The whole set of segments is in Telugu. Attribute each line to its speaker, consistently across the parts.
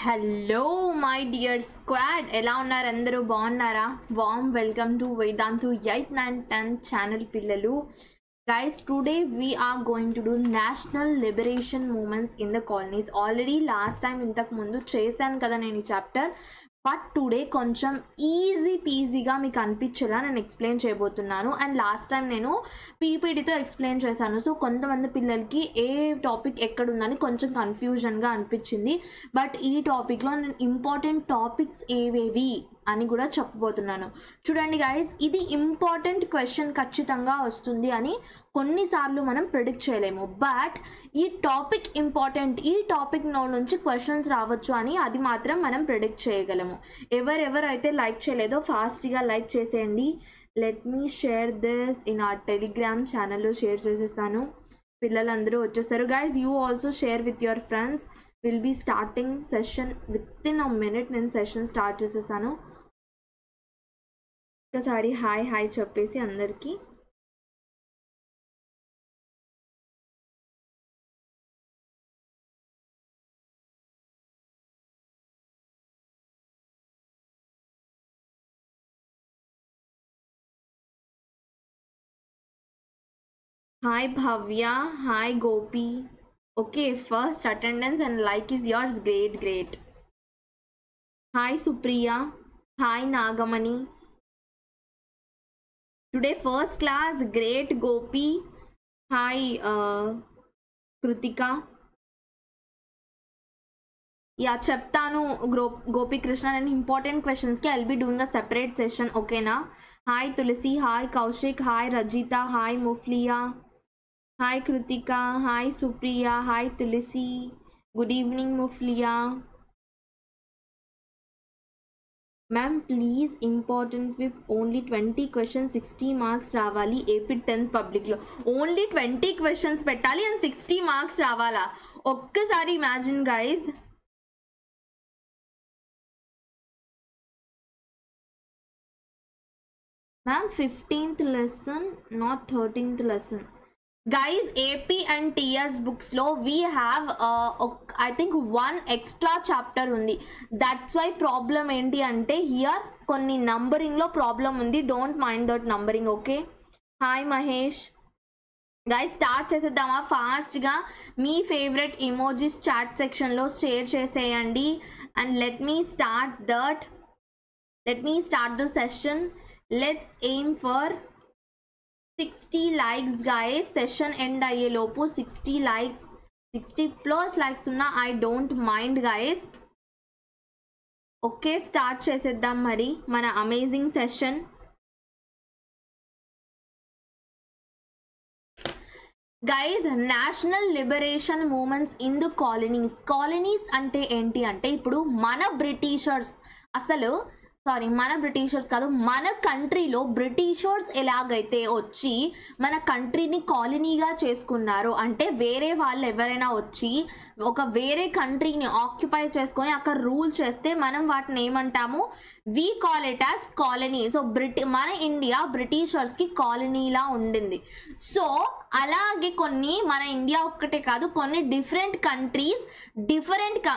Speaker 1: హలో మై డియర్ స్క్వాడ్ ఎలా ఉన్నారు అందరూ? బాగున్నారా? Warm welcome to Vedantu eighth nine tenth channel పిల్లలు. Guys today we are going to do national liberation movements in the colonies already last time ఇంతకు ముందు చేశాను కదా నేను ఈ చాప్టర్ బట్ టుడే కొంచెం ఈజీ పీజీగా మీకు అనిపించేలా నేను ఎక్స్ప్లెయిన్ చేయబోతున్నాను. అండ్ లాస్ట్ టైం నేను పీపీటీతో ఎక్స్ప్లెయిన్ చేశాను. సో కొంతమంది పిల్లలకి ఏ టాపిక్ ఎక్కడుందని కొంచెం కన్ఫ్యూజన్గా అనిపించింది. బట్ ఈ టాపిక్లో నేను ఇంపార్టెంట్ టాపిక్స్ ఏవేవి అని కూడా చెప్పబోతున్నాను. చూడండి గాయస్ ఇది ఇంపార్టెంట్ క్వశ్చన్ ఖచ్చితంగా వస్తుంది అని కొన్నిసార్లు మనం ప్రిడిక్ట్ చేయలేము. బట్ ఈ టాపిక్ ఇంపార్టెంట్ ఈ టాపిక్ నో నుంచి క్వశ్చన్స్ రావచ్చు అని అది మాత్రం మనం ప్రిడిక్ట్ చేయగలము. ఎవరెవరైతే లైక్ చేయలేదో ఫాస్ట్గా లైక్ చేసేయండి. Let me share this in ఆ టెలిగ్రామ్ ఛానల్లో షేర్ చేసేస్తాను. పిల్లలందరూ వచ్చేస్తారు. Guys you also share with your friends will be starting session with in a minute నేను సెషన్ స్టార్ట్ చేసేస్తాను. ఒకసారి హాయ్ హాయ్ చెప్పేసి అందరికీ hi Bhavya hi Gopi okay first attendance and like is yours. Great great hi today first class great gopi. Hi uh, kritika yeah chaptanu gopi Krishna. and important questions. Okay, i'll be doing a separate session. Okay na? Hi tulsi. Hi kaushik. Hi rajita. Hi mufliya. Hi Krutika. hi supriya. Hi tulsi. Good evening mufliya. Ma'am please important with only twenty questions sixty marks రావాలి ఏపీ టెన్త్ పబ్లిక్లో ఓన్లీ ట్వంటీ క్వశ్చన్స్ పెట్టాలి అండ్ సిక్స్టీ మార్క్స్ రావాలా. ఒక్కసారి imagine guys ma'am fifteenth lesson not thirteenth lesson guys AP and TS బుక్స్లో we have I think one extra chapter ఉంది. దట్స్ వై ప్రాబ్లం ఏంటి అంటే హియర్ కొన్ని నంబరింగ్లో ప్రాబ్లం ఉంది. Don't mind that numbering okay hi Mahesh guys start చేసేద్దామా? ఫాస్ట్గా మీ ఫేవరెట్ ఇమోజీస్ చాట్ సెక్షన్లో షేర్ చేసేయండి. And let me start that let me start the session let's aim for sixty likes guys session end అయ్యేలోపు sixty likes sixty plus likes ఉన్న I don't mind guys okay start చేసేద్దాం మరి మన amazing session guys national liberation movements in the colonies colonies అంటే ఏంటి అంటే ఇప్పుడు మన బ్రిటిషర్స్ అసలు సారీ మన బ్రిటిషర్స్ కాదు మన కంట్రీలో బ్రిటిషర్స్ ఎలాగైతే వచ్చి మన కంట్రీని కాలనీగా చేసుకున్నారు అంటే వేరే వాళ్ళు ఎవరైనా వచ్చి ఒక వేరే కంట్రీని ఆక్యుపై చేసుకొని అక్కడ రూల్ చేస్తే మనం వాటిని ఏమంటాము? We call it as colony so బ్రిటి మన ఇండియా బ్రిటిషర్స్కి కాలనీలా ఉండింది. సో అలాగే కొన్ని మన ఇండియా ఒక్కటే కాదు కొన్ని different countries different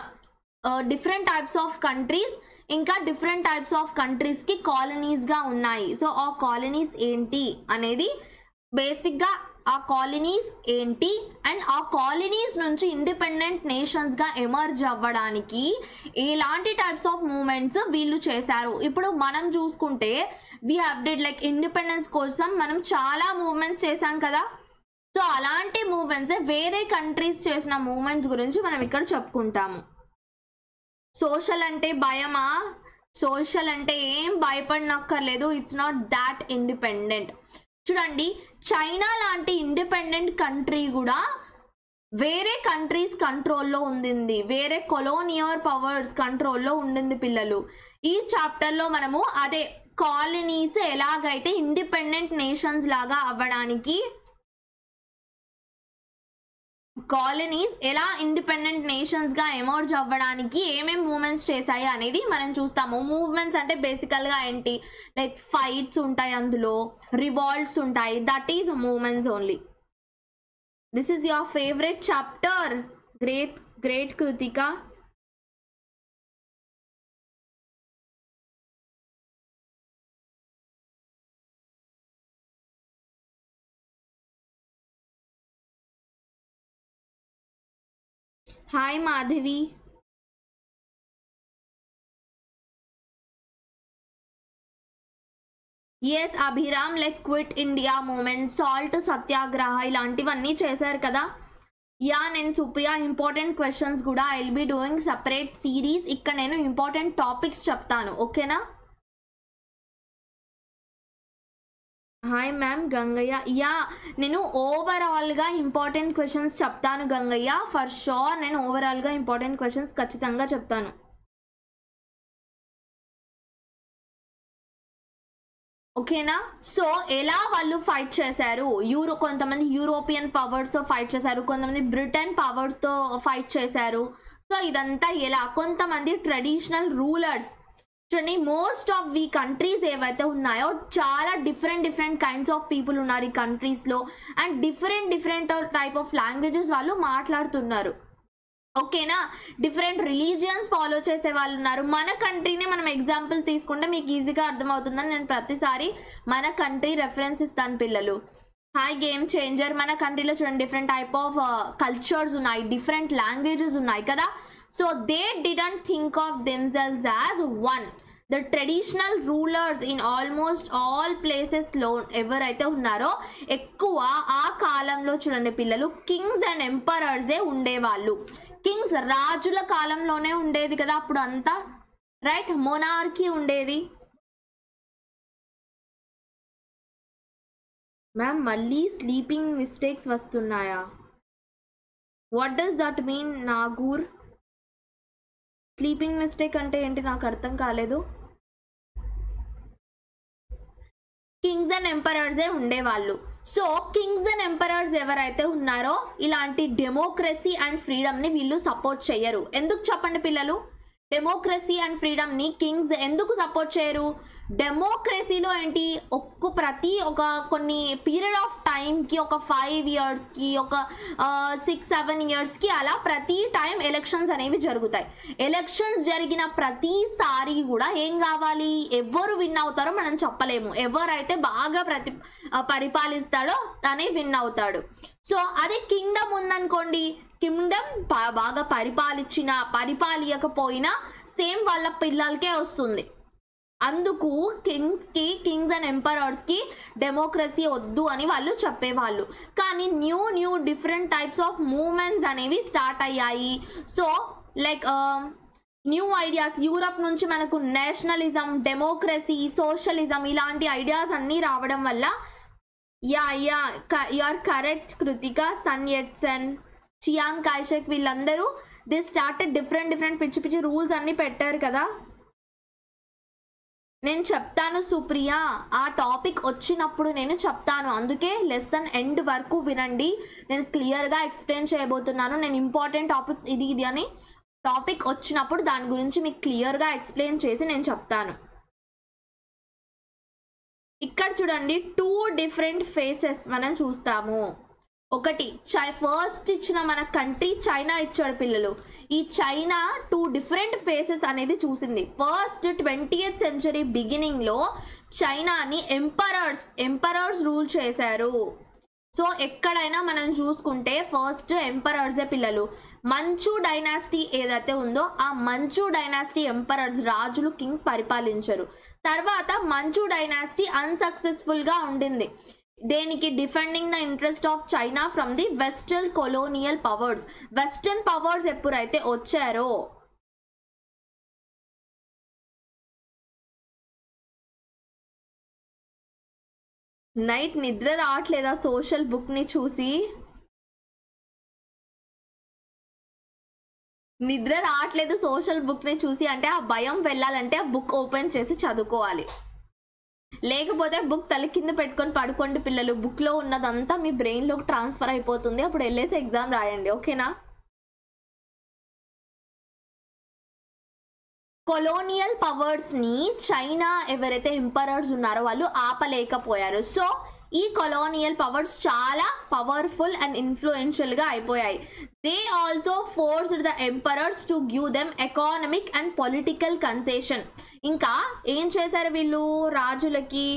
Speaker 1: different types of countries ఇంకా డిఫరెంట్ టైప్స్ ఆఫ్ కంట్రీస్కి కాలనీస్గా ఉన్నాయి. సో ఆ కాలనీస్ ఏంటి అనేది బేసిక్గా ఆ కాలనీస్ ఏంటి అండ్ ఆ కాలనీస్ నుంచి ఇండిపెండెంట్ నేషన్స్గా ఎమర్జ్ అవ్వడానికి ఎలాంటి టైప్స్ ఆఫ్ మూమెంట్స్ వీళ్ళు చేశారు. ఇప్పుడు మనం చూసుకుంటే వీ అప్డేట్ లైక్ ఇండిపెండెన్స్ కోసం మనం చాలా మూమెంట్స్ చేశాం కదా. సో అలాంటి మూమెంట్సే వేరే కంట్రీస్ చేసిన మూమెంట్స్ గురించి మనం ఇక్కడ చెప్పుకుంటాము. సోషల్ అంటే భయమా? సోషల్ అంటే ఏం భయపడనక్కర్లేదు. ఇట్స్ నాట్ దాట్ ఇండిపెండెంట్ చూడండి చైనా లాంటి ఇండిపెండెంట్ కంట్రీ కూడా వేరే కంట్రీస్ కంట్రోల్లో ఉండింది. వేరే కొలోనియర్ పవర్స్ కంట్రోల్లో ఉండింది పిల్లలు. ఈ చాప్టర్లో మనము అదే కాలనీస్ ఎలాగైతే ఇండిపెండెంట్ నేషన్స్ లాగా అవ్వడానికి కాలనీస్ ఎలా ఇండిపెండెంట్ నేషన్స్గా ఎమర్జ్ అవ్వడానికి ఏమేమి మూమెంట్స్ చేశాయి అనేది మనం చూస్తాము. మూవ్మెంట్స్ అంటే బేసికల్గా ఏంటి? లైక్ ఫైట్స్ ఉంటాయి అందులో రివాల్ట్స్ ఉంటాయి. That is movements only this is your favourite chapter great great Krithika hi Madhavi. Yes Abhiram like quit India movement salt Satyagraha ఇలాంటివన్నీ చేశారు కదా? యా నేను సుప్రియ ఇంపార్టెంట్ క్వశ్చన్స్ కూడా I will be doing separate series ఇక్కడ నేను ఇంపార్టెంట్ టాపిక్స్ చెప్తాను ఓకేనా హాయ్ మ్యామ్ గంగయ్య యా నేను ఓవరాల్గా ఇంపార్టెంట్ క్వశ్చన్స్ చెప్తాను గంగయ్య ఫర్ షూర్ నేను ఓవరాల్గా ఇంపార్టెంట్ క్వశ్చన్స్ ఖచ్చితంగా చెప్తాను. ఓకేనా సో ఎలా వాళ్ళు ఫైట్ చేశారు? యూరో కొంతమంది యూరోపియన్ పవర్స్తో ఫైట్ చేశారు కొంతమంది బ్రిటన్ పవర్స్తో ఫైట్ చేశారు. సో ఇదంతా ఎలా? కొంతమంది ట్రెడిషనల్ రూలర్స్ చూడండి మోస్ట్ ఆఫ్ వి కంట్రీస్ ఏవైతే ఉన్నాయో చాలా different different kinds of people ఉన్నారు ఈ కంట్రీస్లో and different different type of languages వాళ్ళు మాట్లాడుతున్నారు. ఓకేనా డిఫరెంట్ రిలీజియన్స్ ఫాలో చేసే వాళ్ళు ఉన్నారు. మన కంట్రీనే మనం ఎగ్జాంపుల్ తీసుకుంటే మీకు ఈజీగా అర్థమవుతుందని నేను ప్రతిసారి మన కంట్రీ రెఫరెన్స్ ఇస్తాను పిల్లలు. హాయ్ గేమ్ చేంజర్ మన కంట్రీలో చూడండి డిఫరెంట్ టైప్ ఆఫ్ కల్చర్స్ ఉన్నాయి డిఫరెంట్ లాంగ్వేజెస్ ఉన్నాయి కదా? So they didn't think of themselves as one the traditional rulers in almost all ప్లేసెస్లో ఎవరైతే ఉన్నారో ఎక్కువ ఆ కాలంలో చూడండి పిల్లలు కింగ్స్ అండ్ ఎంపరర్సే ఉండేవాళ్ళు. కింగ్స్ రాజుల కాలంలోనే ఉండేది కదా అప్పుడు అంతా రైట్ మొనార్కీ ఉండేది. మ్యామ్ మళ్ళీ స్లీపింగ్ మిస్టేక్స్ వస్తున్నాయా? What does that mean Nagur? Sleeping mistake అంటే ఏంటి? నాకు అర్థం కాలేదు. కింగ్స్ అండ్ ఎంపరర్సే ఉండేవాళ్ళు. సో కింగ్స్ అండ్ ఎంపరర్స్ ఎవరైతే ఉన్నారో ఇలాంటి డెమోక్రసీ అండ్ ఫ్రీడమ్ని వీళ్ళు సపోర్ట్ చేయరు ఎందుకు చెప్పండి పిల్లలు? డెమోక్రసీ అండ్ ఫ్రీడమ్ని కింగ్స్ ఎందుకు సపోర్ట్ చేయరు? డెమోక్రసీలో ఏంటి? ఒక్క ప్రతి ఒక కొన్ని పీరియడ్ ఆఫ్ టైంకి ఒక ఫైవ్ ఇయర్స్కి ఒక సిక్స్ సెవెన్ ఇయర్స్కి అలా ప్రతి టైం ఎలక్షన్స్ అనేవి జరుగుతాయి. ఎలక్షన్స్ జరిగిన ప్రతిసారి కూడా ఏం కావాలి? ఎవరు విన్ అవుతారో మనం చెప్పలేము. ఎవరైతే బాగా ప్రతి పరిపాలిస్తాడో తనే విన్ అవుతాడు. సో అదే కింగ్డమ్ ఉందనుకోండి కింగ్డమ్ బాగా పరిపాలించిన పరిపాలియకపోయినా సేమ్ వాళ్ళ పిల్లలకే వస్తుంది. అందుకు కింగ్స్కి కింగ్స్ అండ్ ఎంపరర్స్కి డెమోక్రసీ వద్దు అని వాళ్ళు చెప్పేవాళ్ళు. కానీ new new different types of movements అనేవి స్టార్ట్ అయ్యాయి. So like new ideas Europe నుంచి మనకు నేషనలిజం డెమోక్రసీ సోషలిజం ఇలాంటి ఐడియాస్ అన్నీ రావడం వల్ల ya ya you are correct Krithika Sun Yat sen. Chiang Kai shek వీళ్ళందరూ దే స్టార్టెడ్ డిఫరెంట్ డిఫరెంట్ పిచ్చి పిచ్చి రూల్స్ అన్ని పెట్టారు కదా. నేను చెప్తాను సుప్రియ ఆ టాపిక్ వచ్చినప్పుడు నేను చెప్తాను. అందుకే లెసన్ ఎండ్ వరకు వినండి. నేను క్లియర్గా ఎక్స్ప్లెయిన్ చేయబోతున్నాను. నేను ఇంపార్టెంట్ టాపిక్స్ ఇది ఇది అని టాపిక్ వచ్చినప్పుడు దాని గురించి మీకు క్లియర్గా ఎక్స్ప్లెయిన్ చేసి నేను చెప్తాను. ఇక్కడ చూడండి టూ డిఫరెంట్ ఫేసెస్ మనం చూస్తాము. ఒకటి చై ఫస్ట్ ఇచ్చిన మన కంట్రీ చైనా ఇచ్చాడు పిల్లలు. ఈ చైనా టూ డిఫరెంట్ ఫేసెస్ అనేది చూసింది. ఫస్ట్ ట్వంటీ ఎయిత్ సెంచరీ బిగినింగ్లో చైనాని ఎంపరర్స్ ఎంపరర్స్ రూల్ చేశారు. సో ఎక్కడైనా మనం చూసుకుంటే ఫస్ట్ ఎంపరర్సే పిల్లలు? మంచు డైనాసిటీ ఏదైతే ఉందో ఆ మంచు డైనాసిటీ ఎంపరర్స్ రాజులు కింగ్స్ పరిపాలించరు. తర్వాత మంచు డైనాసిటీ అన్సక్సెస్ఫుల్గా ఉండింది. దేనికి defending the interest of China from the western colonial powers western powers ఎప్పుడైతే వచ్చారో? నైట్ నిద్ర రావట్లేదా సోషల్ బుక్ని చూసి? నిద్ర రావట్లేదు సోషల్ బుక్ని చూసి అంటే ఆ భయం వెళ్ళాలంటే ఆ బుక్ ఓపెన్ చేసి చదువుకోవాలి. లేకపోతే బుక్ తల కింద పెట్టుకొని పడుకోండి పిల్లలు. బుక్లో ఉన్నదంతా మీ బ్రెయిన్లోకి ట్రాన్స్ఫర్ అయిపోతుంది. అప్పుడు వెళ్ళేసి ఎగ్జామ్ రాయండి. ఓకేనా? కొలోనియల్ పవర్స్ని చైనా ఎవరైతే ఎంపరర్స్ ఉన్నారో వాళ్ళు ఆపలేకపోయారు. సో ఈ కొలోనియల్ పవర్స్ చాలా పవర్ఫుల్ అండ్ ఇన్ఫ్లుయెన్షియల్గా అయిపోయాయి. They also forced the emperors to give them economic and political concession ఇంకా ఏం చేశారు వీళ్ళు రాజులకి?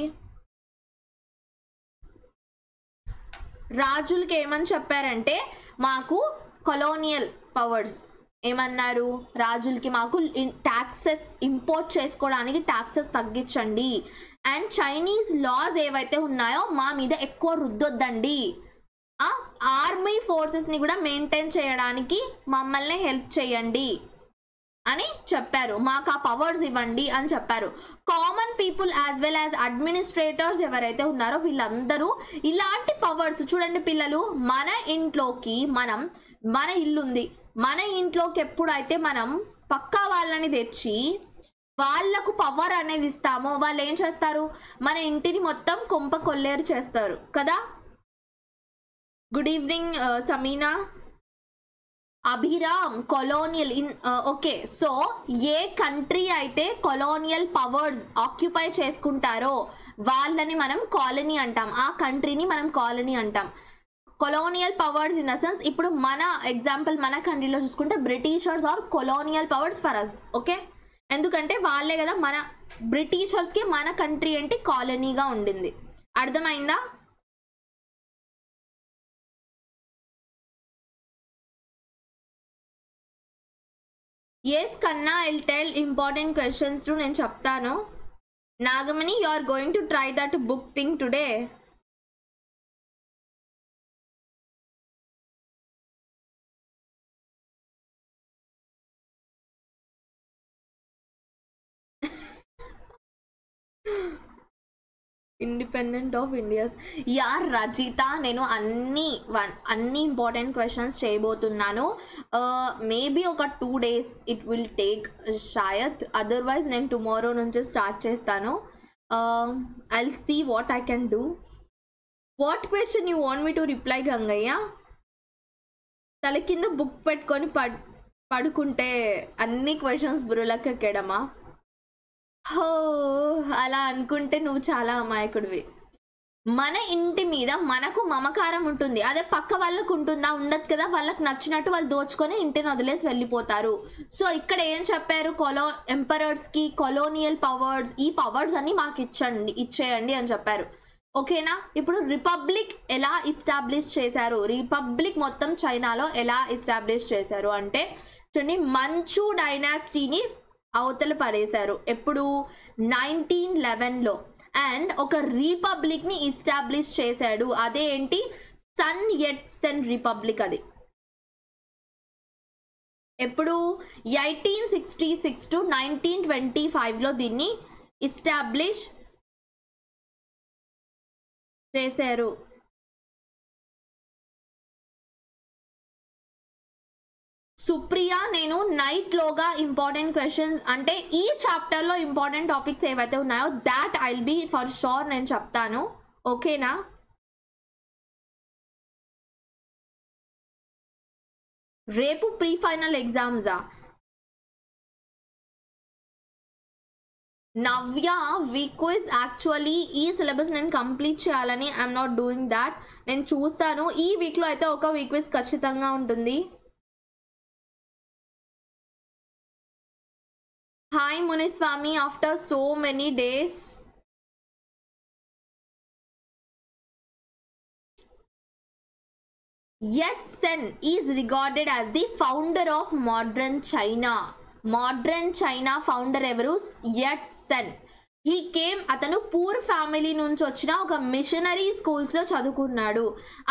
Speaker 1: రాజులకి ఏమని చెప్పారంటే మాకు కొలోనియల్ పవర్స్ ఏమన్నారు? రాజులకి మాకు ట్యాక్సెస్ ఇంపోర్ట్ చేసుకోవడానికి ట్యాక్సెస్ తగ్గించండి. అండ్ చైనీస్ లాస్ ఏవైతే ఉన్నాయో మా మీద ఎక్కువ రుద్దొద్దండి. ఆర్మీ ఫోర్సెస్ని కూడా మెయింటైన్ చేయడానికి మమ్మల్ని హెల్ప్ చేయండి. అని చెప్పారు. మాకు ఆ పవర్స్ ఇవ్వండి అని చెప్పారు. Common people as well as administrators ఎవరైతే ఉన్నారో వీళ్ళందరూ ఇలాంటి పవర్స్ చూడండి పిల్లలు మన ఇంట్లోకి మనం మన ఇల్లుంది మన ఇంట్లోకి ఎప్పుడైతే మనం పక్కా వాళ్ళని తెచ్చి వాళ్ళకు పవర్ అనేది ఇస్తామో వాళ్ళు ఏం చేస్తారు? మన ఇంటిని మొత్తం కొంప కొల్లేరు చేస్తారు. కదా? Good evening Sameena Abhiram colonial in okay so A country అయితే కొలోనియల్ పవర్స్ ఆక్యుపై చేసుకుంటారో వాళ్ళని మనం కాలనీ అంటాం. ఆ కంట్రీని మనం కాలనీ అంటాం. Colonial powers in the sense ఇప్పుడు మన ఎగ్జాంపుల్ మన కంట్రీలో చూసుకుంటే Britishers are colonial powers for us okay ఎందుకంటే వాళ్ళే కదా మన బ్రిటిషర్స్కి మన కంట్రీ అంటే కాలనీగా ఉండింది. అర్థమైందా? ఎస్ కన్నా I'll tell important questions to నేను చెప్తాను. Nagamani you are going to try that book thing today independent of India's yeah Rajitha నేను అన్ని వన్ అన్ని ఇంపార్టెంట్ క్వశ్చన్స్ చేయబోతున్నాను. Uh, మేబీ ఒక two days it will take షాయత్ otherwise నేను టుమారో నుంచి స్టార్ట్ చేస్తాను. I see what I can do what question you want me to reply Gangaiah తల కింద బుక్ పెట్టుకొని పడుకుంటే అన్ని క్వశ్చన్స్ బుర్రలకు ఎక్కడమా హో అలా అనుకుంటే నువ్వు చాలా అమాయకుడివి. మన ఇంటి మీద మనకు మమకారం ఉంటుంది. అదే పక్క వాళ్ళకు ఉంటుందా? ఉండదు కదా. వాళ్ళకి నచ్చినట్టు వాళ్ళు దోచుకొని ఇంటిని వదిలేసి వెళ్ళిపోతారు. సో ఇక్కడ ఏం చెప్పారు? కొలో ఎంపరర్స్కి కొలోనియల్ పవర్స్ ఈ పవర్స్ అన్ని మాకు ఇచ్చండి ఇచ్చేయండి అని చెప్పారు. ఓకేనా? ఇప్పుడు రిపబ్లిక్ ఎలా ఇస్టాబ్లిష్ చేశారు? రిపబ్లిక్ మొత్తం చైనాలో ఎలా ఇస్టాబ్లిష్ చేశారు అంటే చూడండి మంచు డైనాసిటీని అవతల పడేశారు. ఎప్పుడు? నైన్టీన్ లెవెన్లో. అండ్ ఒక రిపబ్లిక్ని ఇస్టాబ్లిష్ చేశాడు. అదే ఏంటి? సన్ ఎట్ సెన్ రిపబ్లిక్ అది. ఎప్పుడు? Eighteen sixty six to nineteen twenty ఫైవ్లో దీన్ని ఇస్టాబ్లిష్ చేశారు. సుప్రియ నేను నైట్ లోగా ఇంపార్టెంట్ క్వశ్చన్స్ అంటే ఈ చాప్టర్లో ఇంపార్టెంట్ టాపిక్స్ ఏవైతే ఉన్నాయో that I be for sure నేను చెప్తాను. ఓకేనా రేపు ప్రీ ఫైనల్ ఎగ్జామ్సా నవ్య వీక్ యాక్చువల్లీ ఈ సిలబస్ నేను కంప్లీట్ చేయాలని ఐఎమ్ నాట్ డూయింగ్ దాట్ నేను చూస్తాను. ఈ వీక్లో అయితే ఒక వీక్ ఖచ్చితంగా ఉంటుంది. Hi Muniswamy after so many days Yat Sen is regarded as the founder of modern China. Modern China founder ఎవరు యట్ సెన్ He came అతను పూర్ ఫ్యామిలీ నుంచి వచ్చిన ఒక మిషనరీ స్కూల్స్లో చదువుకున్నాడు.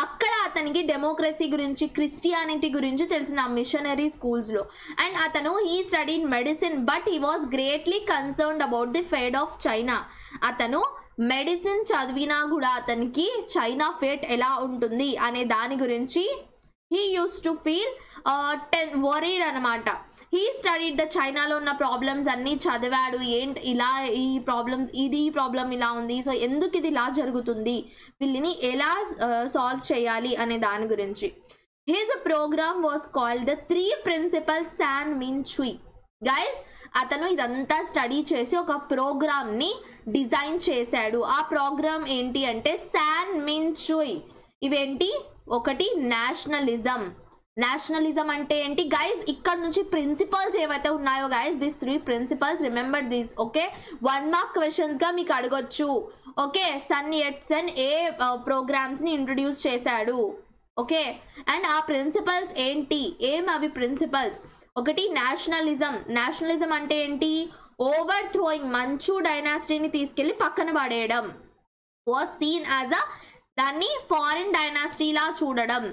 Speaker 1: అక్కడ అతనికి డెమోక్రసీ గురించి క్రిస్టియానిటీ గురించి తెలిసిన ఆ మిషనరీ స్కూల్స్లో. అండ్ అతను he study medicine but he was greatly concerned about the fate of China అతను మెడిసిన్ చదివినా కూడా అతనికి చైనా ఫేట్ ఎలా ఉంటుంది అనే దాని గురించి he used to feel ten worried అనమాట హీ స్టడీడ్ ద చైనాలో ఉన్న ప్రాబ్లమ్స్ అన్నీ చదివాడు. ఏంటి ఇలా ఈ ప్రాబ్లమ్స్ ఇది ఈ ప్రాబ్లం ఇలా ఉంది. సో ఎందుకు ఇది ఇలా జరుగుతుంది? వీళ్ళని ఎలా సాల్వ్ చేయాలి అనే దాని గురించి. His program was called the three principle San Min Chui guys అతను ఇదంతా స్టడీ చేసి ఒక ప్రోగ్రామ్ని డిజైన్ చేశాడు. ఆ ప్రోగ్రామ్ ఏంటి అంటే శాన్ మిన్ చుయ్ ఇవేంటి? ఒకటి నేషనలిజం నేషనలిజం అంటే ఏంటి? గైస్ ఇక్కడ నుంచి ప్రిన్సిపల్స్ ఏవైతే ఉన్నాయో guys this three principles remember this okay one mark క్వశ్చన్స్గా మీకు అడగొచ్చు. ఓకే సన్ ఎట్సన్ ఏ ప్రోగ్రామ్స్ని ఇంట్రొడ్యూస్ చేశాడు. ఓకే అండ్ ఆ ప్రిన్సిపల్స్ ఏంటి? ఏం అవి ప్రిన్సిపల్స్ ఒకటి నేషనలిజం నేషనలిజం అంటే ఏంటి? ఓవర్ థ్రోయింగ్ మంచు డైనాసిటీని తీసుకెళ్ళి పక్కన పడేయడం. వాజ్ సీన్ యాజ్ అ దాన్ని ఫారిన్ డైనాసిటీలా చూడడం.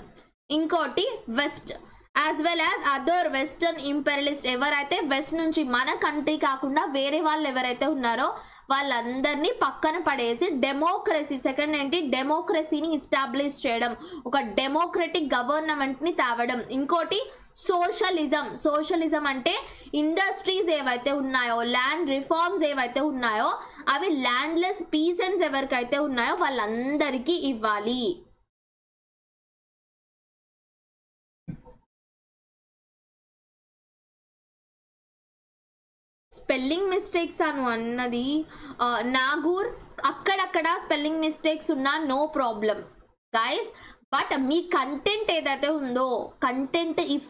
Speaker 1: ఇంకోటి west. As well as other western imperialist ఎవరైతే వెస్ట్ నుంచి మన కంట్రీ కాకుండా వేరే వాళ్ళు ఎవరైతే ఉన్నారో వాళ్ళందరినీ పక్కన పడేసి డెమోక్రసీ సెకండ్ ఏంటి డెమోక్రసీని ఇస్టాబ్లిష్ చేయడం ఒక డెమోక్రటిక్ గవర్నమెంట్ని తేవడం. ఇంకోటి సోషలిజం సోషలిజం అంటే ఇండస్ట్రీస్ ఏవైతే ఉన్నాయో ల్యాండ్ రిఫార్మ్స్ ఏవైతే ఉన్నాయో అవి ల్యాండ్లెస్ పీసెంట్స్ ఎవరికైతే ఉన్నాయో వాళ్ళందరికీ ఇవ్వాలి. స్పెల్లింగ్ మిస్టేక్స్ అను అన్నది నాగూర్ అక్కడక్కడ స్పెల్లింగ్ మిస్టేక్స్ ఉన్నా నో ప్రాబ్లం. గైస్ బట్ మీ కంటెంట్ ఏదైతే ఉందో కంటెంట్ ఇఫ్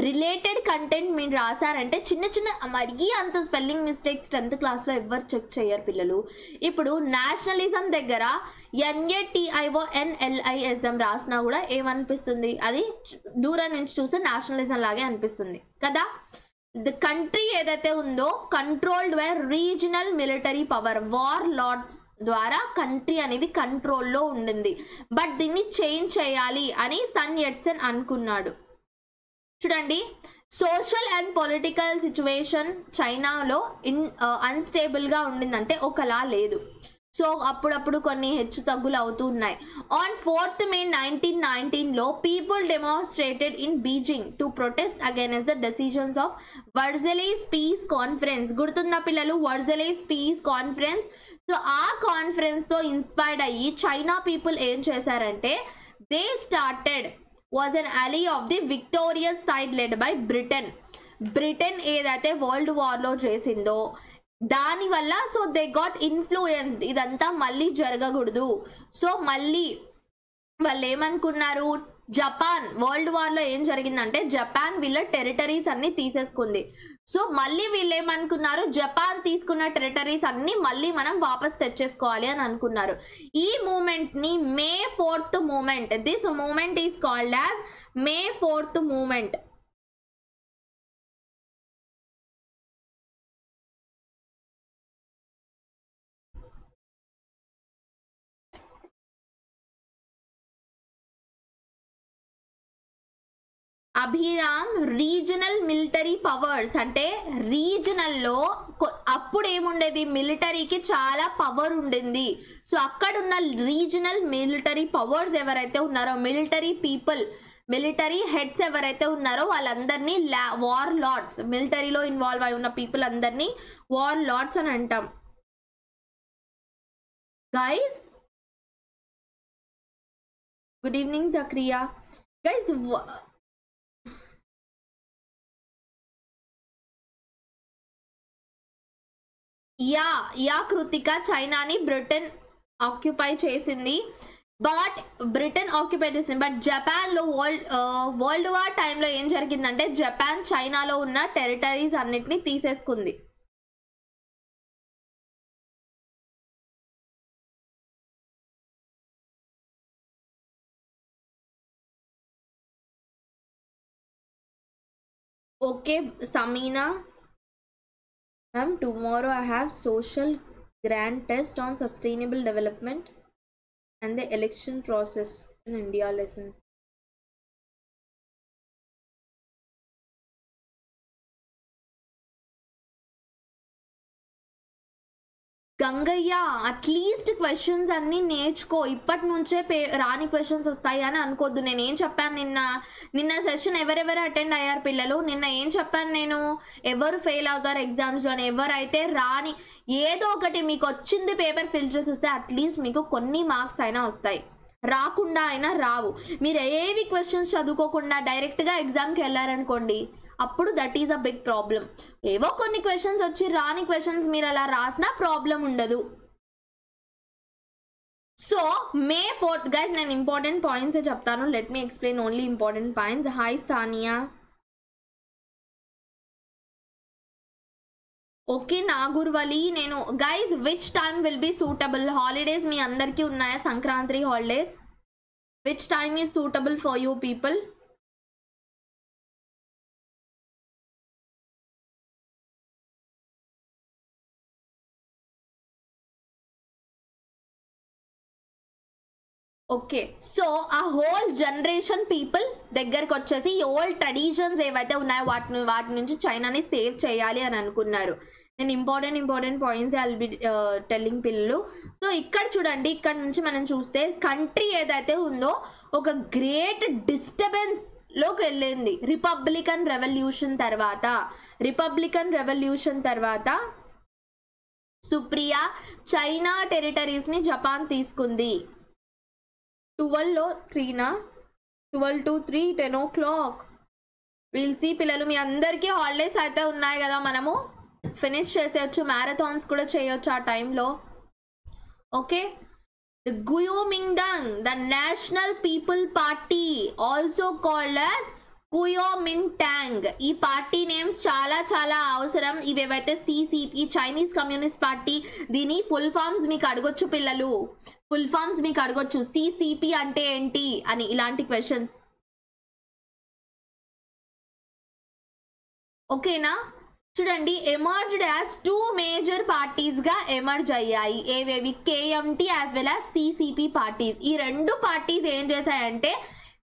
Speaker 1: రిలేటెడ్ కంటెంట్ మీరు రాశారంటే చిన్న చిన్న మరీ అంత స్పెల్లింగ్ మిస్టేక్స్ టెన్త్ క్లాస్లో ఎవరు చెక్ చేయరు పిల్లలు. ఇప్పుడు నేషనలిజం దగ్గర ఎన్ఏటిఐఓ ఎన్ఎల్ఐఎస్ఎం రాసినా కూడా ఏమనిపిస్తుంది? అది దూరం నుంచి చూస్తే నేషనలిజం లాగే అనిపిస్తుంది. కదా? ద కంట్రీ ఏదైతే ఉందో controlled by regional military power warlords ద్వారా కంట్రీ అనేది కంట్రోల్లో ఉండింది. బట్ దీన్ని చేంజ్ చేయాలి అని సన్ ఎట్సన్ అనుకున్నాడు. చూడండి సోషల్ అండ్ పొలిటికల్ సిచ్యువేషన్ చైనాలో ఇన్ అన్స్టేబుల్గా ఉండిందంటే ఒకలా లేదు. సో అప్పుడప్పుడు కొన్ని హెచ్చు తగ్గులు అవుతూ ఉన్నాయి. ఆన్ ఫోర్త్ మే నైన్టీన్ నైన్టీన్లో people demonstrated in Beijing to protest against the decisions of Versailles peace conference గుర్తున్న పిల్లలు? వర్జలేస్ పీస్ కాన్ఫరెన్స్ సో ఆ కాన్ఫరెన్స్తో ఇన్స్పైర్డ్ అయ్యి చైనా పీపుల్ ఏం చేశారంటే they started was an ally of the victorious side led by Britain Britain ఏదైతే వరల్డ్ వార్లో చేసిందో దాని వల్ల సో దే గాట్ ఇన్ఫ్లుయెన్స్డ్ ఇదంతా మళ్ళీ జరగకూడదు. సో మళ్ళీ వాళ్ళు ఏమనుకున్నారు? జపాన్ వరల్డ్ వార్లో ఏం జరిగిందంటే జపాన్ వీళ్ళ టెరిటరీస్ అన్ని తీసేసుకుంది. సో మళ్ళీ వీళ్ళు ఏమనుకున్నారు? జపాన్ తీసుకున్న టెరిటరీస్ అన్ని మళ్ళీ మనం వాపస్ తెచ్చేసుకోవాలి అని అనుకున్నారు. ఈ మూమెంట్ని May fourth movement this movement is called as May fourth movement. Abhiram regional military powers. అంటే రీజనల్లో అప్పుడు ఏముండేది మిలిటరీకి చాలా పవర్ ఉండింది సో అక్కడ ఉన్న రీజనల్ మిలిటరీ పవర్స్ ఎవరైతే ఉన్నారో మిలిటరీ పీపుల్ మిలిటరీ హెడ్స్ ఎవరైతే ఉన్నారో వాళ్ళందరినీ లా వార్ లార్డ్స్ మిలిటరీలో ఇన్వాల్వ్ అయి ఉన్న పీపుల్ అందరినీ వార్ లార్డ్స్ అని అంటాం. Guys good evening Zakriya guys yeah yeah Krithika చైనాని Britain occupy చేసింది. బట్ బ్రిటన్ ఆక్యుపై చేసింది. బట్ జపాన్లో వరల్డ్ వరల్డ్ వార్ టైంలో ఏం జరిగిందంటే జపాన్ చైనాలో ఉన్న టెరిటరీస్ అన్నిటిని తీసేసుకుంది. Okay Sameena. Ma'am, tomorrow I have social grand test on sustainable development and the election process in India lessons. Gangaiah at least questions అన్ని నేర్చుకో. ఇప్పటి నుంచే పే రాని క్వశ్చన్స్ వస్తాయి అని అనుకోద్దు. నేను ఏం చెప్పాను నిన్న నిన్న సెషన్ ఎవరెవరు అటెండ్ అయ్యారు పిల్లలు? నిన్న ఏం చెప్పాను నేను? ఎవరు ఫెయిల్ అవుతారు ఎగ్జామ్స్లో ఎవరైతే రాని ఏదో ఒకటి మీకు వచ్చింది పేపర్ ఫిల్టర్స్ వస్తే అట్లీస్ట్ మీకు కొన్ని మార్క్స్ అయినా వస్తాయి. రాకుండా అయినా రావు. మీరు ఏవి క్వశ్చన్స్ చదువుకోకుండా డైరెక్ట్గా ఎగ్జామ్కి వెళ్ళారనుకోండి అప్పుడు that is a big problem ఏవో కొన్ని క్వశ్చన్స్ వచ్చి రాని క్వశ్చన్స్ మీరు అలా రాసినా ప్రాబ్లం ఉండదు. సో మే ఫోర్త్ గైస్ నేను ఇంపార్టెంట్ పాయింట్స్ చెప్తాను. Let me explain only important points hi Sania okay Nagoorvali నేను guys which time will be suitable holidays మీ అందరికీ ఉన్నాయా? Sankranti holidays which time is suitable for you people okay. So ఆ హోల్ జనరేషన్ పీపుల్ దగ్గరకు వచ్చేసి ఈ ఓల్డ్ ట్రెడిషన్స్ ఏవైతే ఉన్నాయో వాటిని వాటి నుంచి చైనాని సేవ్ చేయాలి అని అనుకున్నారు. నేను important important points I'll be telling పిల్లలు. సో ఇక్కడ చూడండి ఇక్కడ నుంచి మనం చూస్తే కంట్రీ ఏదైతే ఉందో ఒక గ్రేట్ డిస్టర్బెన్స్లోకి వెళ్ళింది. రిపబ్లికన్ రెవల్యూషన్ తర్వాత. రిపబ్లికన్ రెవల్యూషన్ తర్వాత సుప్రియా చైనా టెరిటరీస్ని జపాన్ తీసుకుంది. ట్వెల్వ్లో త్రీనా twelve to three ten o'clock వీల్సి పిల్లలు మీ అందరికీ హాలిడేస్ అయితే ఉన్నాయి కదా మనము. ఫినిష్ చేసేయచ్చు మ్యారథాన్స్ కూడా చేయొచ్చు ఆ టైంలో okay the Guomindang the national people party also called as Kuomintang ఈ పార్టీ నేమ్స్ చాలా చాలా అవసరం. ఇవేవైతే సిసిపి చైనీస్ కమ్యూనిస్ట్ పార్టీ దీని ఫుల్ ఫామ్స్ మీకు అడగొచ్చు పిల్లలు. ఫుల్ ఫామ్స్ మీకు అడగొచ్చు. సిసిపి అంటే ఏంటి అని ఇలాంటి క్వశ్చన్స్ ఓకేనా? చూడండి ఎమర్జ్డ్ యాజ్ టూ మేజర్ పార్టీస్గా ఎమర్జ్ అయ్యాయి. ఏవేవి? KMT as well as CCP parties ఈ రెండు పార్టీస్ ఏం చేశాయంటే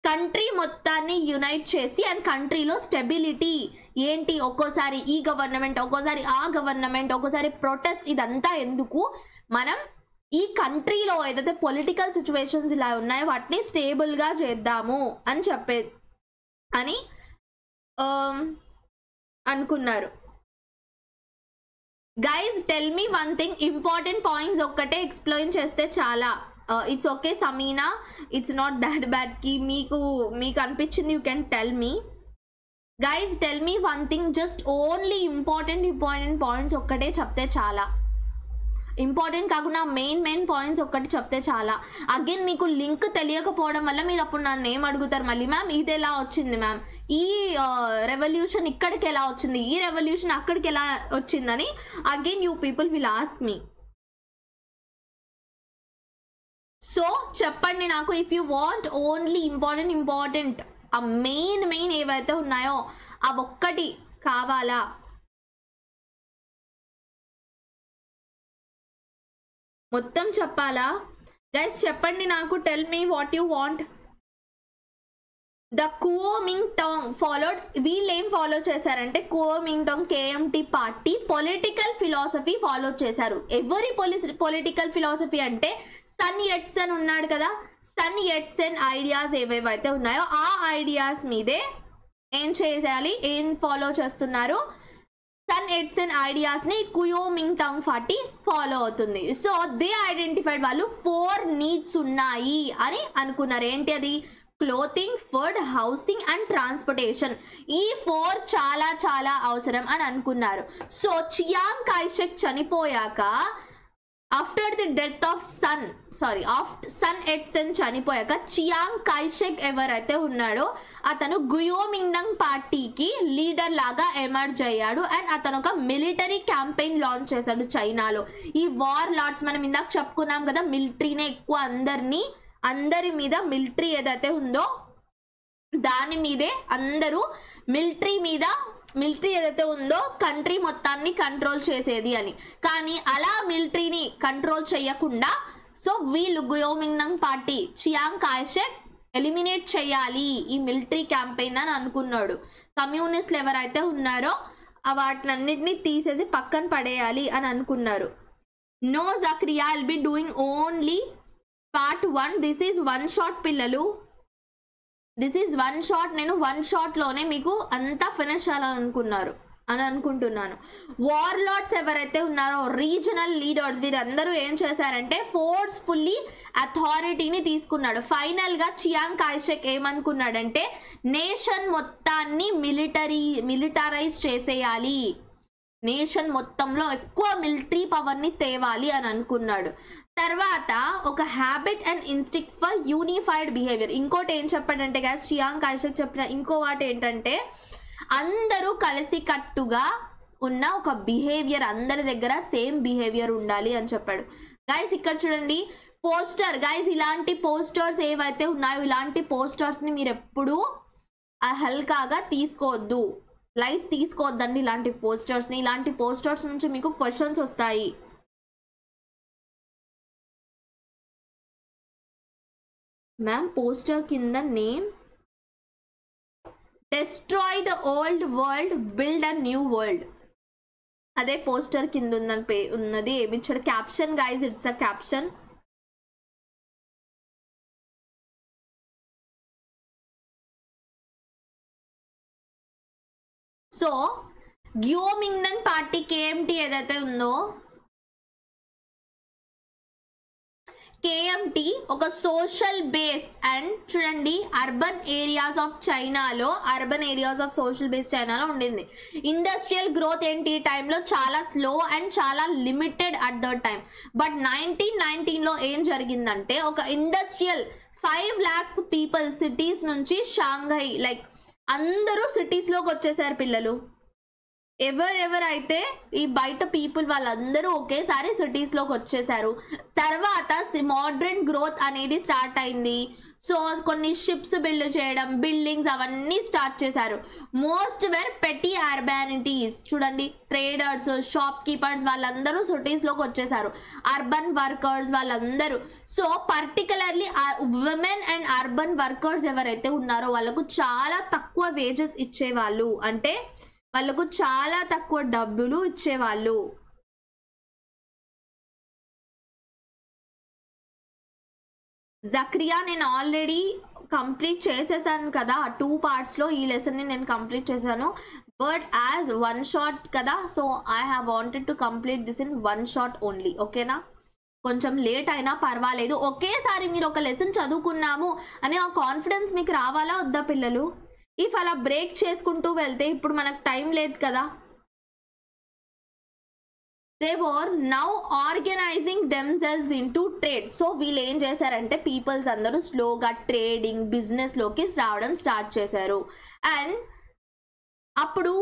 Speaker 1: కంట్రీ మొత్తాన్ని యునైట్ చేసి అండ్ కంట్రీలో స్టెబిలిటీ ఏంటి? ఒక్కోసారి ఈ గవర్నమెంట్ ఒక్కోసారి ఆ గవర్నమెంట్ ఒక్కోసారి ప్రొటెస్ట్ ఇదంతా ఎందుకు? మనం ఈ కంట్రీలో ఏదైతే పొలిటికల్ సిచ్యువేషన్స్ ఇలా ఉన్నాయో వాటిని స్టేబుల్గా చేద్దాము అని చెప్పే అని అనుకున్నారు. Guys tell me one thing important points ఒక్కటే ఎక్స్ప్లెయిన్ చేస్తే చాలా. It's okay Sameena it's not that బ్యాడ్కి మీకు మీకు అనిపించింది you can tell me guys tell me one thing just only important important points ఒక్కటే చెప్తే చాలా. ఇంపార్టెంట్ కాకుండా మెయిన్ మెయిన్ పాయింట్స్ ఒక్కటి చెప్తే చాలా. అగైన్ మీకు లింక్ తెలియకపోవడం వల్ల మీరు అప్పుడు నన్ను ఏం అడుగుతారు మళ్ళీ మ్యామ్ ఇది ఎలా వచ్చింది మ్యామ్ ఈ uh, రెవల్యూషన్ ఇక్కడికి ఎలా వచ్చింది? ఈ రెవల్యూషన్ అక్కడికి ఎలా వచ్చిందని again you people will ask me so చెప్పండి నాకు if you want only important important ఆ మెయిన్ మెయిన్ ఏవైతే ఉన్నాయో అవి ఒక్కటి కావాలా? మొత్తం చెప్పాలా? గైస్ చెప్పండి నాకు tell me what you want the Kuomintang followed వీళ్ళు ఏం ఫాలో చేశారంటే Kuomintang KMT party political philosophy follow చేశారు. ఎవరి పొలిసి పొలిటికల్ ఫిలాసఫీ అంటే సన్ ఎట్సన్ ఉన్నాడు కదా. సన్ ఎట్సన్ ఐడియాస్ ఏవేవైతే ఉన్నాయో ఆ ఐడియాస్ మీదే ఏం చేయాలి ఏం ఫాలో చేస్తున్నారు? సన్ ఎడ్సన్ ఐడియాస్ని కుయోమింగ్ టంగ్ ఫార్టీ ఫాలో అవుతుంది. సో దే ఐడెంటిఫైడ్ వాళ్ళు ఫోర్ నీడ్స్ ఉన్నాయి అని అనుకున్నారు. ఏంటి అది? Clothing food housing and transportation ఈ ఫోర్ చాలా చాలా అవసరం అని అనుకున్నారు. సో చియాంగ్ కైషక్ చనిపోయాక after the death of Sun sorry of Sun Yatsen చనిపోయాక చియాంగ్ కైషెక్ ఎవరైతే ఉన్నాడో అతను గుయోమింగ్డంగ్ పార్టీకి లీడర్ లాగా ఎమర్జ్ అయ్యాడు అండ్ అతను ఒక మిలిటరీ క్యాంపెయిన్ లాంచ్ చేశాడు చైనాలో. ఈ వార్ లార్డ్స్ మనం ఇందాక చెప్పుకున్నాం కదా మిలిటరీనే ఎక్కువ అందరినీ అందరి మీద మిలిటరీ ఏదైతే ఉందో దాని మీదే అందరూ మిలిటరీ మీద మిలిటరీ ఏదైతే ఉందో కంట్రీ మొత్తాన్ని కంట్రోల్ చేసేది అని. కానీ అలా మిలిటరీని కంట్రోల్ చేయకుండా సో వీళ్ళు Guomindang party Chiang Kaishek eliminate చేయాలి ఈ మిలిటరీ క్యాంపెయిన్ అని అనుకున్నాడు. కమ్యూనిస్టులు ఎవరైతే ఉన్నారో ఆ వాటినన్నిటిని తీసేసి పక్కన పడేయాలి అని అనుకున్నారు. No Zakriya will be doing only part one this is one shot పిల్లలు. దిస్ ఈజ్ వన్ షాట్ నేను వన్ షాట్లోనే మీకు అంతా ఫినిష్ చేయాలనుకున్నారు అని అనుకుంటున్నాను. వార్ లార్డ్స్ ఎవరైతే ఉన్నారో రీజనల్ లీడర్స్ వీరందరూ ఏం చేశారంటే ఫోర్స్ఫుల్లీ అథారిటీని తీసుకున్నాడు. ఫైనల్గా చియాంగ్ కాయిషెక్ ఏమనుకున్నాడంటే నేషన్ మొత్తాన్ని మిలిటరీ మిలిటరైజ్ చేసేయాలి. నేషన్ మొత్తంలో ఎక్కువ మిలిటరీ పవర్ని తేవాలి అని అనుకున్నాడు. తర్వాత ఒక habit and instinct for unified behaviour ఇంకోటి ఏం చెప్పాడంటే కదా శ్రియాంక్ కైషక్ చెప్పిన ఇంకో వాటి ఏంటంటే అందరూ కలిసి కట్టుగా ఉన్న ఒక బిహేవియర్ అందరి దగ్గర సేమ్ బిహేవియర్ ఉండాలి అని చెప్పాడు. గైస్ ఇక్కడ చూడండి పోస్టర్ గైస్ ఇలాంటి పోస్టర్స్ ఏవైతే ఉన్నాయో ఇలాంటి పోస్టర్స్ని మీరు ఎప్పుడూ హల్కాగా తీసుకోవద్దు. లైట్ తీసుకోవద్దండి ఇలాంటి పోస్టర్స్ని ఇలాంటి పోస్టర్స్ నుంచి మీకు క్వశ్చన్స్ వస్తాయి. మ్యామ్ పోస్టర్ కింద name destroy the old world build a new world అదే పోస్టర్ కింద ఉందని పే ఉన్నది. ఏమిచ్చాడు caption guys it's a caption so Guomindang party KMT ఏదైతే ఉందో కేఎంటి ఒక సోషల్ బేస్ అండ్ చూడండి అర్బన్ ఏరియాస్ ఆఫ్ చైనాలో urban areas of social base చైనాలో ఉండింది. ఇండస్ట్రియల్ గ్రోత్ ఏంటి టైంలో చాలా స్లో అండ్ చాలా limited at the time but nineteen నైన్టీన్లో ఏం జరిగిందంటే ఒక industrial five lakhs people cities నుంచి షాంఘై లైక్ అందరూ సిటీస్లోకి వచ్చేసారు పిల్లలు. ఎవరెవరైతే ఈ బయట పీపుల్ వాళ్ళందరూ ఒకేసారి సిటీస్లోకి వచ్చేసారు తర్వాత మోడ్రన్ గ్రోత్ అనేది స్టార్ట్ అయింది. సో కొన్ని షిప్స్ బిల్డ్ చేయడం బిల్డింగ్స్ అవన్నీ స్టార్ట్ చేశారు. మోస్ట్ వేర్ పెట్టి అర్బానిటీస్ చూడండి ట్రేడర్స్ షాప్ కీపర్స్ వాళ్ళందరూ సిటీస్లోకి వచ్చేసారు. అర్బన్ వర్కర్స్ వాళ్ళందరూ. So particularly women and urban workers ఎవరైతే ఉన్నారో వాళ్ళకు చాలా తక్కువ వేజెస్ ఇచ్చేవాళ్ళు. అంటే వాళ్ళకు చాలా తక్కువ డబ్బులు ఇచ్చేవాళ్ళు. జక్రియా నేను ఆల్రెడీ కంప్లీట్ చేసేసాను కదా ఆ టూ పార్ట్స్లో ఈ లెసన్ని నేను కంప్లీట్ చేశాను. బట్ యాజ్ వన్ షాట్ కదా so I have wanted to complete this in one shot only ఓకేనా? కొంచెం లేట్ అయినా పర్వాలేదు. ఒకేసారి మీరు ఒక లెసన్ చదువుకున్నాము అనే ఆ కాన్ఫిడెన్స్ మీకు రావాలా వద్దా పిల్లలు? ఇఫ్ అలా బ్రేక్ చేసుకుంటూ వెళ్తే ఇప్పుడు మనకు టైం లేదు కదా. They were now organising themselves into trade so వీళ్ళు ఏం చేశారంటే పీపుల్స్ అందరూ స్లోగా ట్రేడింగ్ బిజినెస్లోకి రావడం స్టార్ట్ చేశారు. అండ్ అప్పుడు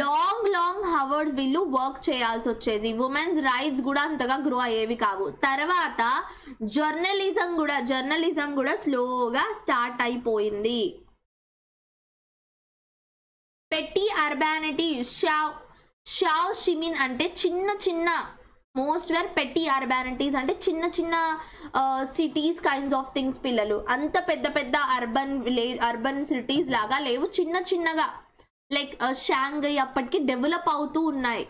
Speaker 1: లాంగ్ లాంగ్ హవర్స్ వీళ్ళు వర్క్ చేయాల్సి వచ్చేది. ఉమెన్స్ రైట్స్ కూడా అంతగా గ్రో అయ్యేవి కావు. తర్వాత జర్నలిజం కూడా జర్నలిజం కూడా స్లోగా స్టార్ట్ అయిపోయింది. పెట్టి అర్బానిటీ షావ్ షావ్ షిమిన్ అంటే చిన్న చిన్న మోస్ట్ వేర్ పెట్టి అర్బానిటీస్ అంటే చిన్న చిన్న సిటీస్ కైండ్స్ ఆఫ్ థింగ్స్ పిల్లలు. అంత పెద్ద పెద్ద అర్బన్ విలేజ్ అర్బన్ సిటీస్ లాగా లేవు. చిన్న చిన్నగా. లైక్ షాంఘై అప్పటికి డెవలప్ అవుతూ ఉన్నాయి.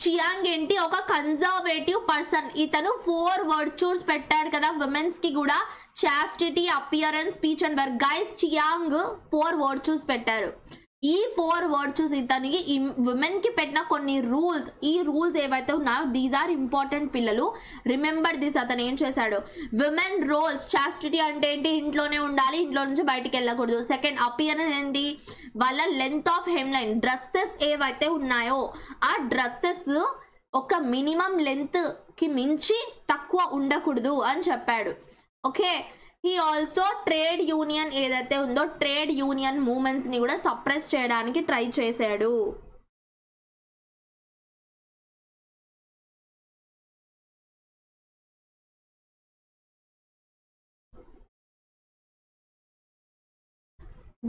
Speaker 1: చియాంగ్ ఏంటి? ఒక కన్జర్వేటివ్ పర్సన్ ఇతను ఫోర్ వర్డ్చూర్స్ పెట్టాడు కదా. ఉమెన్స్కి కూడా chastity appearance speech and work guys Chiang four virtues పెట్టారు. ఈ ఫోర్ వర్డ్స్ ఇతనికి ఉమెన్కి పెట్టిన కొన్ని రూల్స్ ఈ రూల్స్ ఏవైతే ఉన్నాయో దీస్ ఆర్ ఇంపార్టెంట్ పిల్లలు. రిమెంబర్ దిస్ అతను ఏం చేశాడు? విమెన్ రోల్స్ చాస్టిటీ అంటే ఏంటి? ఇంట్లోనే ఉండాలి ఇంట్లో నుంచి బయటికి వెళ్ళకూడదు. సెకండ్ అపియరెన్స్ ఏంటి? వాళ్ళ length of hemline dresses ఏవైతే ఉన్నాయో ఆ డ్రెస్సెస్ ఒక మినిమం లెంత్కి మించి తక్కువ ఉండకూడదు అని చెప్పాడు. ఓకే ఈ ఆల్సో ట్రేడ్ యూనియన్ ఏదైతే ఉందో ట్రేడ్ యూనియన్ మూమెంట్స్ని కూడా సప్రెస్ చేయడానికి ట్రై చేశాడు.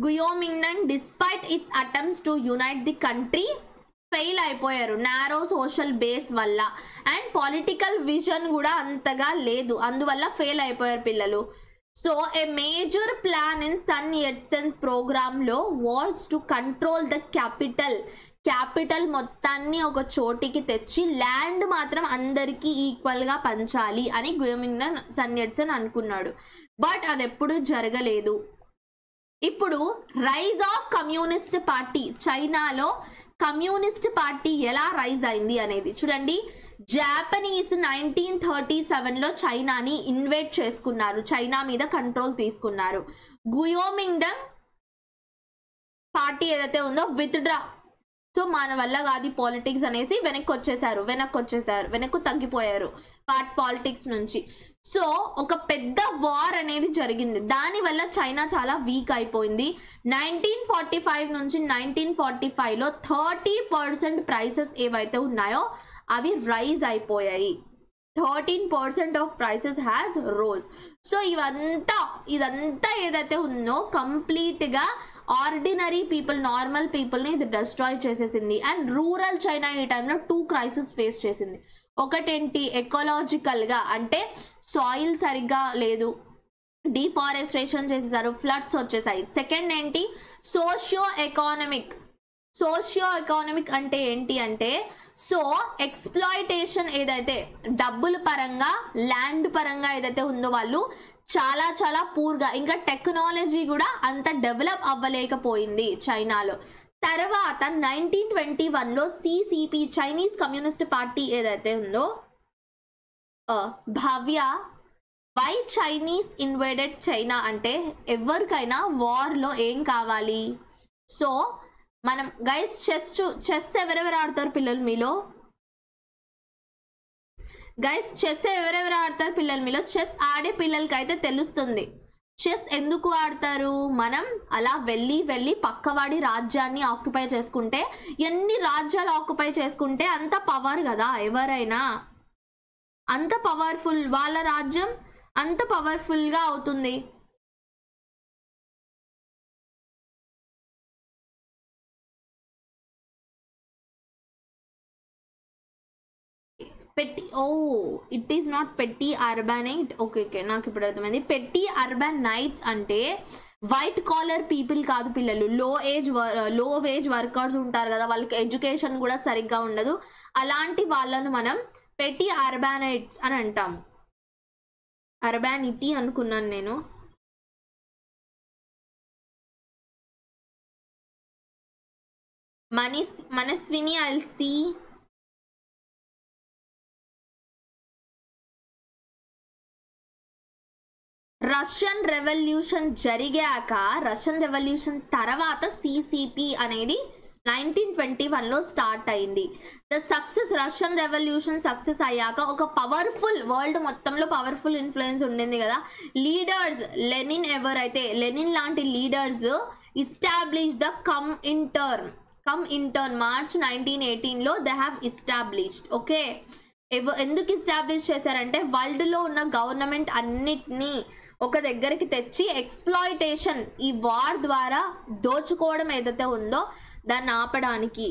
Speaker 1: Guomindang despite its attempts to unite the country fail అయిపోయారు. నారో సోషల్ బేస్ వల్ల. అండ్ పొలిటికల్ విజన్ కూడా అంతగా లేదు. అందువల్ల ఫెయిల్ అయిపోయారు పిల్లలు. So a major plan in Sun Yatsen's ప్రోగ్రామ్లో was to control the capital capital మొత్తాన్ని ఒక చోటికి తెచ్చి ల్యాండ్ మాత్రం అందరికీ ఈక్వల్గా పంచాలి అని గుయమింగ్ సన్ ఎడ్సన్ అనుకున్నాడు. బట్ అది ఎప్పుడు జరగలేదు. ఇప్పుడు రైజ్ ఆఫ్ కమ్యూనిస్ట్ పార్టీ చైనాలో కమ్యూనిస్ట్ పార్టీ ఎలా రైజ్ అయింది అనేది చూడండి. జాపనీస్ నైన్టీన్ థర్టీ సెవెన్లో చైనాని ఇన్వైట్ చేసుకున్నారు. చైనా మీద కంట్రోల్ తీసుకున్నారు. గుయోమింగ్డమ్ పార్టీ ఏదైతే ఉందో విత్డ్రా సో మన వల్ల కాదు పాలిటిక్స్ అనేసి వెనక్కి వచ్చేసారు వెనక్కి వచ్చేసారు వెనక్కు తగ్గిపోయారు పార్ట్ పాలిటిక్స్ నుంచి. సో ఒక పెద్ద వార్ అనేది జరిగింది. దానివల్ల చైనా చాలా వీక్ అయిపోయింది. నైన్టీన్ ఫార్టీ ఫైవ్ నుంచి నైన్టీన్ ఫార్టీ ఫైవ్లో థర్టీ పర్సెంట్ ప్రైసెస్ ఏవైతే ఉన్నాయో అవి రైజ్ అయిపోయాయి. Thirteen percent of prices has rose. So ఇవంతా ఇదంతా ఏదైతే ఉందో కంప్లీట్గా ఆర్డినరీ పీపుల్ నార్మల్ పీపుల్ని ఇది డిస్ట్రాయ్ చేసేసింది. అండ్ రూరల్ చైనా ఈ టైంలో టూ క్రైసిస్ ఫేస్ చేసింది. ఒకటేంటి? ఎకలాజికల్గా అంటే సాయిల్ సరిగ్గా లేదు. డిఫారెస్ట్రేషన్ చేసేసారు ఫ్లడ్స్ వచ్చేసాయి. సెకండ్ ఏంటి? సోషియో ఎకానమిక్ సోషియో ఎకానమిక్ అంటే ఏంటి అంటే సో ఎక్స్ప్లాయిటేషన్ ఏదైతే డబ్బుల పరంగా ల్యాండ్ పరంగా ఏదైతే ఉందో వాళ్ళు చాలా చాలా పూర్గా ఇంకా టెక్నాలజీ కూడా అంత డెవలప్ అవ్వలేకపోయింది చైనాలో. తర్వాత నైన్టీన్ ట్వంటీ వన్లో సిసిపి చైనీస్ కమ్యూనిస్ట్ పార్టీ ఏదైతే ఉందో Bhavya why Chinese invaded China అంటే ఎవరికైనా వార్లో ఏం కావాలి? సో మనం గైస్ చెస్ చెస్ ఎవరెవరు ఆడతారు పిల్లలు మీలో? గైస్ చెస్ ఎవరెవరు ఆడతారు పిల్లలు మీలో? చెస్ ఆడే పిల్లలకి అయితే తెలుస్తుంది. చెస్ ఎందుకు ఆడతారు? మనం అలా వెళ్ళి వెళ్ళి పక్కవాడి రాజ్యాన్ని ఆక్యుపై చేసుకుంటే ఎన్ని రాజ్యాలు ఆక్యుపై చేసుకుంటే అంత పవర్ కదా ఎవరైనా. అంత పవర్ఫుల్ వాళ్ళ రాజ్యం అంత పవర్ఫుల్గా అవుతుంది. Petty oh it is not petty urbanite okay okay నాకు ఇప్పుడు అర్థమైంది. పెట్టి అర్బన్ నైట్స్ అంటే వైట్ కాలర్ పీపుల్ కాదు పిల్లలు. లో ఏజ్లో వేజ్ వర్కర్స్ ఉంటారు కదా వాళ్ళకి ఎడ్యుకేషన్ కూడా సరిగ్గా ఉండదు. అలాంటి వాళ్ళను మనం పెట్టి అర్బానైట్స్ అని అంటాం. అర్బానిటీ అనుకున్నాను నేను. మనీస్ Manaswini I see Russian revolution జరిగాక రష్యన్ రెవల్యూషన్ తర్వాత సిసిపి అనేది నైన్టీన్ ట్వంటీ వన్లో స్టార్ట్ అయింది. The success Russian revolution success అయ్యాక ఒక పవర్ఫుల్ వరల్డ్ మొత్తంలో పవర్ఫుల్ ఇన్ఫ్లుయెన్స్ ఉండింది కదా. లీడర్స్ లెనిన్ ఎవరైతే లెనిన్ లాంటి leaders establish the Comintern Comintern March nineteen ఎయిటీన్లో దే హ్యావ్ ఇస్టాబ్లిష్డ్ ఓకే ఎందుకు ఇస్టాబ్లిష్ చేశారంటే వరల్డ్లో ఉన్న గవర్నమెంట్ అన్నిటినీ ఒక దగ్గరికి తెచ్చి ఎక్స్ప్లాయిటేషన్ ఈ వార్ ద్వారా దోచుకోవడం ఏదైతే ఉందో దాన్ని ఆపడానికి.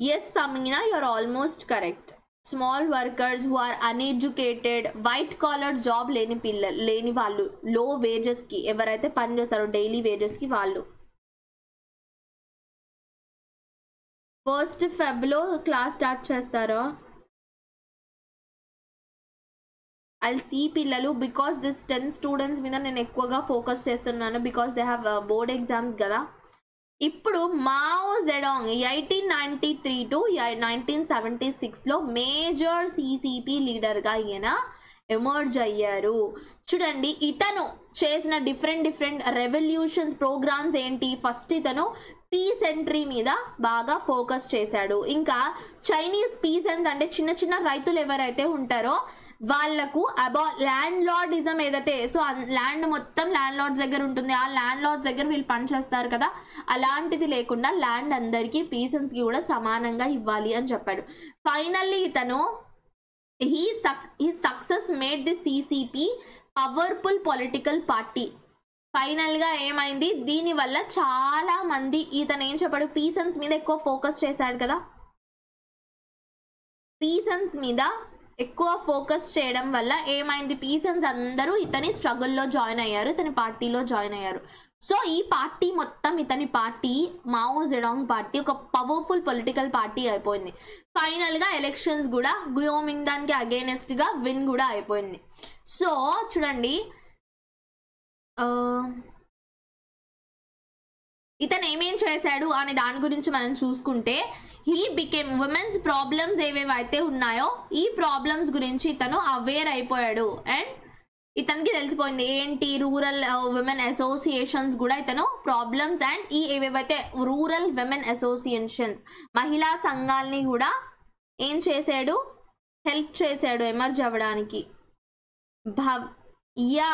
Speaker 1: Yes Sameena you're almost correct small workers who are uneducated white collar job లేని పిల్లలు లేని వాళ్ళు లో వేజెస్కి ఎవరైతే పని చేస్తారో డైలీ వేజెస్కి వాళ్ళు. ఫస్ట్ ఫెబ్లో క్లాస్ స్టార్ట్ చేస్తారో? ఐ సీ పిల్లలు బికాస్ దిస్ టెన్ స్టూడెంట్స్ మీద నేను ఎక్కువగా ఫోకస్ చేస్తున్నాను because they have board exams కదా. ఇప్పుడు Mao Zedong eighteen ninety three to nineteen seventy సిక్స్లో మేజర్ సిసిపి లీడర్గా ఈయన ఎమర్జ్ అయ్యారు. చూడండి ఇతను చేసిన డిఫరెంట్ డిఫరెంట్ రెవల్యూషన్స్ ప్రోగ్రామ్స్ ఏంటి? ఫస్ట్ ఇతను పీస్ ఎంట్రీ మీద బాగా ఫోకస్ చేశాడు. ఇంకా చైనీస్ పీసెంట్స్ అంటే చిన్న చిన్న రైతులు ఎవరైతే ఉంటారో వాళ్ళకు అబౌ ల్యాండ్ లార్డిజం ఏదైతే సో ల్యాండ్ మొత్తం ల్యాండ్ లార్డ్స్ దగ్గర ఉంటుంది. ఆ ల్యాండ్ లార్డ్స్ దగ్గర వీళ్ళు పనిచేస్తారు కదా. అలాంటిది లేకుండా ల్యాండ్ అందరికీ పీసన్స్కి కూడా సమానంగా ఇవ్వాలి అని చెప్పాడు. ఫైనల్లీ ఇతను he suck he success made the CCP powerful political party ఫైనల్గా ఏమైంది? దీని వల్ల చాలా మంది ఇతను ఏం చెప్పాడు? పీసన్స్ మీద ఎక్కువ ఫోకస్ చేశాడు కదా. పీసన్స్ మీద ఎక్కువ ఫోకస్ చేయడం వల్ల ఏమైంది? పీసన్స్ అందరూ ఇతని స్ట్రగుల్లో జాయిన్ అయ్యారు ఇతని పార్టీలో జాయిన్ అయ్యారు. సో ఈ పార్టీ మొత్తం ఇతని పార్టీ మావో జెడాంగ్ పార్టీ ఒక పవర్ఫుల్ పొలిటికల్ పార్టీ అయిపోయింది. ఫైనల్గా ఎలక్షన్స్ కూడా గుయోమింగ్కి అగేనెస్ట్గా విన్ కూడా అయిపోయింది. సో చూడండి. ఇతను ఏమేం చేశాడు అనే దాని గురించి మనం చూసుకుంటే హీ బికేమ్ ఉమెన్స్ ప్రాబ్లమ్స్ ఏవేవైతే ఉన్నాయో ఈ ప్రాబ్లమ్స్ గురించి ఇతను అవేర్ అయిపోయాడు. అండ్ ఇతనికి తెలిసిపోయింది ఏంటి రూరల్ విమెన్ అసోసియేషన్స్ కూడా ఇతను ప్రాబ్లమ్స్ అండ్ ఈ ఏవేవైతే రూరల్ విమెన్ అసోసియేషన్స్ మహిళా సంఘాలని కూడా ఏం చేశాడు? హెల్ప్ చేశాడు ఎమర్జ్ అవ్వడానికి. Bhav yeah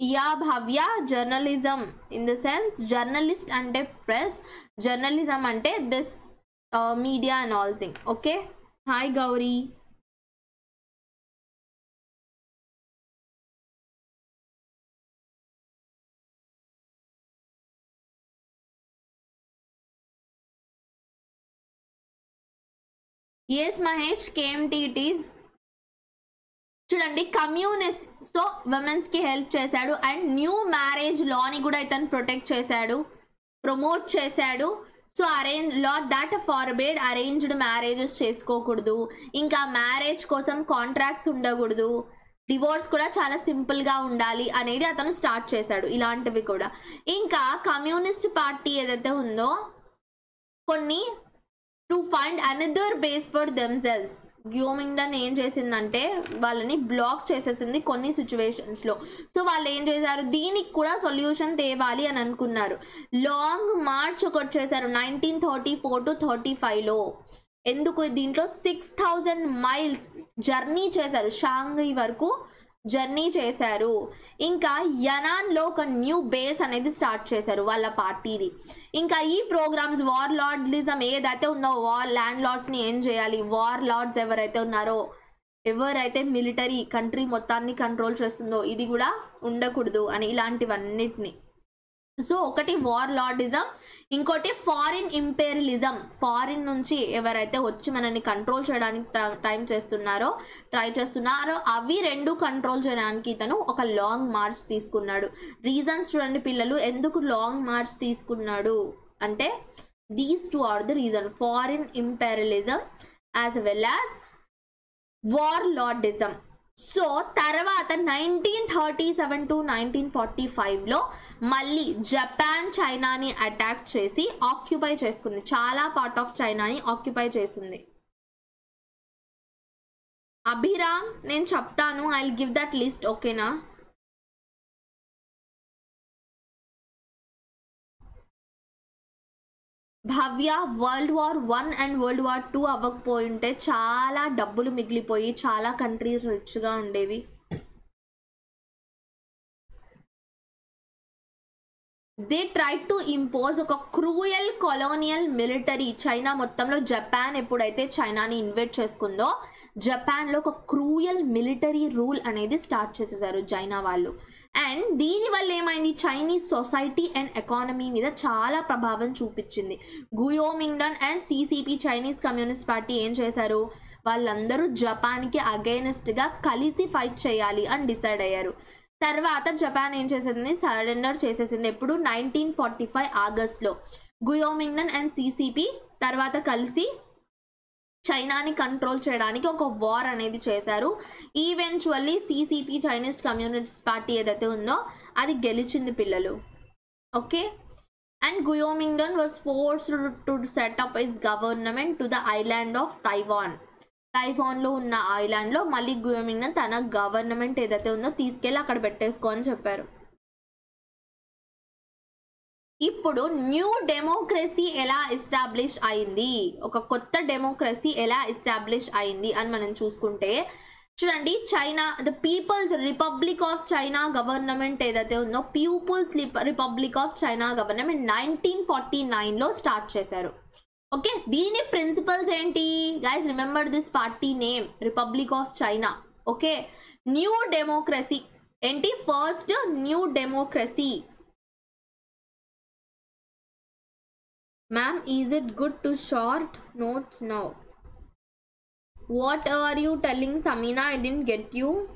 Speaker 1: yeah Bhavya journalism in the sense journalist అంటే ప్రెస్ జర్నలిజం అంటే this media and all thing okay hi Gauri. Yes Mahesh KMT it is చూడండి కమ్యూనిస్ట్ సో ఉమెన్స్కి హెల్ప్ చేశాడు. అండ్ న్యూ మ్యారేజ్ లాని కూడా ఇతను ప్రొటెక్ట్ చేశాడు. ప్రమోట్ చేశాడు. So arrange law that forbade arranged marriages చేసుకోకూడదు. ఇంకా మ్యారేజ్ కోసం కాంట్రాక్ట్స్ ఉండకూడదు. డివోర్స్ కూడా చాలా సింపుల్గా ఉండాలి అనేది అతను స్టార్ట్ చేశాడు ఇలాంటివి కూడా. ఇంకా కమ్యూనిస్ట్ పార్టీ ఏదైతే ఉందో కొన్ని to find another base for themselves Guomindang ఏం చేసిందంటే వాళ్ళని బ్లాక్ చేసేసింది కొన్ని సిచ్యువేషన్స్లో సో వాళ్ళు ఏం చేశారు? దీనికి కూడా సొల్యూషన్ తేవాలి అని అనుకున్నారు. లాంగ్ మార్చ్ ఒకటి చేశారు nineteen thirty four to thirty ఫైవ్లో ఎందుకు? దీంట్లో సిక్స్ థౌజండ్ మైల్స్ జర్నీ చేశారు. షాంఘై వరకు జర్నీ చేశారు. ఇంకా యనాన్లో ఒక న్యూ బేస్ అనేది స్టార్ట్ చేశారు వాళ్ళ పార్టీది. ఇంకా ఈ ప్రోగ్రామ్స్ వార్ లార్డ్లిజం ఏదైతే ఉందో వార్ ల్యాండ్ లార్డ్స్ని ఏం చేయాలి? వార్ లార్డ్స్ ఎవరైతే ఉన్నారో ఎవరైతే మిలిటరీ కంట్రీ మొత్తాన్ని కంట్రోల్ చేస్తుందో ఇది కూడా ఉండకూడదు అని ఇలాంటివన్నిటిని. సో ఒకటి వార్ లార్డిజం ఇంకోటి ఫారిన్ ఇంపేరియలిజం ఫారిన్ నుంచి ఎవరైతే వచ్చి మనల్ని కంట్రోల్ చేయడానికి టైం చేస్తున్నారో ట్రై చేస్తున్నారో అవి రెండు కంట్రోల్ చేయడానికి ఇతను ఒక లాంగ్ మార్చ్ తీసుకున్నాడు. రీజన్స్ చూడండి పిల్లలు ఎందుకు లాంగ్ మార్చ్ తీసుకున్నాడు? అంటే these two are the reason foreign imperialism as well as warlordism so తర్వాత nineteen thirty seven to nineteen forty ఫైవ్లో మళ్ళీ జపాన్ చైనాని అటాక్ చేసి ఆక్యుపై చేసుకుంది. చాలా పార్ట్ ఆఫ్ చైనాని ఆక్యుపై చేసింది. అభిరామ్ నేను చెప్తాను. ఐ గివ్ దట్ లిస్ట్ ఓకేనా Bhavya world war one and world war two అవ్వకపోయింటే చాలా డబ్బులు మిగిలిపోయి చాలా కంట్రీస్ రిచ్గా ఉండేవి. దే ట్రై టు ఇంపోజ్ ఒక క్రూయల్ కొలోనియల్ మిలిటరీ చైనా మొత్తంలో జపాన్ ఎప్పుడైతే చైనాని ఇన్వైట్ చేసుకుందో జపాన్లో ఒక క్రూయల్ మిలిటరీ రూల్ అనేది స్టార్ట్ చేసేసారు చైనా వాళ్ళు. అండ్ దీని వల్ల ఏమైంది? చైనీస్ సొసైటీ అండ్ ఎకానమీ మీద చాలా ప్రభావం చూపించింది. Guomindang and CCP Chinese communist party ఏం చేశారు? వాళ్ళందరూ జపాన్కి అగైనెస్ట్గా కలిసి ఫైట్ చేయాలి అని డిసైడ్ అయ్యారు. తర్వాత జపాన్ ఏం చేసింది? సరెండర్ చేసేసింది. ఎప్పుడు? నైన్టీన్ ఫార్టీ ఫైవ్ ఆగస్ట్లో. గుయోమింగ్డన్ అండ్ సిసిపి తర్వాత కలిసి చైనాని కంట్రోల్ చేయడానికి ఒక వార్ అనేది చేశారు. Eventually CCP Chinese communist party ఏదైతే ఉందో అది గెలిచింది పిల్లలు. Okay? And Guomindang was forced to set up its government to the island of Taiwan. తైవాన్లో ఉన్న ఐలాండ్లో మళ్ళీ గుయోమింగ్డన్ తన గవర్నమెంట్ ఏదైతే ఉందో తీసుకెళ్ళి అక్కడ పెట్టేసుకో అని చెప్పారు. ఇప్పుడు న్యూ డెమోక్రసీ ఎలా ఎస్టాబ్లిష్ అయింది? ఒక కొత్త డెమోక్రసీ ఎలా ఎస్టాబ్లిష్ అయింది? అని మనం చూసుకుంటే చూడండి China the People's Republic of China government ఏదైతే ఉందో People's Republic of China government nineteen forty నైన్లో స్టార్ట్ చేశారు. ఓకే దీని ప్రిన్సిపల్స్ ఏంటి guys remember this party name Republic of China okay new democracy ఏంటి first new democracy Ma'am, is it good to short notes now? What are you telling Samina? I didn't get you.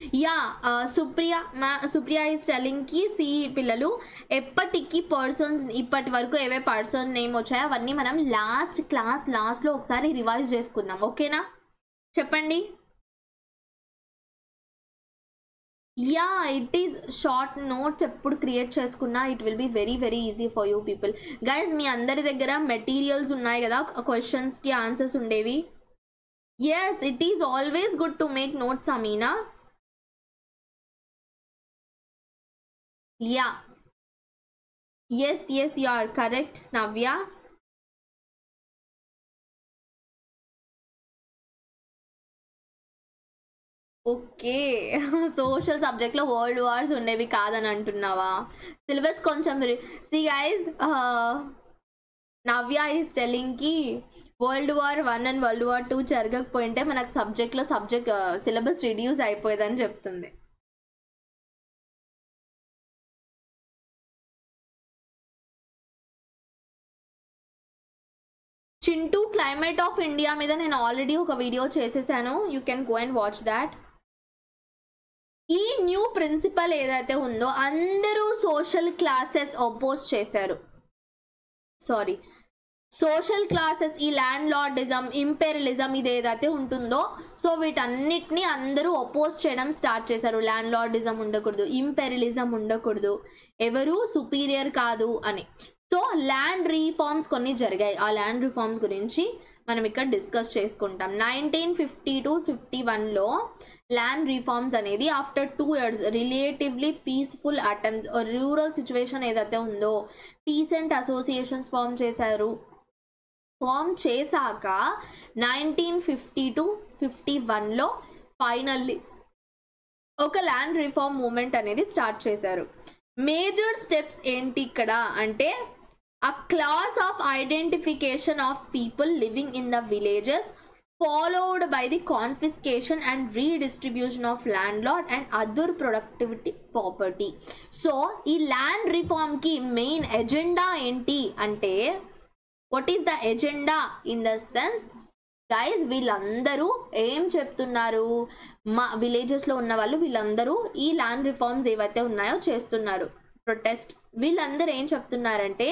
Speaker 1: Yeah Supriya మా సుప్రియ ఈస్ టెలింగ్కి సి పిల్లలు ఎప్పటికీ పర్సన్స్ ఇప్పటి వరకు ఏవే పర్సన్ నేమ్ వచ్చాయో అవన్నీ మనం లాస్ట్ క్లాస్ లాస్ట్లో ఒకసారి రివైజ్ చేసుకుందాం. ఓకేనా చెప్పండి. Yeah it is short notes ఎప్పుడు క్రియేట్ చేసుకున్నా it will be very very easy for you people guys మీ అందరి దగ్గర మెటీరియల్స్ ఉన్నాయి కదా? క్వశ్చన్స్కి ఆన్సర్స్ ఉండేవి? Yes it is always good to make notes Amina yeah Yes, yes, you are correct Navya okay social సబ్జెక్ట్లో వరల్డ్ వార్స్ ఉండేవి కాదని అంటున్నావా? సిలబస్ కొంచెం see guys Navya is టెలింగ్కి world war one and world war two జరగకపోయింటే మనకు సబ్జెక్ట్లో సబ్జెక్ట్ సిలబస్ రిడ్యూస్ అయిపోయేదని చెప్తుంది. చింటూ క్లైమేట్ ఆఫ్ ఇండియా మీద నేను ఆల్రెడీ ఒక వీడియో చేసేసాను. You can go and watch that ఈ న్యూ ప్రిన్సిపల్ ఏదైతే ఉందో అందరూ సోషల్ క్లాసెస్ అపోజ్ చేశారు. సారీ సోషల్ క్లాసెస్ ఈ ల్యాండ్ లార్డిజం ఇంపెరియలిజం ఇది ఏదైతే ఉంటుందో సో వీటన్నిటిని అందరూ అపోజ్ చేయడం స్టార్ట్ చేశారు. ల్యాండ్ లార్డిజం ఉండకూడదు ఇంపెరియలిజం ఉండకూడదు. ఎవరు సుపీరియర్ కాదు అని. సో ల్యాండ్ రీఫార్మ్స్ కొన్ని జరిగాయి. ఆ ల్యాండ్ రిఫార్మ్స్ గురించి మనం ఇక్కడ డిస్కస్ చేసుకుంటాం. నైన్టీన్ ఫిఫ్టీ టు ఫిఫ్టీ వన్లో ల్యాండ్ రిఫార్మ్స్ అనేది after two years relatively peaceful attempts rural situation ఏదైతే ఉందో పీసెంట్ అసోసియేషన్స్ ఫామ్ చేశారు. ఫామ్ చేశాక నైన్టీన్ ఫిఫ్టీ టు ఫిఫ్టీ వన్లో ఫైనల్లీ ఒక ల్యాండ్ రిఫార్మ్ మూమెంట్ అనేది స్టార్ట్ చేశారు. మేజర్ స్టెప్స్ ఏంటి ఇక్కడ అంటే a class of identification of people living in the villages followed by the confiscation and redistribution of landlord and other productivity property so ఈ ల్యాండ్ రిఫార్మ్కి మెయిన్ ఎజెండా ఏంటి అంటే what is the agenda in the sense guys వీళ్ళందరూ ఏం చెప్తున్నారు మా విలేజెస్లో ఉన్న వాళ్ళు వీళ్ళందరూ ఈ ల్యాండ్ రిఫార్మ్స్ ఏవైతే ఉన్నాయో చేస్తున్నారు ప్రొటెస్ట్ వీళ్ళందరూ ఏం చెప్తున్నారంటే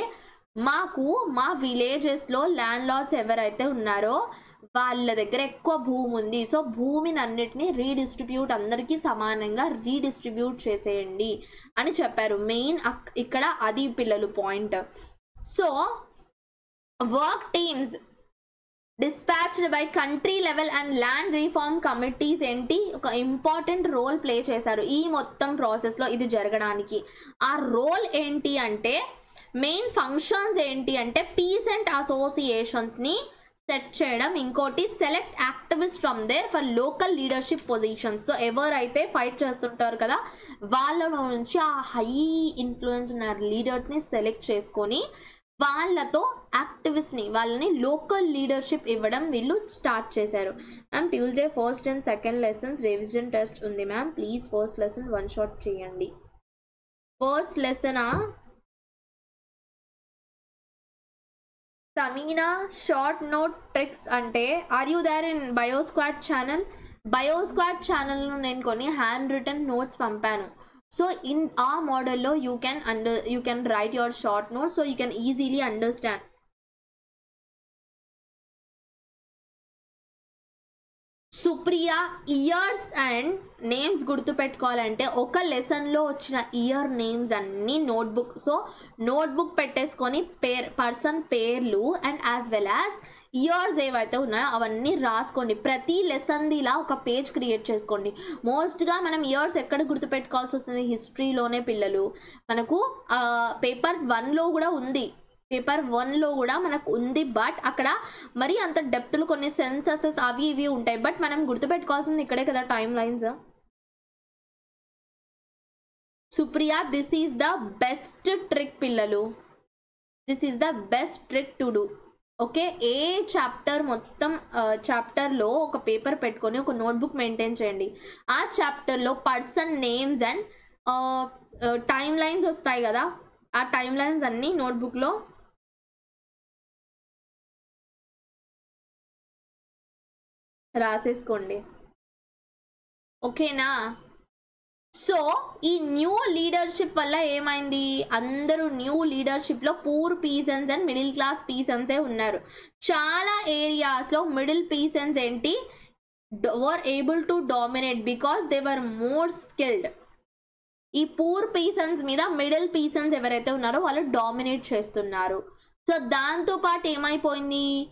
Speaker 1: మాకు మా విలేజెస్లో ల్యాండ్ లార్డ్స్ ఎవరైతే ఉన్నారో వాళ్ళ దగ్గర ఎక్కువ భూమి ఉంది. సో భూమిని అన్నిటినీ రీడిస్ట్రిబ్యూట్ అందరికీ సమానంగా రీడిస్ట్రిబ్యూట్ చేసేయండి అని చెప్పారు. మెయిన్ ఇక్కడ అది పిల్లలు point so work teams dispatched by country level and land reform committees ఏంటి? ఒక ఇంపార్టెంట్ రోల్ ప్లే చేశారు ఈ మొత్తం ప్రాసెస్లో ఇది జరగడానికి. ఆ రోల్ ఏంటి అంటే మెయిన్ ఫంక్షన్స్ ఏంటి అంటే పీసెంట్ అసోసియేషన్స్ని సెట్ చేయడం. ఇంకోటి select activist from there for local leadership positions so ఎవరైతే ఫైట్ చేస్తుంటారు కదా వాళ్ళ నుంచి ఆ హై ఇన్ఫ్లుయెన్స్ ఉన్న లీడర్స్ని సెలెక్ట్ చేసుకొని వాళ్ళతో యాక్టివిస్ట్ని వాళ్ళని లోకల్ లీడర్షిప్ ఇవ్వడం వీళ్ళు స్టార్ట్ చేశారు. Ma'am Tuesday first and second lessons revision test ఉంది. Ma'am please first lesson one shot చేయండి. ఫస్ట్ లెసనా సమీనా షార్ట్ నోట్ ట్రిక్స్ అంటే are you there in BioSquad channel BioSquad ఛానల్లో నేను కొన్ని హ్యాండ్ రిటర్న్ నోట్స్ పంపాను. సో ఇన్ ఆ మోడల్లో you can under you can write your short note so you can easily understand Supriya years and names గుర్తుపెట్టుకోవాలంటే ఒక లెసన్లో వచ్చిన ఇయర్ నేమ్స్ అన్ని నోట్బుక్. సో నోట్బుక్ పెట్టేసుకొని పేర్ పర్సన్ పేర్లు and as well as years ఏవైతే ఉన్నాయో అవన్నీ రాసుకోండి. ప్రతి లెసన్ది ఇలా ఒక పేజ్ క్రియేట్ చేసుకోండి. మోస్ట్గా మనం ఇయర్స్ ఎక్కడ గుర్తుపెట్టుకోవాల్సి వస్తుంది? హిస్టరీలోనే పిల్లలు. మనకు పేపర్ వన్లో కూడా ఉంది. పేపర్ వన్లో కూడా మనకు ఉంది బట్ అక్కడ మరి అంత డెప్త్లు కొన్ని సెన్సెసెస్ అవి ఇవి ఉంటాయి. బట్ మనం గుర్తుపెట్టుకోవాల్సింది ఇక్కడే కదా timelines Supriya this is the best trick పిల్లలు. This is the best trick to do okay a chapter మొత్తం చాప్టర్లో ఒక పేపర్ పెట్టుకొని ఒక నోట్బుక్ మెయింటైన్ చేయండి. ఆ చాప్టర్లో person names and timelines వస్తాయి కదా? ఆ టైం లైన్స్ అన్నీ నోట్బుక్లో రాసేసుకోండి. ఓకేనా? సో ఈ న్యూ లీడర్షిప్ వల్ల ఏమైంది? అందరూ new లీడర్షిప్లో poor peasants and middle class పీసన్సే ఉన్నారు. చాలా ఏరియాస్లో మిడిల్ పీసన్స్ ఏంటి? Were able to dominate because they were more skilled. ఈ పూర్ పీసన్స్ మీద మిడిల్ పీసన్స్ ఎవరైతే ఉన్నారో వాళ్ళు డామినేట్ చేస్తున్నారు. సో దాంతో పాటు ఏమైపోయింది?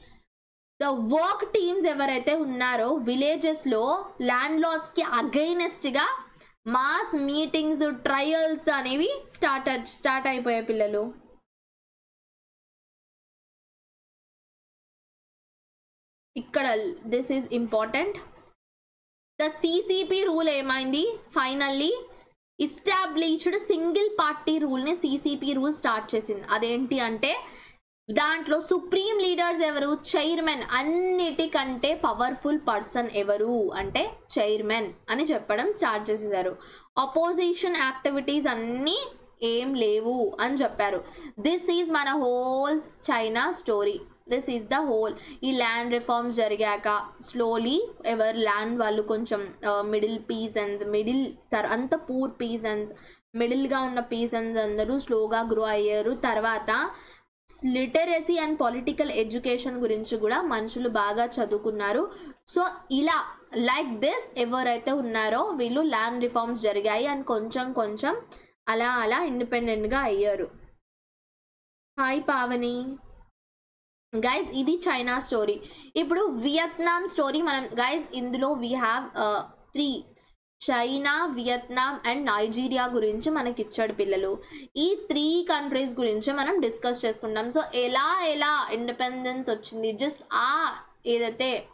Speaker 1: ద వర్క్ టీమ్స్ ఎవరైతే ఉన్నారో విలేజెస్లో ల్యాండ్ లార్డ్స్కి అగైనెస్ట్గా మాస్ మీటింగ్స్ ట్రయల్స్ అనేవి స్టార్ట్ స్టార్ట్ అయిపోయాయి పిల్లలు. ఇక్కడ this is important the CCP rule ఏమైంది? ఫైనల్లీ ఇస్టాబ్లిష్డ్ సింగిల్ పార్టీ రూల్ని సిసిపి రూల్ స్టార్ట్ చేసింది. అదేంటి అంటే దాంట్లో సుప్రీం లీడర్స్ ఎవరు? చైర్మన్ అన్నిటికంటే పవర్ఫుల్ పర్సన్ ఎవరు? అంటే చైర్మన్ అని చెప్పడం స్టార్ట్ చేసేసారు అపోజిషన్ యాక్టివిటీస్ అన్నీ ఏం లేవు అని చెప్పారు. దిస్ ఈజ్ మన whole China story this is the whole ఈ ల్యాండ్ రిఫార్మ్స్ జరిగాక స్లోలీ ఎవరు ల్యాండ్ వాళ్ళు కొంచెం మిడిల్ పీసన్స్ మిడిల్ తర్ అంత పూర్ పీసన్స్ మిడిల్గా ఉన్న పీసన్స్ అందరూ స్లోగా గ్రో అయ్యారు. తర్వాత లిటరసీ అండ్ పొలిటికల్ ఎడ్యుకేషన్ గురించి కూడా మనుషులు బాగా చదువుకున్నారు. సో ఇలా లైక్ దిస్ ఎవరైతే ఉన్నారో వీళ్ళు ల్యాండ్ రిఫార్మ్స్ జరిగాయి అండ్ కొంచెం కొంచెం అలా అలా ఇండిపెండెంట్గా అయ్యారు. హాయ్ పావని. గైస్ ఇది చైనా స్టోరీ ఇప్పుడు వియత్నాం స్టోరీ మనం గైస్ ఇందులో we have three China Vietnam and Nigeria గురించి మనకి ఇచ్చాడు పిల్లలు. ఈ త్రీ కంట్రీస్ గురించి మనం డిస్కస్ చేసుకుంటాం సో ఎలా ఎలా ఇండిపెండెన్స్ వచ్చింది? జస్ట్ ఆ ఏదైతే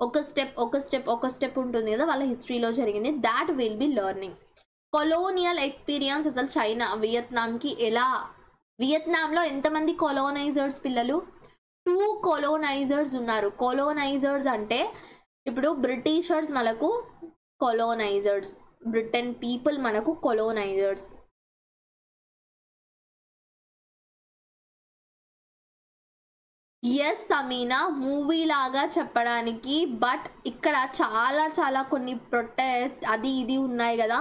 Speaker 1: ఒక స్టెప్ ఒక స్టెప్ ఒక స్టెప్ ఉంటుంది కదా వాళ్ళ హిస్టరీలో జరిగింది. That will be learning colonial experience అసలు చైనా వియత్నాంకి ఎలా? వియత్నాంలో ఎంతమంది కొలోనైజర్స్ పిల్లలు? టూ కొలోనైజర్స్ ఉన్నారు. కొలోనైజర్స్ అంటే ఇప్పుడు బ్రిటిషర్స్ మనకు కొలోనైజర్స్ బ్రిటన్ పీపుల్ మనకు కొలోనైజర్స్ ఎస్ సమీనా మూవీ లాగా చెప్పడానికి బట్ ఇక్కడ చాలా చాలా కొన్ని ప్రొటెస్ట్ అది ఇది ఉన్నాయి కదా.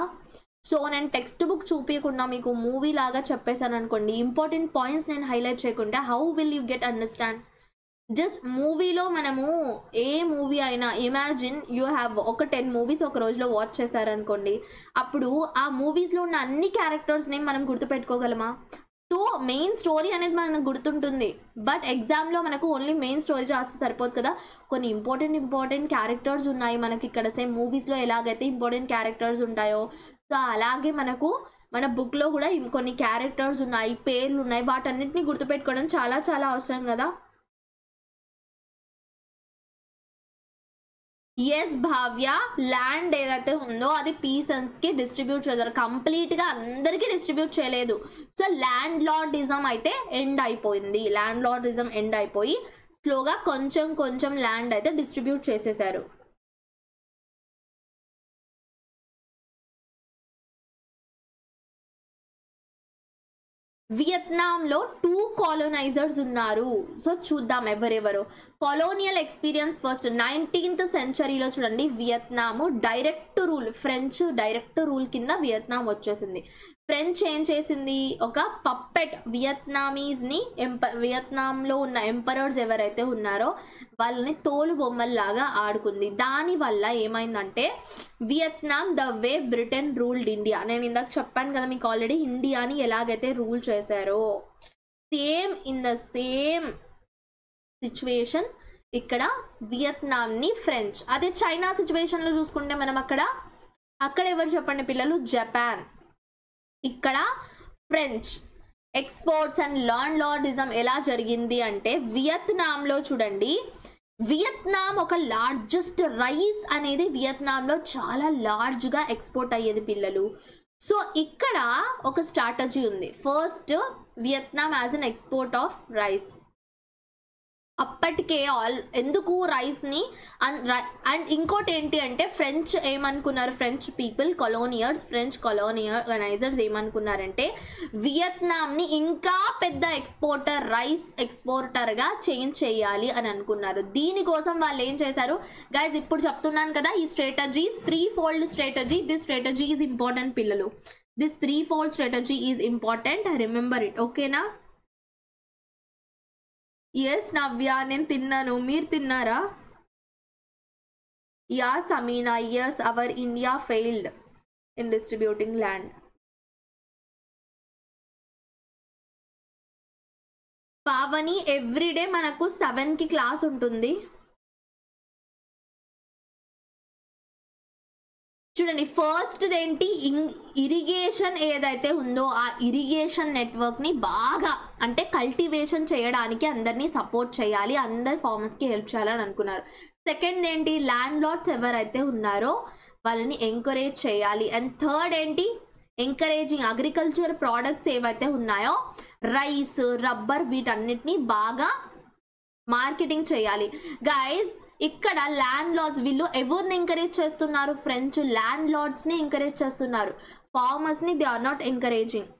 Speaker 1: సో నేను టెక్స్ట్ బుక్ చూపించకుండా మీకు మూవీ లాగా చెప్పేశాను అనుకోండి. ఇంపార్టెంట్ పాయింట్స్ నేను హైలైట్ చేయకుండా how will you get understand just మూవీలో మనము ఏ మూవీ అయినా ఇమాజిన్ యూ హ్యావ్ ఒక టెన్ మూవీస్ ఒక రోజులో వాచ్ చేశారనుకోండి అప్పుడు ఆ మూవీస్లో ఉన్న అన్ని క్యారెక్టర్స్ని మనం గుర్తుపెట్టుకోగలమా? సో మెయిన్ స్టోరీ అనేది మనకు గుర్తుంటుంది బట్ ఎగ్జామ్లో మనకు ఓన్లీ మెయిన్ స్టోరీ రాస్తే సరిపోదు కదా? కొన్ని ఇంపార్టెంట్ ఇంపార్టెంట్ క్యారెక్టర్స్ ఉన్నాయి మనకి ఇక్కడ సేమ్ మూవీస్లో ఎలాగైతే ఇంపార్టెంట్ క్యారెక్టర్స్ ఉంటాయో సో అలాగే మనకు మన బుక్లో కూడా కొన్ని క్యారెక్టర్స్ ఉన్నాయి పేర్లు ఉన్నాయి వాటన్నిటిని గుర్తుపెట్టుకోవడం చాలా చాలా అవసరం కదా? ఎస్ భావ్య ల్యాండ్ ఏదైతే ఉందో అది పీసన్స్కి డిస్ట్రిబ్యూట్ చేశారు కంప్లీట్గా అందరికీ డిస్ట్రిబ్యూట్ చేయలేదు. సో ల్యాండ్ లార్డిజం అయితే ఎండ్ అయిపోయింది. ల్యాండ్ లార్డిజం ఎండ్ అయిపోయి స్లోగా కొంచెం కొంచెం ల్యాండ్ అయితే డిస్ట్రిబ్యూట్ చేసేసారు. వియత్నాంలో టూ కాలనైజర్స్ ఉన్నారు. సో చూద్దాం ఎవరెవరు. కొలోనియల్ ఎక్స్పీరియన్స్ ఫస్ట్ నైన్టీన్త్ సెంచరీలో చూడండి Vietnam direct rule French direct rule కింద వియత్నాం వచ్చేసింది. ఫ్రెంచ్ ఏం చేసింది? ఒక పప్పెట్ వియత్నామీస్ని ఎంప వియత్నాంలో ఉన్న ఎంపరర్స్ ఎవరైతే ఉన్నారో వాళ్ళని తోలు బొమ్మల్లాగా ఆడుకుంది. దాని వల్ల ఏమైందంటే Vietnam the way Britain ruled India. నేను ఇందాక చెప్పాను కదా మీకు ఆల్రెడీ ఇండియాని ఎలాగైతే రూల్ చేశారో same in the same situation ఇక్కడ వియత్నాంని ఫ్రెంచ్. అదే చైనా సిచ్యువేషన్లో చూసుకుంటే మనం అక్కడ అక్కడ ఎవరు చెప్పండి పిల్లలు? జపాన్. ఇక్కడ French. Exports and landlordism ఎలా జరిగింది అంటే వియత్నాంలో చూడండి వియత్నాం ఒక లార్జెస్ట్ రైస్ అనేది వియత్నాంలో చాలా లార్జ్గా ఎక్స్పోర్ట్ అయ్యేది పిల్లలు. సో ఇక్కడ ఒక స్ట్రాటజీ ఉంది. First Vietnam as an export of rice అప్పటికే ఆల్ ఎందుకు రైస్ని అండ్ ఇంకోటి ఏంటి అంటే ఫ్రెంచ్ ఏమనుకున్నారు? ఫ్రెంచ్ పీపుల్ కొలోనియర్స్ ఫ్రెంచ్ కొలోనియర్గనైజర్స్ ఏమనుకున్నారంటే వియత్నాంని ఇంకా పెద్ద ఎక్స్పోర్టర్ రైస్ ఎక్స్పోర్టర్గా చేంజ్ చేయాలి అని అనుకున్నారు. దీనికోసం వాళ్ళు ఏం చేశారు? గైజ్ ఇప్పుడు చెప్తున్నాను కదా ఈ strategies threefold strategy this strategy is important పిల్లలు this threefold strategy is important remember it ఓకేనా ఎస్ నవ్య నేను తిన్నాను. మీరు తిన్నారా? Yeah Samina yes our India failed in distributing land Pavani every day మనకు సెవెన్కి క్లాస్ ఉంటుంది. చూడండి ఫస్ట్ ఏంటి ఇరిగేషన్ ఏదైతే ఉందో ఆ ఇరిగేషన్ నెట్వర్క్ని బాగా అంటే కల్టివేషన్ చేయడానికి అందరినీ సపోర్ట్ చేయాలి అందరి ఫార్మర్స్కి హెల్ప్ చేయాలని అనుకున్నారు. సెకండ్ ఏంటి? ల్యాండ్ లార్డ్స్ ఎవరైతే ఉన్నారో వాళ్ళని ఎంకరేజ్ చేయాలి. అండ్ థర్డ్ ఏంటి? ఎంకరేజింగ్ అగ్రికల్చర్ ప్రోడక్ట్స్ ఏవైతే ఉన్నాయో రైస్ రబ్బర్ వీటన్నిటిని బాగా మార్కెటింగ్ చేయాలి. గైస్ ఇక్కడ ల్యాండ్ లార్డ్స్ వీళ్ళు ఎవరిని ఎంకరేజ్ చేస్తున్నారు? ఫ్రెంచ్ ల్యాండ్ లార్డ్స్ని ఎంకరేజ్ చేస్తున్నారు. ఫార్మర్స్ని దే ఆర్ నాట్ ఎంకరేజింగ్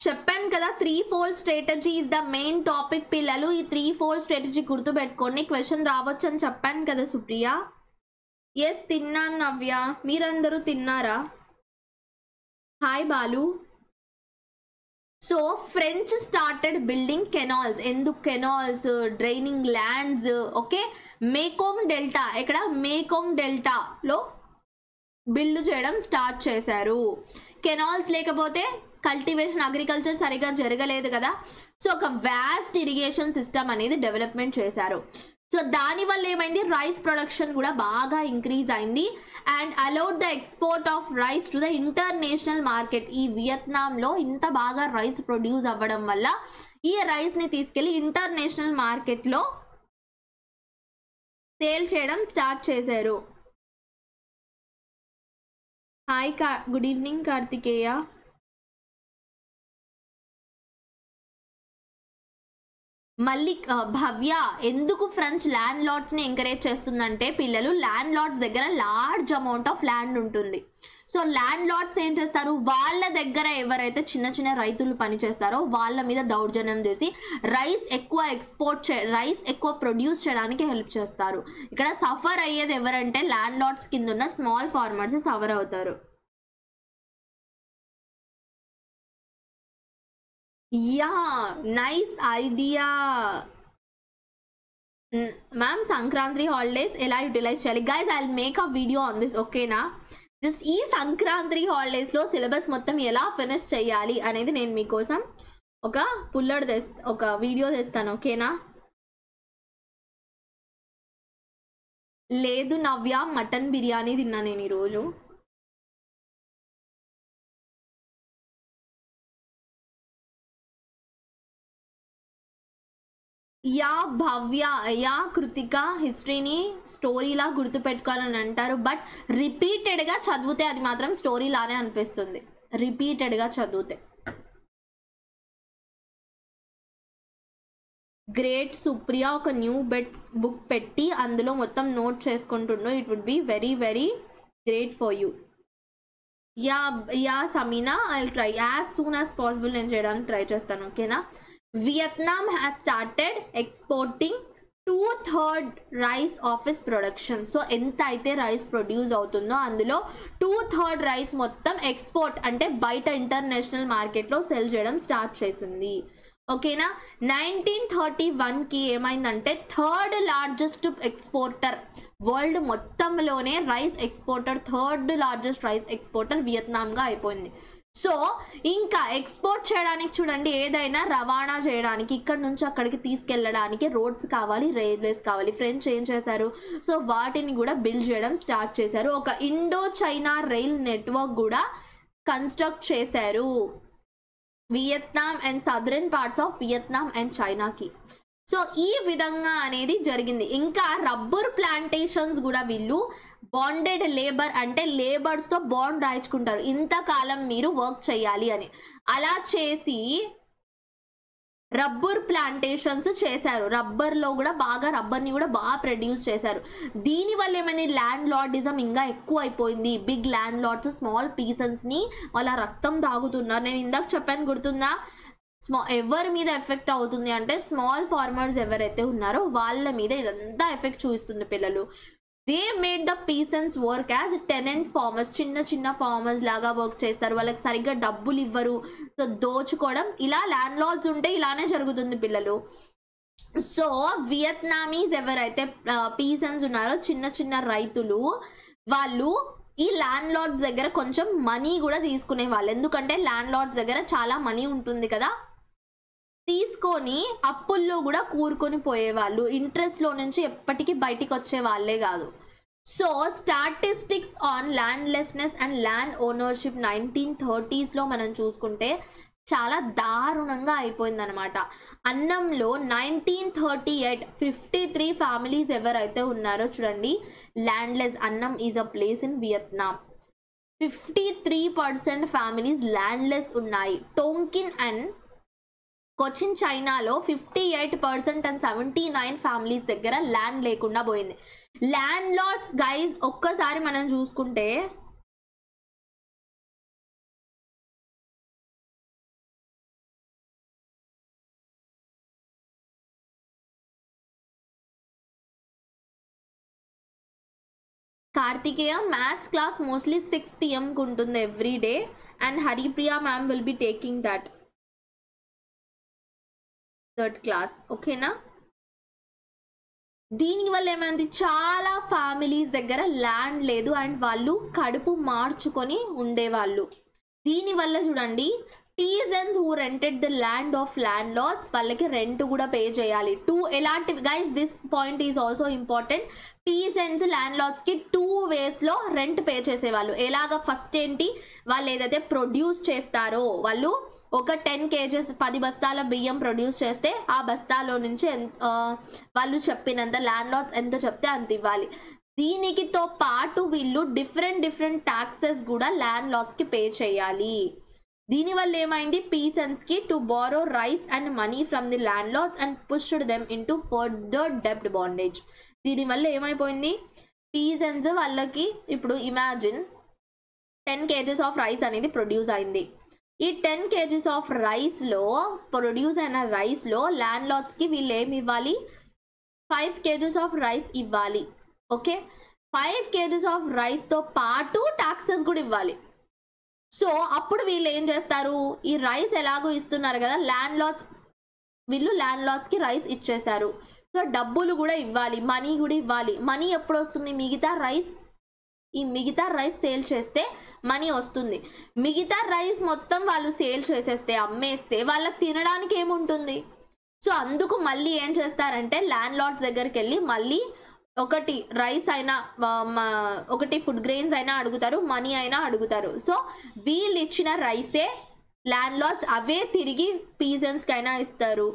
Speaker 1: చెప్పాను కదా threefold strategy is the main topic పిల్లలు ఈ త్రీ ఫోల్డ్ స్ట్రాటజీ గుర్తుపెట్టుకోండి క్వశ్చన్ రావచ్చు అని చెప్పాను కదా సుప్రియ. ఎస్ తిన్నాను నవ్య. మీరందరూ తిన్నారా? Hi Balu so French started building canals ఎందుకు canals draining lands okay Mekong delta ఇక్కడ మేకోమ్ డెల్టాలో బిల్డ్ చేయడం స్టార్ట్ చేశారు. కెనాల్స్ లేకపోతే కల్టివేషన్ అగ్రికల్చర్ సరిగా జరగలేదు కదా? సో ఒక వ్యాస్ట్ ఇరిగేషన్ సిస్టమ్ అనేది డెవలప్మెంట్ చేశారు. సో దానివల్ల ఏమైంది? రైస్ ప్రొడక్షన్ కూడా బాగా ఇంక్రీజ్ అయింది. And allowed the export of rice to the international market. ఈ వియత్నాంలో ఇంత బాగా రైస్ ప్రొడ్యూస్ అవ్వడం వల్ల ఈ రైస్ని తీసుకెళ్ళి ఇంటర్నేషనల్ మార్కెట్లో సేల్ చేయడం స్టార్ట్ చేశారు. హాయ్ కా గుడ్ ఈవినింగ్ కార్తికేయ. మళ్ళీ భవ్య ఎందుకు ఫ్రెంచ్ ల్యాండ్ లార్డ్స్ని ఎంకరేజ్ చేస్తుందంటే పిల్లలు ల్యాండ్ లార్డ్స్ దగ్గర లార్జ్ అమౌంట్ ఆఫ్ ల్యాండ్ ఉంటుంది. సో ల్యాండ్ లార్డ్స్ ఏం చేస్తారు? వాళ్ళ దగ్గర ఎవరైతే చిన్న చిన్న రైతులు పనిచేస్తారో వాళ్ళ మీద దౌర్జన్యం చేసి రైస్ ఎక్కువ ఎక్స్పోర్ట్ చే రైస్ ఎక్కువ ప్రొడ్యూస్ చేయడానికి హెల్ప్ చేస్తారు. ఇక్కడ సఫర్ అయ్యేది ఎవరంటే ల్యాండ్ లార్డ్స్ కింద ఉన్న స్మాల్ ఫార్మర్స్ సఫర్ అవుతారు. Yeah nice idea ma'am Sankranti holidays ఎలా యూటిలైజ్ చేయాలి? Guys I make a video on this ఓకేనా జస్ట్ ఈ సంక్రాంతి హాలిడేస్లో సిలబస్ మొత్తం ఎలా ఫినిష్ చేయాలి అనేది నేను మీకోసం ఒక పుల్లడు తెస్ ఒక వీడియో తెస్తాను ఓకేనా లేదు నవ్య మటన్ బిర్యానీ తిన్నా నేను ఈరోజు. యా భవ్య యా కృతిక హిస్టరీని స్టోరీలా గుర్తుపెట్టుకోవాలని అంటారు. బట్ రిపీటెడ్గా చదివితే అది మాత్రం స్టోరీ లానే అనిపిస్తుంది. రిపీటెడ్గా చదివితే. గ్రేట్ సుప్రియ ఒక న్యూ బెట్ బుక్ పెట్టి అందులో మొత్తం note చేసుకుంటుండో. It would be very very great for you. Yeah yeah Samina I try as soon as possible నేను చేయడానికి ట్రై చేస్తాను ఓకేనా? Vietnam has started exporting two third rice of its production so ఎంత అయితే రైస్ ప్రొడ్యూస్ అవుతుందో అందులో టూ థర్డ్ రైస్ మొత్తం ఎక్స్పోర్ట్ అంటే బయట ఇంటర్నేషనల్ మార్కెట్లో సెల్ చేయడం స్టార్ట్ చేసింది. ఓకేనా నైన్టీన్ థర్టీ వన్కి ఏమైందంటే third largest exporter world మొత్తంలోనే rice exporter third largest rice exporter వియత్నాంగా అయిపోయింది. సో ఇంకా ఎక్స్పోర్ట్ చేయడానికి చూడండి ఏదైనా రవాణా చేయడానికి ఇక్కడ నుంచి అక్కడికి తీసుకెళ్ళడానికి రోడ్స్ కావాలి రైల్వేస్ కావాలి. ఫ్రెంచ్ ఏం చేశారు? సో వాటిని కూడా బిల్డ్ చేయడం స్టార్ట్ చేశారు. ఒక ఇండో చైనా రైల్ నెట్వర్క్ కూడా కన్స్ట్రక్ట్ చేశారు. Vietnam and southern parts of Vietnam and చైనాకి సో ఈ విధంగా అనేది జరిగింది. ఇంకా రబ్బర్ ప్లాంటేషన్స్ కూడా వీళ్ళు బాండెడ్ లేబర్ అంటే లేబర్స్తో బాండ్ రాయించుకుంటారు. ఇంతకాలం మీరు వర్క్ చేయాలి అని. అలా చేసి రబ్బర్ ప్లాంటేషన్స్ చేశారు. రబ్బర్లో కూడా బాగా రబ్బర్ని కూడా బాగా ప్రొడ్యూస్ చేశారు. దీని వల్ల ఏమైంది? ల్యాండ్ లార్డిజం ఇంకా ఎక్కువ అయిపోయింది. బిగ్ ల్యాండ్ లార్డ్స్ స్మాల్ పీసన్స్ని వాళ్ళ రక్తం తాగుతున్నారు. నేను ఇందాక చెప్పాను గుర్తుందా? స్మా ఎవరి మీద ఎఫెక్ట్ అవుతుంది అంటే స్మాల్ ఫార్మర్స్ ఎవరైతే ఉన్నారో వాళ్ళ మీద ఇదంతా ఎఫెక్ట్ చూపిస్తుంది పిల్లలు. They made the peasants work as tenant farmers చిన్న చిన్న ఫార్మర్స్ లాగా వర్క్ చేస్తారు. వాళ్ళకి సరిగ్గా డబ్బులు ఇవ్వరు. సో దోచుకోవడం. ఇలా ల్యాండ్ లార్డ్స్ ఉంటే ఇలానే జరుగుతుంది పిల్లలు. సో వియత్నామీస్ ఎవరైతే పీసన్స్ ఉన్నారో చిన్న చిన్న రైతులు వాళ్ళు ఈ ల్యాండ్ లార్డ్స్ దగ్గర కొంచెం మనీ కూడా తీసుకునే వాళ్ళు ఎందుకంటే ల్యాండ్ లార్డ్స్ దగ్గర చాలా మనీ ఉంటుంది కదా. తీసుకొని అప్పుల్లో కూడా కూరుకొని పోయేవాళ్ళు. ఇంట్రెస్ట్లో నుంచి ఎప్పటికీ బయటికి వచ్చే వాళ్ళే కాదు so statistics on landlessness and land ownership nineteen థర్టీస్లో మనం చూసుకుంటే చాలా దారుణంగా అయిపోయింది అనమాట అన్నంలో nineteen thirty eight fifty three families ఎవరైతే ఉన్నారో చూడండి landless Annam is a place in Vietnam fifty three percent families landless ఉన్నాయి. టోంకిన్ అండ్ కొచ్చిన్ చైనాలో fifty eight percent and seventy nine families దగ్గర ల్యాండ్ లేకుండా పోయింది. ల్యాండ్ లాట్స్ గైజ్ ఒక్కసారి మనం చూసుకుంటే Kartikeya maths class mostly six పిఎంకి ఉంటుంది every day and Haripriya ma'am will be taking that third class ఓకేనా? దీనివల్ల ఏమైంది? చాలా ఫ్యామిలీస్ దగ్గర ల్యాండ్ లేదు అండ్ వాళ్ళు కడుపు మార్చుకొని ఉండేవాళ్ళు. దీనివల్ల చూడండి peasants who rented the land of landlords వాళ్ళకి రెంట్ కూడా పే చేయాలి. టూ ఎలాంటి guys this point is also important peasants land లాట్స్కి టూ వేస్లో రెంట్ పే చేసేవాళ్ళు. ఎలాగ? ఫస్ట్ ఏంటి? వాళ్ళు ఏదైతే ప్రొడ్యూస్ చేస్తారో వాళ్ళు ఒక టెన్ కేజెస్ పది బస్తాల బియ్యం ప్రొడ్యూస్ చేస్తే ఆ బస్తాలో నుంచి వాళ్ళు చెప్పినంత ల్యాండ్ లాట్స్ ఎంత చెప్తే అంత ఇవ్వాలి. దీనికితో పాటు వీళ్ళు డిఫరెంట్ డిఫరెంట్ టాక్సెస్ కూడా ల్యాండ్ లాట్స్కి పే చేయాలి. దీనివల్ల ఏమైంది? పీసన్స్కి to borrow rice and money from the landlords and pushed them into further డెప్ట్ bondage దీనివల్ల ఏమైపోయింది? పీసన్స్ వాళ్ళకి ఇప్పుడు imagine ten kgs of rice అనేది ప్రొడ్యూస్ అయింది. ఈ టెన్ కేజీస్ ఆఫ్ రైస్లో ప్రొడ్యూస్ అయిన రైస్లో ల్యాండ్ లాట్స్కి వీళ్ళు ఏమి ఇవ్వాలి? ఫైవ్ కేజీస్ ఆఫ్ రైస్ ఇవ్వాలి. ఓకే? ఫైవ్ కేజీస్ ఆఫ్ రైస్తో పాటు టాక్సెస్ కూడా ఇవ్వాలి. సో అప్పుడు వీళ్ళు ఏం చేస్తారు? ఈ రైస్ ఎలాగో ఇస్తున్నారు కదా ల్యాండ్ లాడ్స్ వీళ్ళు ల్యాండ్ లాట్స్కి రైస్ ఇచ్చేశారు. సో డబ్బులు కూడా ఇవ్వాలి మనీ కూడా ఇవ్వాలి. మనీ ఎప్పుడు వస్తుంది? మిగతా రైస్ ఈ మిగతా రైస్ సేల్ చేస్తే మనీ వస్తుంది. మిగతా రైస్ మొత్తం వాళ్ళు సేల్ చేసేస్తే అమ్మేస్తే వాళ్ళకి తినడానికి ఏముంటుంది? సో అందుకు మళ్ళీ ఏం చేస్తారంటే ల్యాండ్ లార్డ్స్ దగ్గరికి వెళ్ళి మళ్ళీ ఒకటి రైస్ అయినా ఒకటి ఫుడ్ గ్రెయిన్స్ అయినా అడుగుతారు మనీ అయినా అడుగుతారు. సో వీళ్ళు ఇచ్చిన రైసే ల్యాండ్ లార్డ్స్ అవే తిరిగి పీజన్స్కి అయినా ఇస్తారు.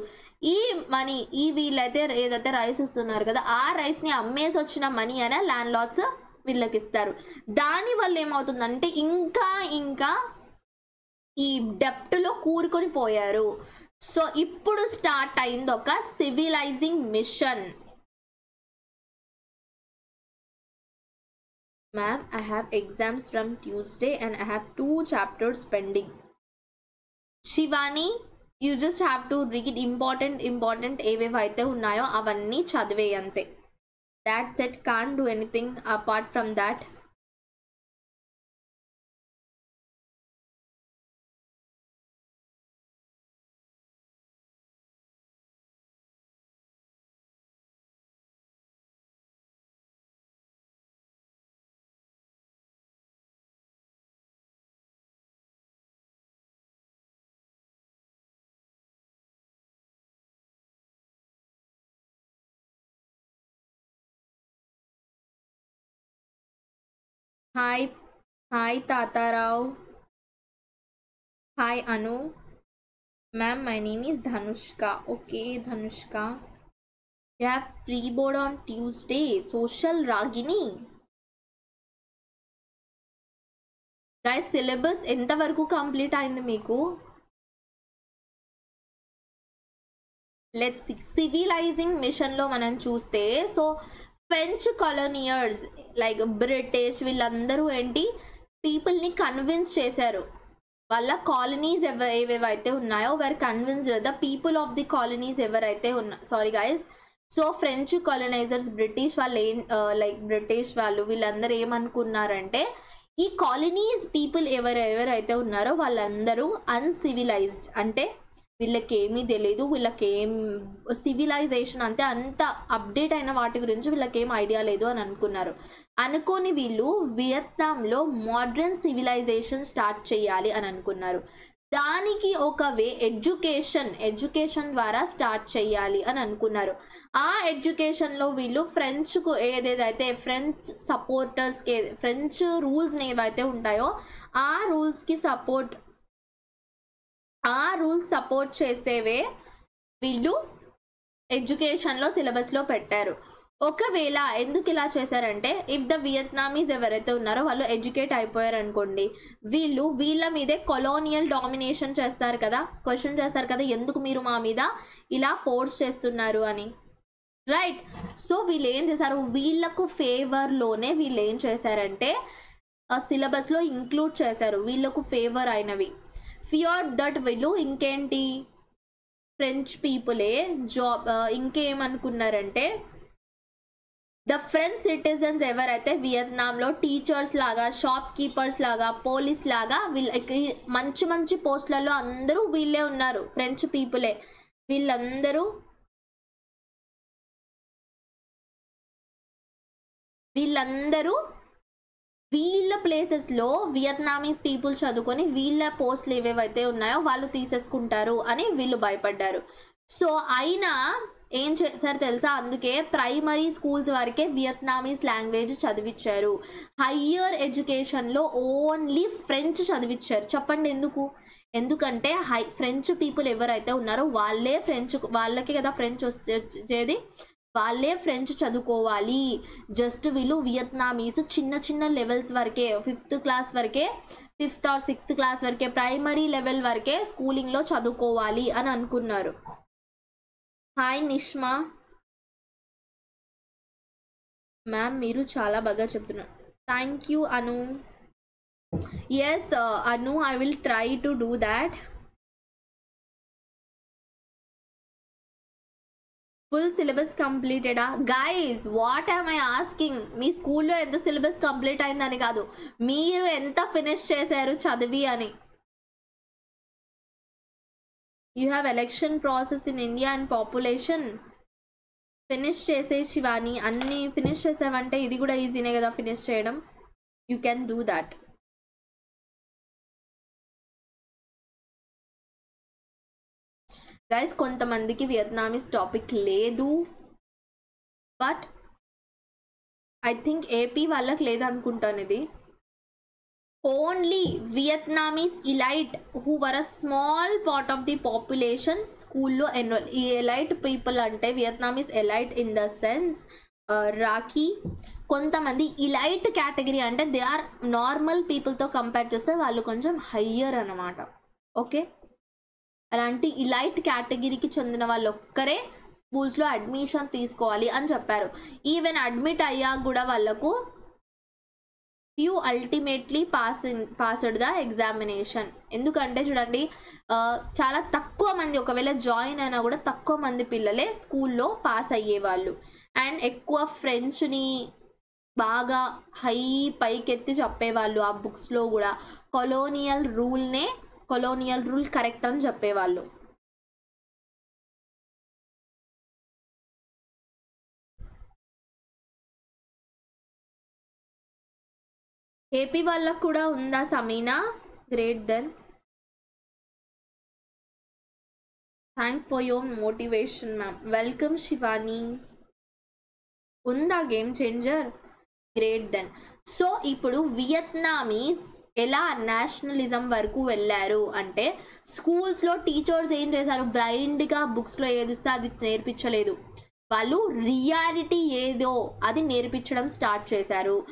Speaker 1: ఈ మనీ ఈ వీళ్ళైతే ఏదైతే రైస్ ఇస్తున్నారు కదా ఆ రైస్ని అమ్మేసి వచ్చిన మనీ అయినా ల్యాండ్ లార్డ్స్ వీళ్ళకి ఇస్తారు దాని వల్ల ఏమవుతుందంటే ఇంకా ఇంకా ఈ డెప్ట్లో కూరుకొని పోయారు. సో ఇప్పుడు స్టార్ట్ అయింది ఒక civilising mission. Ma'am I have exams from Tuesday and I have two chapters pending Shivani you just have to read important important ఏవేవైతే ఉన్నాయో అవన్నీ చదివే that set can't do anything apart from that. Hi hi Tatarao. Hi Anu. Ma'am my name is Dhanushka okay Dhanushka you have pre board on Tuesday social Ragini guys syllabus ఎంతవరకు కంప్లీట్ అయింది మీకు? లెట్ సివిలైజింగ్ మిషన్లో మనం చూస్తే so French colonisers like British వీళ్ళందరూ ఏంటి పీపుల్ని కన్విన్స్ చేశారు. వాళ్ళ కాలనీస్ ఎవ ఏవేవైతే ఉన్నాయో where convinced the people of the colonies ఎవరైతే ఉన్నా sorry guys so French colonisers British వాళ్ళు ఏం లైక్ బ్రిటిష్ వాళ్ళు వీళ్ళందరూ ఏమనుకున్నారంటే ఈ కాలనీస్ పీపుల్ ఎవరెవరైతే ఉన్నారో వాళ్ళందరూ అన్సివిలైజ్డ్ అంటే వీళ్ళకి ఏమీ తెలియదు వీళ్ళకేం సివిలైజేషన్ అంటే అంత అప్డేట్ అయిన వాటి గురించి వీళ్ళకి ఐడియా లేదు అని అనుకున్నారు. అనుకోని వీళ్ళు వియత్నాంలో మోడ్రన్ సివిలైజేషన్ స్టార్ట్ చేయాలి అని అనుకున్నారు. దానికి ఒక వే ఎడ్యుకేషన్ ఎడ్యుకేషన్ ద్వారా స్టార్ట్ చేయాలి అని అనుకున్నారు. ఆ ఎడ్యుకేషన్లో వీళ్ళు ఫ్రెంచ్కు ఏదేదైతే ఫ్రెంచ్ సపోర్టర్స్కి ఫ్రెంచ్ రూల్స్ ఏవైతే ఉంటాయో ఆ రూల్స్కి సపోర్ట్ ఆ రూల్స్ సపోర్ట్ చేసేవే వీళ్ళు ఎడ్యుకేషన్లో సిలబస్లో పెట్టారు. ఒకవేళ ఎందుకు ఇలా చేశారంటే ఇఫ్ ద వియత్నామీస్ ఎవరైతే ఉన్నారో వాళ్ళు ఎడ్యుకేట్ అయిపోయారు అనుకోండి వీళ్ళు వీళ్ళ మీదే కొలోనియల్ డామినేషన్ చేస్తారు కదా క్వశ్చన్ చేస్తారు కదా ఎందుకు మీరు మా మీద ఇలా ఫోర్స్ చేస్తున్నారు అని. రైట్ సో వీళ్ళు ఏం చేశారు? వీళ్ళకు ఫేవర్లోనే వీళ్ళు ఏం చేశారంటే సిలబస్లో ఇంక్లూడ్ చేశారు. వీళ్ళకు ఫేవర్ అయినవి. ఫియర్ దట్ వీళ్ళు ఇంకేంటి? ఫ్రెంచ్ పీపులే జాబ్ ఇంకేమనుకున్నారంటే ద ఫ్రెంచ్ సిటిజన్స్ ఎవరైతే వియత్నాంలో టీచర్స్ లాగా షాప్ కీపర్స్ లాగా పోలీస్ లాగా వీళ్ళకి మంచి మంచి పోస్టులలో అందరూ వీళ్ళే ఉన్నారు ఫ్రెంచ్ పీపులే వీళ్ళందరూ వీళ్ళందరూ వీళ్ళ ప్లేసెస్లో వియత్నామీస్ పీపుల్ చదువుకొని వీళ్ళ పోస్టులు ఏవేవైతే ఉన్నాయో వాళ్ళు తీసేసుకుంటారు అని వీళ్ళు భయపడ్డారు. సో అయినా ఏం చేశారు తెలుసా? అందుకే ప్రైమరీ స్కూల్స్ వరకే వియత్నామీస్ లాంగ్వేజ్ చదివించారు హయ్యర్ ఎడ్యుకేషన్లో ఓన్లీ ఫ్రెంచ్ చదివించారు చెప్పండి ఎందుకు? ఎందుకంటే హై ఫ్రెంచ్ పీపుల్ ఎవరైతే ఉన్నారో వాళ్ళే ఫ్రెంచ్ వాళ్ళకి కదా ఫ్రెంచ్ వచ్చేది? వాళ్ళే ఫ్రెంచ్ చదువుకోవాలి. జస్ట్ వీళ్ళు వియత్నామీస్ చిన్న చిన్న లెవెల్స్ వరకే ఫిఫ్త్ క్లాస్ వరకే ఫిఫ్త్ ఆర్ సిక్స్త్ క్లాస్ వరకే ప్రైమరీ లెవెల్ వరకే స్కూలింగ్లో చదువుకోవాలి అని అనుకున్నారు. హాయ్ నిష్మా మ్యామ్ మీరు చాలా బాగా చెప్తున్నారు. Thank you Anu yes Anu I will try to do that full syllabus కంప్లీటెడా? Guys what I'm I asking మీ స్కూల్లో ఎంత సిలబస్ కంప్లీట్ అయిందని కాదు. మీరు ఎంత ఫినిష్ చేశారు చదివి అని. You have election process in India and population finish చేసే శివాని. అన్ని ఫినిష్ చేసావంటే ఇది కూడా ఈజీనే కదా ఫినిష్ చేయడం. You can do that guys కొంతమందికి వియత్నామీస్ టాపిక్ లేదు. బట్ ఐ థింక్ ఏపీ వాళ్ళకి లేదనుకుంటాను ఇది. Only Vietnamese elite who were a small part of the population స్కూల్లో ఎన్రోల్ ఈ ఎలైట్ పీపుల్ అంటే Vietnamese elite in the sense Rakhi కొంతమంది ఇలైట్ కేటగిరీ అంటే దే ఆర్ నార్మల్ పీపుల్తో కంపేర్ చేస్తే వాళ్ళు కొంచెం హయ్యర్ అనమాట ఓకే అలాంటి ఇలైట్ కేటగిరీకి చెందిన వాళ్ళు ఒక్కరే స్కూల్స్లో అడ్మిషన్ తీసుకోవాలి అని చెప్పారు. ఈవెన్ అడ్మిట్ అయ్యాక కూడా వాళ్ళకు you ultimately pass passed the examination ఎందుకంటే చూడండి చాలా తక్కువ మంది ఒకవేళ జాయిన్ అయినా కూడా తక్కువ మంది పిల్లలే స్కూల్లో పాస్ అయ్యేవాళ్ళు. అండ్ ఎక్కువ ఫ్రెంచ్ని బాగా హై పైకెత్తి చెప్పేవాళ్ళు ఆ బుక్స్లో కూడా. కొలోనియల్ రూల్నే కొలోనియల్ రూల్ కరెక్ట్ అని చెప్పేవాళ్ళు. ఏపీ వాళ్ళకు కూడా ఉందా Sameena? Great then thanks for your motivation ma'am welcome Shivani ఉందా game changer great then so ఇప్పుడు వియత్నామీస్ ఎలా నేషనలిజం వరకు వెళ్ళారు అంటే స్కూల్స్లో టీచర్స్ ఏం చేశారు? బ్లైండ్గా బుక్స్లో ఏదిస్తే అది నేర్పించలేదు. వాళ్ళు రియాలిటీ ఏదో అది నేర్పించడం స్టార్ట్ చేశారు.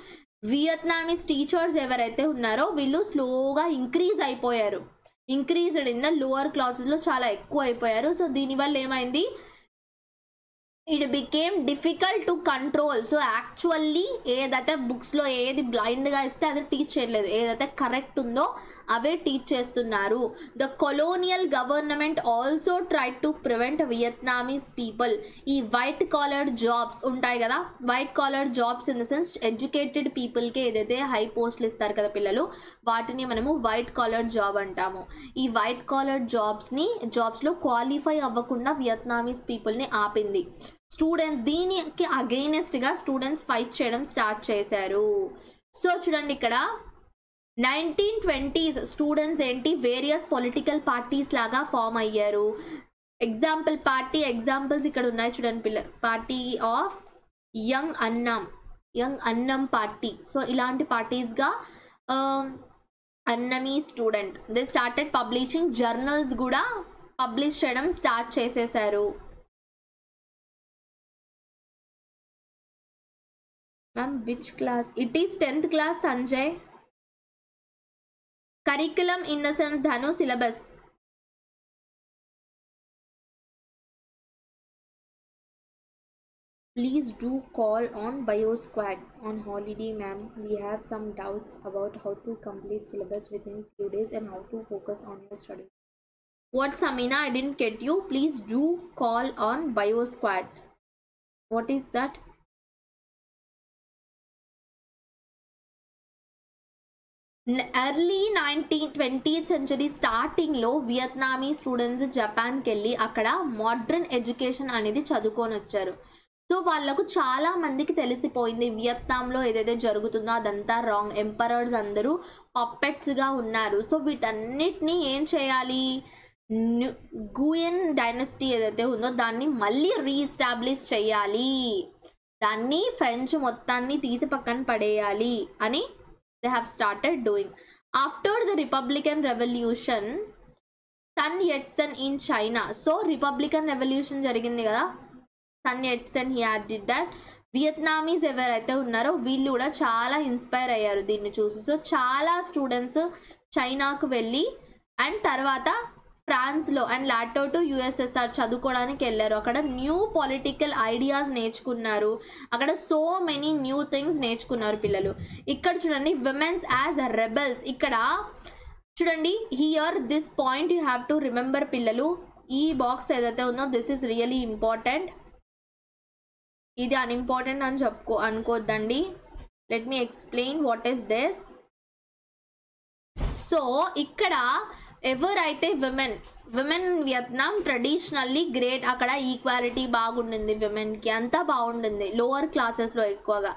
Speaker 1: వియత్నామీస్ టీచర్స్ ఎవరైతే ఉన్నారో వీళ్ళు స్లోగా ఇంక్రీజ్ అయిపోయారు. ఇంక్రీజ్డ్ ఇన్ ద లోవర్ క్లాసెస్లో చాలా ఎక్కువ అయిపోయారు. సో దీనివల్ల ఏమైంది? It became difficult to control so actually ఏదైతే బుక్స్లో ఏది బ్లైండ్గా ఇస్తే అది టీచ్ చేయలేదు. ఏదైతే కరెక్ట్ ఉందో అవే టీచ్ చేస్తున్నారు. The colonial government also try to prevent Vietnamese people ఈ వైట్ కాలర్ జాబ్స్ ఉంటాయి కదా. White collar jobs in the sense educated పీపుల్కి ఏదైతే హై పోస్టులు ఇస్తారు కదా పిల్లలు వాటిని మనము వైట్ కాలర్ జాబ్ అంటాము. ఈ వైట్ కాలర్ జాబ్స్ని జాబ్స్లో క్వాలిఫై అవ్వకుండా వియత్నామీస్ పీపుల్ని ఆపింది. స్టూడెంట్స్ దీనికి అగైనెస్ట్గా స్టూడెంట్స్ ఫైట్ చేయడం స్టార్ట్ చేశారు. సో చూడండి ఇక్కడ. నైన్టీన్ ట్వంటీస్ స్టూడెంట్స్ ఏంటి? వేరియస్ పొలిటికల్ పార్టీస్ లాగా ఫామ్ అయ్యారు. ఎగ్జాంపుల్ పార్టీ ఎగ్జాంపుల్స్ ఇక్కడ ఉన్నాయి చూడండి పిల్ల party of young Annam young Annam party so ఇలాంటి పార్టీస్గా అన్నమీ student they started publishing journals కూడా పబ్లిష్ చేయడం స్టార్ట్ చేసేసారు. Ma'am, which class? It is 10th class, Sanjay. Curriculum in the sense Dhanu syllabus. Please do call on BioSquad on holiday, ma'am. We have some doubts about how to complete syllabus within few days and how to focus on your studies. What, Samina? I didn't get you. Please do call on BioSquad. What is that? Early nineteen twentieth century స్టార్టింగ్లో వియత్నామీ స్టూడెంట్స్ జపాన్కి వెళ్ళి అక్కడ మోడ్రన్ ఎడ్యుకేషన్ అనేది చదువుకొని వచ్చారు. సో వాళ్ళకు చాలా మందికి తెలిసిపోయింది వియత్నాంలో ఏదైతే జరుగుతుందో అదంతా రాంగ్ ఎంపరర్స్ అందరూ పప్పెట్స్గా ఉన్నారు. సో వీటన్నిటిని ఏం చేయాలి? గుయన్ డైనస్టీ ఏదైతే ఉందో దాన్ని మళ్ళీ రీఎస్టాబ్లిష్ చేయాలి. దాన్ని ఫ్రెంచ్ మొత్తాన్ని తీసి పక్కన పడేయాలి అని they have started doing after the republican revolution Sun Yatsen in China so republican revolution జరిగింది కదా? Sun Yatsen he had did that Vietnamese ఎవరైతే ఉన్నారో వీళ్ళు కూడా చాలా ఇన్స్పైర్ అయ్యారు దీన్ని చూసి. సో చాలా స్టూడెంట్స్ చైనాకు వెళ్ళి అండ్ తర్వాత ఫ్రాన్స్లో అండ్ లాటో టు యుఎస్ఎస్ఆర్ చదువుకోవడానికి వెళ్ళారు. అక్కడ న్యూ పొలిటికల్ ఐడియాస్ నేర్చుకున్నారు. అక్కడ సో మెనీ న్యూ థింగ్స్ నేర్చుకున్నారు పిల్లలు. ఇక్కడ చూడండి విమెన్స్ యాజ్ రెబెల్స్. ఇక్కడ చూడండి here this point you have to remember పిల్లలు ఈ బాక్స్ ఏదైతే ఉందో దిస్ ఈస్ రియలీ ఇంపార్టెంట్. ఇది అన్ఇంపార్టెంట్ అని చెప్పుకో అనుకోద్దండి. Let me explain what is this. So ఇక్కడ ఎవరైతే women women Vietnam traditionally great అక్కడ ఈక్వాలిటీ బాగుండింది విమెన్కి అంతా బాగుండింది లోవర్ క్లాసెస్లో ఎక్కువగా.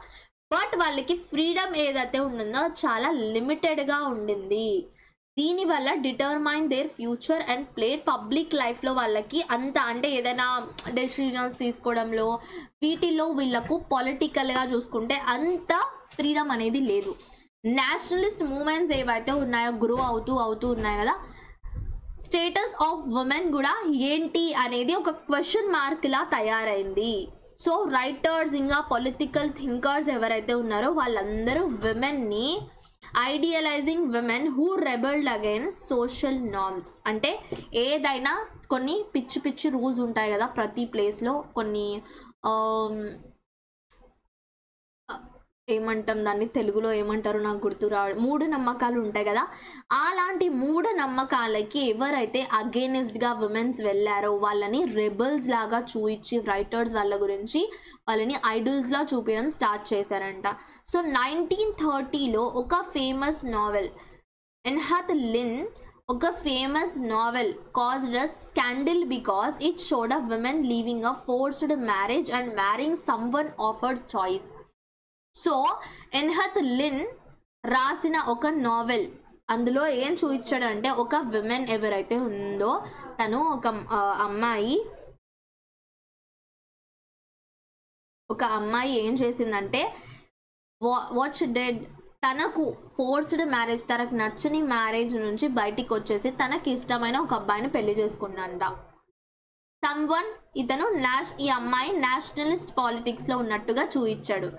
Speaker 1: బట్ వాళ్ళకి ఫ్రీడమ్ ఏదైతే ఉండిందో చాలా లిమిటెడ్గా ఉండింది. దీనివల్ల determine their future and plate public లైఫ్లో వాళ్ళకి అంత అంటే ఏదైనా డెసిషన్స్ తీసుకోవడంలో వీటిలో వీళ్ళకు పొలిటికల్గా చూసుకుంటే అంత ఫ్రీడమ్ అనేది లేదు. నేషనలిస్ట్ మూమెంట్స్ ఏవైతే ఉన్నాయో గ్రో అవుతూ అవుతూ ఉన్నాయి కదా స్టేటస్ ఆఫ్ ఉమెన్ కూడా ఏంటి అనేది ఒక క్వశ్చన్ మార్క్ లా తయారైంది. సో రైటర్స్ ఇంకా పొలిటికల్ థింకర్స్ ఎవరైతే ఉన్నారో వాళ్ళందరూ విమెన్ని idealising women who rebelled against social norms అంటే ఏదైనా కొన్ని పిచ్చి పిచ్చి రూల్స్ ఉంటాయి కదా ప్రతి ప్లేస్లో కొన్ని um, ఏమంటాం దాన్ని? తెలుగులో ఏమంటారు నాకు గుర్తు రా మూడు నమ్మకాలు ఉంటాయి కదా. అలాంటి మూడు నమ్మకాలకి ఎవరైతే అగేనిస్ట్గా ఉమెన్స్ వెళ్ళారో వాళ్ళని రెబల్స్ లాగా చూయించి రైటర్స్ వాళ్ళ గురించి వాళ్ళని ఐడల్స్లా చూపించడం స్టార్ట్ చేశారంట. సో నైన్టీన్ థర్టీలో ఒక ఫేమస్ నావెల్ ఎన్హత్ లిన్ ఒక famous novel caused a scandal because it showed a women leaving a forced marriage and marrying someone of her choice so Nhat Linh రాసిన ఒక నావెల్. అందులో ఏం చూపించాడంటే ఒక విమెన్ ఎవరైతే ఉందో తను ఒక అమ్మాయి. ఒక అమ్మాయి ఏం చేసిందంటే వాచ్ డెడ్. తనకు ఫోర్స్డ్ మ్యారేజ్ తనకు నచ్చని మ్యారేజ్ నుంచి బయటికి వచ్చేసి తనకి ఇష్టమైన ఒక అబ్బాయిని పెళ్ళి చేసుకున్నంట. సమ్ వన్ ఇతను నాష్ ఈ అమ్మాయి నేషనలిస్ట్ పాలిటిక్స్లో ఉన్నట్టుగా చూయించాడు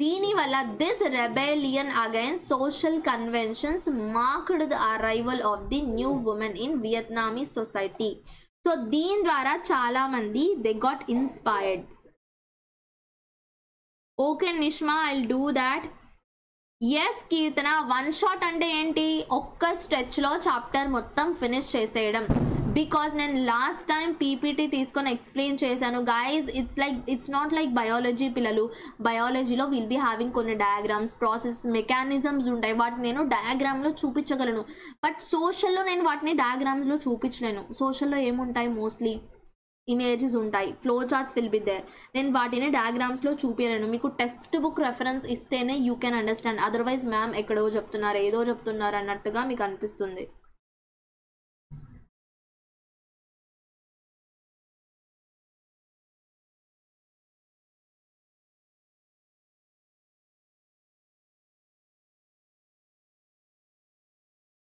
Speaker 1: దీనివల్ల this rebellion against social conventions marked the arrival of the new women in Vietnamese society so దీని ద్వారా చాలా మంది they got inspired okay Nishma I do that yes Keerthana one shot అంటే ఏంటి? ఒక్క స్ట్రెచ్లో చాప్టర్ మొత్తం ఫినిష్ చేసేయడం. బికాజ్ నేను లాస్ట్ టైం పీపీటీ తీసుకొని ఎక్స్ప్లెయిన్ చేశాను. Guys it's like it's not like biology పిల్లలు. బయాలజీలో విల్ బీ హ్యావింగ్ కొన్ని డయాగ్రామ్స్ ప్రాసెస్ మెకానిజమ్స్ ఉంటాయి. వాటిని నేను డయాగ్రామ్లో చూపించగలను. బట్ సోషల్లో నేను వాటిని డయాగ్రామ్స్లో చూపించలేను. సోషల్లో ఏముంటాయి? మోస్ట్లీ ఇమేజెస్ ఉంటాయి. Flow charts will be there నేను వాటిని డయాగ్రామ్స్లో చూపించలేను మీకు టెక్స్ట్ బుక్ రెఫరెన్స్ ఇస్తేనే you can understand otherwise ma'am ఎక్కడో చెప్తున్నారు ఏదో చెప్తున్నారు అన్నట్టుగా మీకు అనిపిస్తుంది.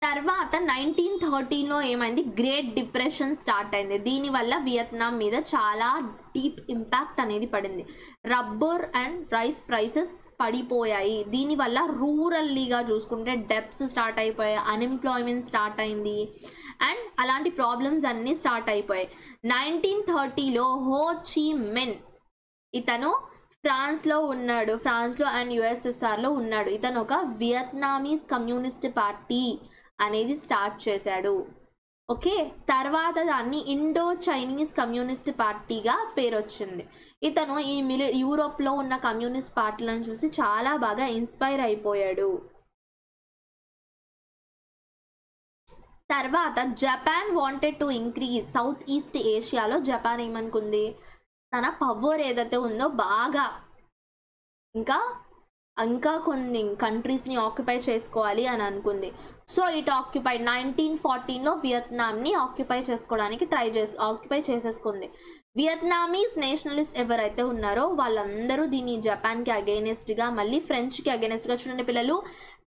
Speaker 1: తర్వాత నైన్టీన్ థర్టీన్లో ఏమైంది? గ్రేట్ డిప్రెషన్ స్టార్ట్ అయింది. దీనివల్ల వియత్నాం మీద చాలా డీప్ ఇంపాక్ట్ అనేది పడింది. రబ్బర్ అండ్ రైస్ ప్రైసెస్ పడిపోయాయి. దీనివల్ల రూరల్లీగా చూసుకుంటే డెప్స్ స్టార్ట్ అయిపోయాయి. అన్ఎంప్లాయ్మెంట్ స్టార్ట్ అయింది. అండ్ అలాంటి ప్రాబ్లమ్స్ అన్నీ స్టార్ట్ అయిపోయాయి. నైన్టీన్ థర్టీలో హో చీ మెన్ ఇతను ఫ్రాన్స్లో ఉన్నాడు. ఫ్రాన్స్లో అండ్ యుఎస్ఎస్ఆర్లో ఉన్నాడు. ఇతను ఒక వియత్నామీస్ కమ్యూనిస్ట్ పార్టీ అనేది స్టార్ట్ చేశాడు. ఓకే? తర్వాత దాన్ని ఇండో చైనీస్ కమ్యూనిస్ట్ పార్టీగా పేరు వచ్చింది ఇతను ఈ మిలి యూరోప్లో ఉన్న కమ్యూనిస్ట్ పార్టీలను చూసి చాలా బాగా ఇన్స్పైర్ అయిపోయాడు. తర్వాత Japan wanted to increase south east ఏషియాలో Japan ఏమనుకుంది? తన పవర్ ఏదైతే ఉందో బాగా. ఇంకా ఇంకా కొన్ని కంట్రీస్ని ఆక్యుపై చేసుకోవాలి అని అనుకుంది. సో ఇట్ ఆక్యుపై నైన్టీన్ ఫార్టీన్లో వియత్నాంని ఆక్యుపై చేసుకోవడానికి ట్రై చేసి ఆక్యుపై చేసేసుకుంది. వియత్నామీస్ నేషనలిస్ట్ ఎవరైతే ఉన్నారో వాళ్ళందరూ దీన్ని జపాన్కి అగైనెస్ట్గా మళ్ళీ ఫ్రెంచ్కి అగైనెస్ట్గా చూడండి పిల్లలు.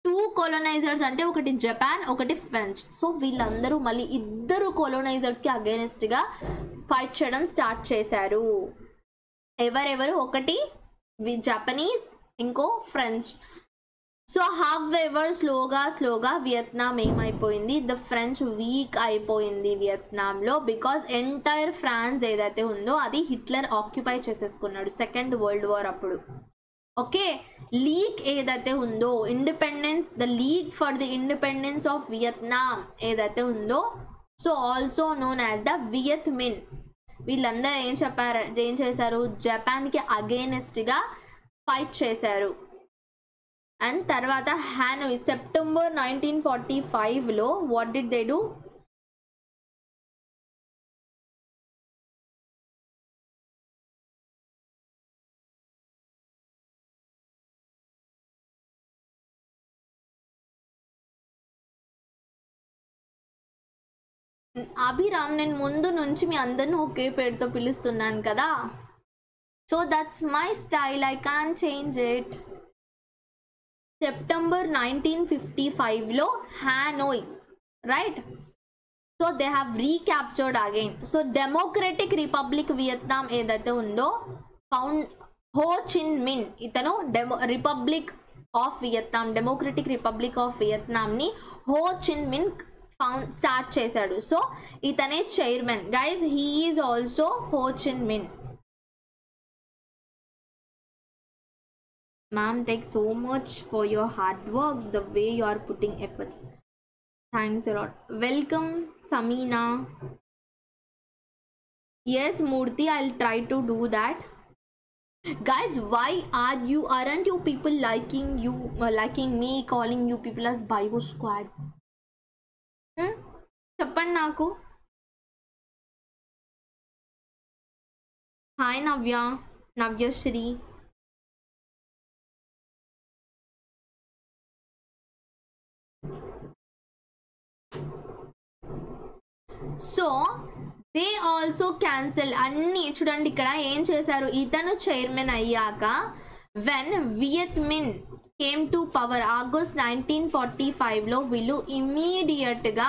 Speaker 1: టూ కొలోనైజర్స్ అంటే ఒకటి జపాన్ ఒకటి ఫ్రెంచ్. సో వీళ్ళందరూ మళ్ళీ ఇద్దరు కొలోనైజర్స్కి అగైనెస్ట్గా ఫైట్ చేయడం స్టార్ట్ చేశారు. ఎవరెవరు? ఒకటి జపనీస్ ఇంకో ఫ్రెంచ్. సో హాఫ్ ఎవర్ స్లోగా స్లోగా వియత్నాం ఏమైపోయింది? ద ఫ్రెంచ్ వీక్ అయిపోయింది వియత్నాంలో బికాజ్ ఎంటైర్ ఫ్రాన్స్ ఏదైతే ఉందో అది హిట్లర్ ఆక్యుపై చేసేసుకున్నాడు సెకండ్ వరల్డ్ వార్ అప్పుడు. ఓకే? లీగ్ ఏదైతే ఉందో independence the league for the independence of Vietnam ఏదైతే ఉందో so also known as the Viet Minh వీళ్ళందరూ ఏం చెప్పారు? ఏం చేశారు? జపాన్కి అగేనెస్ట్గా ఫైట్ చేశారు. అండ్ తర్వాత హ్యానోయ్ సెప్టెంబర్ నైన్టీన్ ఫార్టీ ఫైవ్లో what did they do? Abhiram నేను ముందు నుంచి మీ అందరిని ఒకే పేరుతో పిలుస్తున్నాను కదా? So that's my style I can change it September nineteen fifty ఫైవ్లో Hanoi right so they have recaptured again so democratic republic Vietnam ఏదైతే ఉందో ఫౌండ్ హో చిన్ మిన్ ఇతను demo republic of Vietnam democratic republic of వియత్నాంని Ho Chi Minh found start చేశాడు. సో ఇతనే chairman guys he is also Ho Chi Minh Ma'am, thanks so much for your hard work, the way you are putting efforts. Thanks a lot. Welcome, Samina. Yes, Murthy, I'll try to do that. Guys, why are you aren't you people liking you uh, liking me calling you people as bio squad? Hmm? చెప్పండి నాకు hi Navya Navyasri so they also cancel అన్ని. చూడండి ఇక్కడ ఏం చేశారు? ఇతను చైర్మన్ అయ్యాక when Viet Minh came to power August nineteen forty ఫైవ్లో వీళ్ళు ఇమీడియట్గా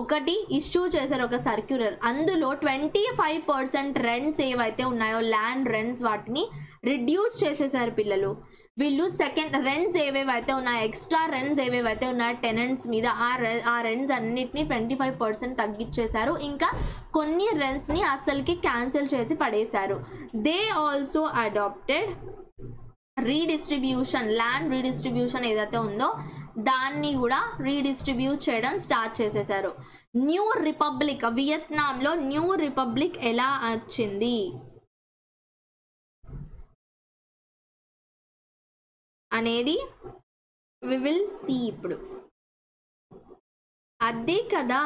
Speaker 1: ఒకటి ఇష్యూ చేశారు ఒక సర్క్యులర్ అందులో ట్వంటీ ఫైవ్ పర్సెంట్ రెంట్స్ ఏవైతే ఉన్నాయో ల్యాండ్ రెంట్స్ వాటిని రిడ్యూస్ చేసేసారు పిల్లలు. వీళ్ళు సెకండ్ రెంట్స్ ఏవేవైతే ఉన్నాయో ఎక్స్ట్రా రెంట్స్ ఏవేవైతే ఉన్నాయో టెనెంట్స్ మీద ఆ ఆ రెంట్స్ అన్నిటిని ట్వంటీ ఫైవ్ పర్సెంట్ తగ్గించేశారు. ఇంకా కొన్ని రెంట్స్ని అసలుకి క్యాన్సిల్ చేసి పడేశారు. They also adapted redistribution land redistribution ఏదైతే ఉందో దాన్ని కూడా రీడిస్ట్రిబ్యూట్ చేయడం స్టార్ట్ చేసేసారు న్యూ రిపబ్లిక్ వియత్నాంలో న్యూ రిపబ్లిక్ ఎలా వచ్చింది? అనేది వి విల్ సీ ఇప్పుడు. అదే కదా.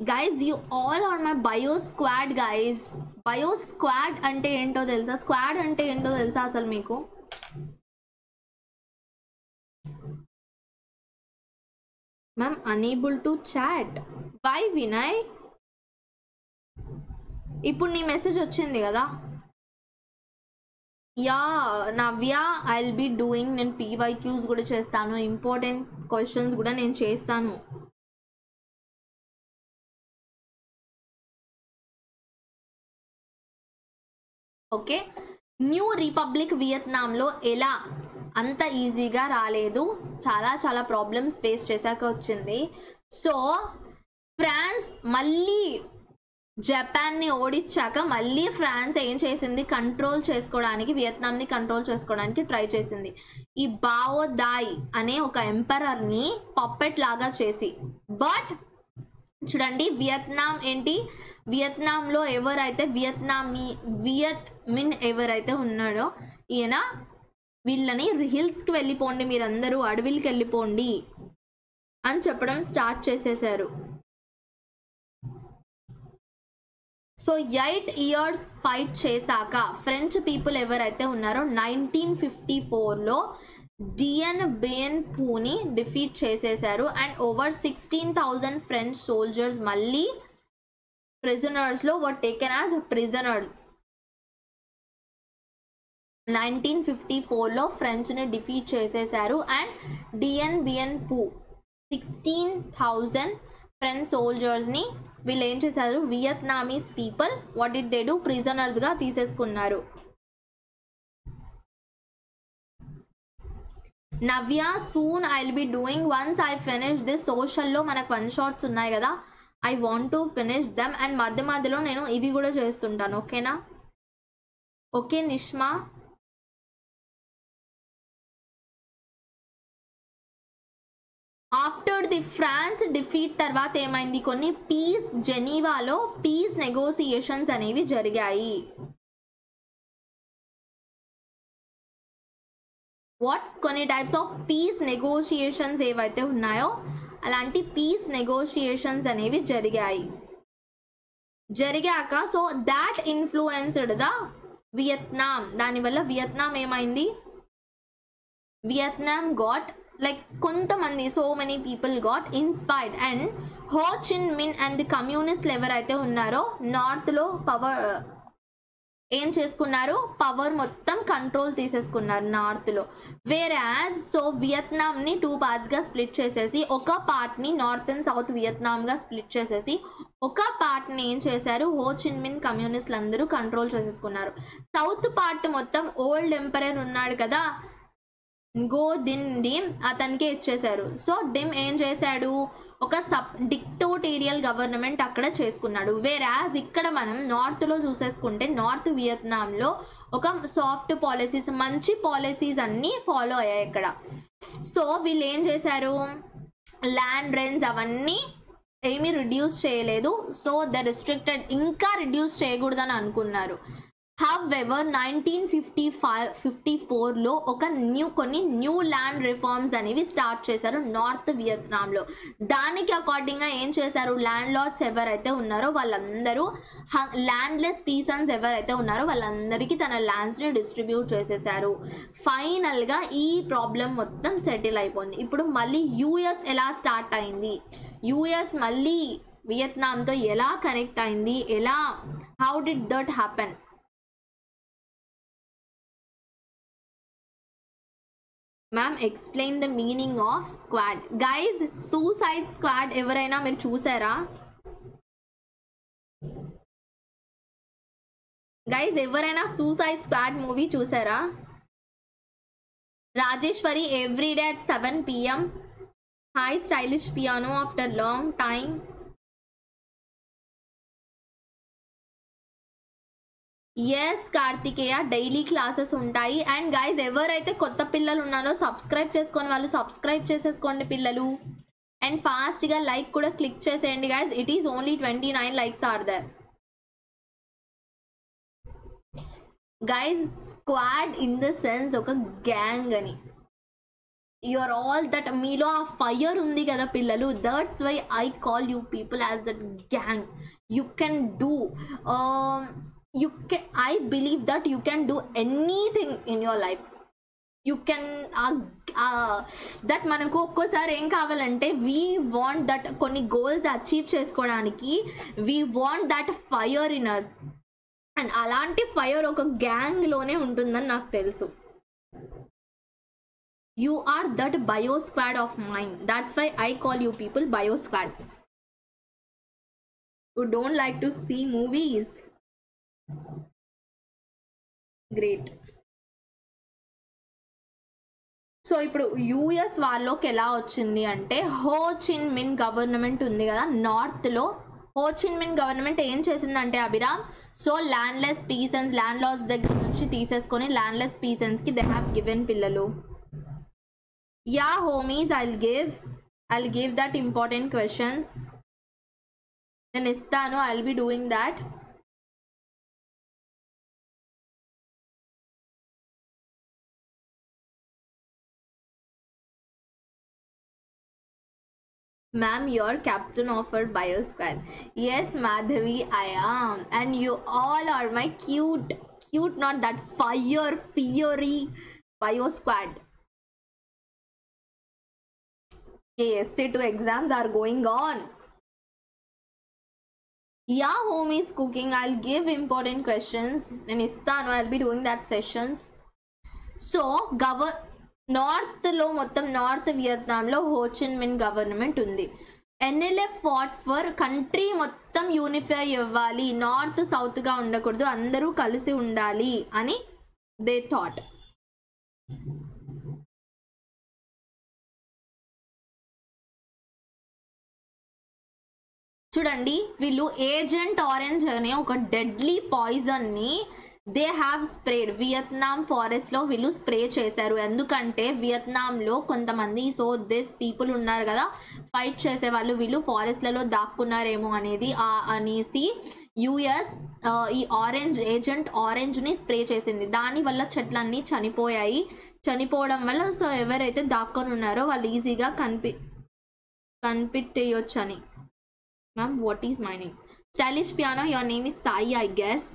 Speaker 1: Guys you all are my bio squad guys bio squad అంటే ఏంటో తెలుసా? స్క్వాడ్ అంటే ఏంటో తెలుసా అసలు మీకు? Ma'am unable to chat why Vinay ఇప్పుడు నీ మెసేజ్ వచ్చింది కదా. Yeah Navya I will be doing నేను పీవైక్యూస్ కూడా చేస్తాను. ఇంపార్టెంట్ క్వశ్చన్స్ కూడా నేను చేస్తాను. ఓకే న్యూ రిపబ్లిక్ వియత్నాంలో ఎలా? అంత ఈజీగా రాలేదు. చాలా చాలా ప్రాబ్లమ్స్ ఫేస్ చేశాక వచ్చింది. సో ఫ్రాన్స్ మళ్ళీ జపాన్ని ఓడించాక మళ్ళీ ఫ్రాన్స్ ఏం చేసింది? కంట్రోల్ చేసుకోవడానికి వియత్నాంని కంట్రోల్ చేసుకోవడానికి ట్రై చేసింది. ఈ బావో దాయ్ అనే ఒక ఎంపరర్ని పప్పెట్ లాగా చేసి. బట్ చూడండి వియత్నాం ఏంటి? వియత్నాంలో ఎవరైతే వియత్నామీ వియత్ మిన్ ఎవరైతే ఉన్నాడో ఈయన వీళ్ళని హిల్స్కి వెళ్ళిపోండి మీరందరూ అడవికి వెళ్ళిపోండి అని చెప్పడం స్టార్ట్ చేసేసారు. సో ఎయిట్ ఇయర్స్ ఫైట్ చేశాక ఫ్రెంచ్ పీపుల్ ఎవరైతే ఉన్నారో నైన్టీన్ ఫిఫ్టీ ఫోర్లో డిఎన్ బేన్ పూని డిఫీట్ చేసేశారు. And over sixteen thousand French soldiers మళ్ళీ ప్రిజనర్స్లో were taken as prisoners nineteen fifty ఫోర్లో ఫ్రెంచ్ని డిఫీట్ చేసేశారు. And Dien Bien Phu sixteen thousand French సోల్జర్స్ని వీళ్ళు ఏం చేశారు? Vietnamese people what it they do ప్రిజనర్స్గా తీసేసుకున్నారు. Navya soon I will be doing once I finish this సోషల్లో మనకు వన్ షాట్స్ ఉన్నాయి కదా. I want to finish them and మధ్య మధ్యలో నేను ఇవి కూడా చేస్తుంటాను. ఓకేనా? Okay Nishma. After the France defeat తర్వాత ఏమైంది? కొన్ని పీస్ జెనీవాలో పీస్ నెగోసియేషన్స్ అనేవి జరిగాయి. వాట్ కొన్ని టైప్స్ ఆఫ్ పీస్ నెగోషియేషన్స్ ఏవైతే ఉన్నాయో అలాంటి పీస్ నెగోషియేషన్స్ అనేవి జరిగాయి. జరిగాక so that influenced the Vietnam దానివల్ల వియత్నాం ఏమైంది? వియత్నాం గాట్ లైక్ కొంతమంది so many people got inspired and Ho Chi Minh and the కమ్యూనిస్ట్లు ఎవరైతే ఉన్నారో నార్త్లో పవర్ ఏం చేసుకున్నారు? పవర్ మొత్తం కంట్రోల్ తీసేసుకున్నారు నార్త్లో వేరే యాజ్ సో వియత్నాంని టూ పార్ట్స్గా స్ప్లిట్ చేసేసి ఒక పార్ట్ని నార్త్ అండ్ సౌత్ వియత్నాంగా స్ప్లిట్ చేసేసి ఒక పార్ట్ని ఏం చేశారు? హో చిన్ మిన్ కమ్యూనిస్టులు అందరూ కంట్రోల్ చేసేసుకున్నారు. సౌత్ పార్ట్ మొత్తం ఓల్డ్ ఎంపరర్ ఉన్నాడు కదా గో డిన్ డిమ్ అతనికి ఇచ్చేశారు. సో డిమ్ ఏం చేశాడు? ఒక సబ్ డిక్టోటేరియల్ గవర్నమెంట్ అక్కడ చేసుకున్నాడు. వేరాజ్ ఇక్కడ మనం నార్త్లో చూసేసుకుంటే నార్త్ వియత్నాంలో ఒక సాఫ్ట్ పాలసీస్ మంచి పాలసీస్ అన్నీ ఫాలో అయ్యాయి ఇక్కడ. సో వీళ్ళు ఏం చేశారు? ల్యాండ్ రెంట్స్ అవన్నీ ఏమీ రిడ్యూస్ చేయలేదు. సో ద రిస్ట్రిక్టెడ్ ఇంకా రిడ్యూస్ చేయకూడదని అనుకున్నారు. However nineteen fifty five fifty ఫోర్లో ఒక న్యూ కొన్ని న్యూ ల్యాండ్ రిఫార్మ్స్ అనేవి స్టార్ట్ చేశారు నార్త్ వియత్నాంలో. దానికి అకార్డింగ్గా ఏం చేశారు? ల్యాండ్ లార్డ్స్ ఎవరైతే ఉన్నారో వాళ్ళందరూ ల్యాండ్లెస్ పీసన్స్ ఎవరైతే ఉన్నారో వాళ్ళందరికీ తన ల్యాండ్స్ని డిస్ట్రిబ్యూట్ చేసేసారు. ఫైనల్గా ఈ ప్రాబ్లం మొత్తం సెటిల్ అయిపోయింది. ఇప్పుడు మళ్ళీ యూఎస్ ఎలా స్టార్ట్ అయింది? యూఎస్ మళ్ళీ వియత్నాంతో ఎలా కనెక్ట్ అయింది? ఎలా how did that happen ma'am explain the meaning of squad guys suicide squad ఎవరైనా మీరు చూసారా? గైజ్ ఎవరైనా సూసైడ్ స్క్వాడ్ మూవీ చూసారా? Rajeshwari everyday at seven PM hi stylish piano after long time yes Karthikeya daily classes ఉంటాయి. అండ్ గైజ్ ఎవరైతే కొత్త పిల్లలు ఉన్నారో సబ్స్క్రైబ్ చేసుకొని వాళ్ళు సబ్స్క్రైబ్ చేసేసుకోండి పిల్లలు. అండ్ ఫాస్ట్గా లైక్ కూడా క్లిక్ చేసేయండి guys it is only twenty nine likes are there guys squad in the sense ఒక గ్యాంగ్ అని. యూఆర్ ఆల్ దట్ మీలో ఆ ఫైర్ ఉంది కదా పిల్లలు. That's why I call you people as that gang you can do you can i believe that you can do anything in your life. You can that మనకు ఒక్కోసారి ఏం కావాలంటే వీ వాంట్ దట్ కొన్ని గోల్స్ అచీవ్ చేసుకోవడానికి we want that fire in us and అలాంటి ఫైర్ ఒక గ్యాంగ్లోనే ఉంటుందని నాకు తెలుసు. You are that bio squad of mind that's why I call you people bio squad you don't like to see movies great so ఇప్పుడు యుఎస్ వాళ్ళలోకి ఎలా వచ్చింది అంటే హోచిన్ మిన్ గవర్నమెంట్ ఉంది కదా నార్త్లో హో చిన్ మిన్ గవర్నమెంట్ ఏం చేసిందంటే Abhiram so landless peasants landlords దగ్గర నుంచి తీసేసుకొని ల్యాండ్లెస్ పీసన్స్కి దే హ్యావ్ గివెన్ పిల్లలు. Yeah homies I'll give I'll give that important questions నేను ఇస్తాను I'll be doing that Ma'am, you're captain of our bio squad. Yes, Madhavi, I am. And you all are my cute, cute, not that fire, fiery bio squad. Yes, say two exams are going on. Yeah, home is cooking. I'll give important questions. And I'll be doing that sessions. So, govern నార్త్లో మొత్తం నార్త్ వియత్నాంలో హోచిన్ మిన్ గవర్నమెంట్ ఉంది. ఎన్ఎల్ఎఫ్ ఫాట్ ఫర్ కంట్రీ మొత్తం యూనిఫై ఇవ్వాలి నార్త్ సౌత్గా ఉండకూడదు. అందరూ కలిసి ఉండాలి అని దే థాట్. చూడండి వీళ్ళు ఏజెంట్ ఆరెంజ్ అనే ఒక డెడ్లీ పాయిజన్ని దే హ్యావ్ స్ప్రేడ్ వియత్నాం ఫారెస్ట్లో వీళ్ళు స్ప్రే చేశారు. ఎందుకంటే వియత్నాం లో కొంతమంది సో దిస్ పీపుల్ ఉన్నారు కదా ఫైట్ చేసే వాళ్ళు వీళ్ళు ఫారెస్ట్లలో దాక్కున్నారేమో అనేది ఆ అనేసి యుఎస్ ఈ ఆరెంజ్ ఏజెంట్ ఆరెంజ్ని స్ప్రే చేసింది. దాని వల్ల చెట్లన్నీ చనిపోయాయి. చనిపోవడం వల్ల సో ఎవరైతే దాక్కొని ఉన్నారో వాళ్ళు ఈజీగా కనిపి కనిపెట్టేయొచ్చు అని ma'am what is my name stylish piano your name is Sai I guess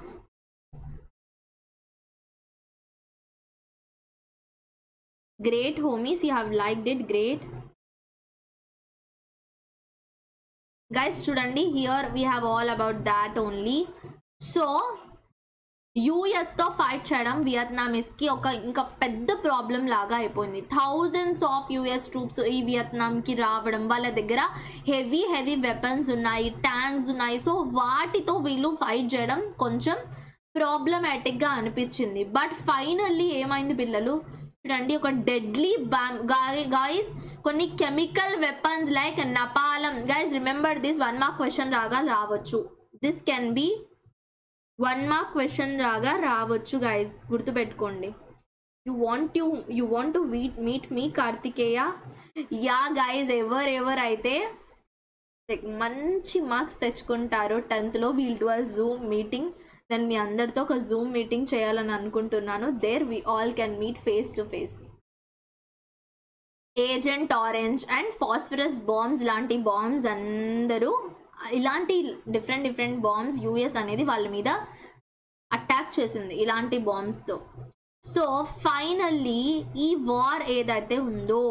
Speaker 1: great homies you have liked it great. Guys చూడండి here we have all about that only. So యుఎస్తో ఫైట్ చేయడం వియత్నామీస్కి ఒక ఇంకా పెద్ద ప్రాబ్లం లాగా అయిపోయింది. థౌజండ్స్ ఆఫ్ యుఎస్ ట్రూప్స్ ఈ వియత్నాం కి రావడం వాళ్ళ దగ్గర హెవీ హెవీ వెపన్స్ ఉన్నాయి ట్యాంక్స్ ఉన్నాయి. సో వాటితో వీళ్ళు ఫైట్ చేయడం కొంచెం ప్రాబ్లమాటిక్గా అనిపించింది. బట్ ఫైనల్లీ ఏమైంది పిల్లలు? చూడండి ఒక డెడ్లీ బామ్ గాయస్ కొన్ని chemical weapons like napalm guys remember this one mark question రాగా రావచ్చు. This can be one mark question రాగా రావచ్చు గైస్ గుర్తుపెట్టుకోండి. You want you you want to meet meet me Karthikeya? Yeah guys ever ever అయితే మంచి మార్క్స్ తెచ్చుకుంటారో టెన్త్లో we'll to a zoom meeting నేను మీ అందరితో ఒక జూమ్ మీటింగ్ చేయాలని అనుకుంటున్నాను. There we all can meet face to face agent orange and phosphorus bombs లాంటి బాంబ్స్ అందరూ ఇలాంటి డిఫరెంట్ డిఫరెంట్ బాంబ్స్ యూఎస్ అనేది వాళ్ళ మీద అటాక్ చేసింది ఇలాంటి బాంబ్స్తో సో ఫైనల్లీ ఈ వార్ ఏదైతే ఉందో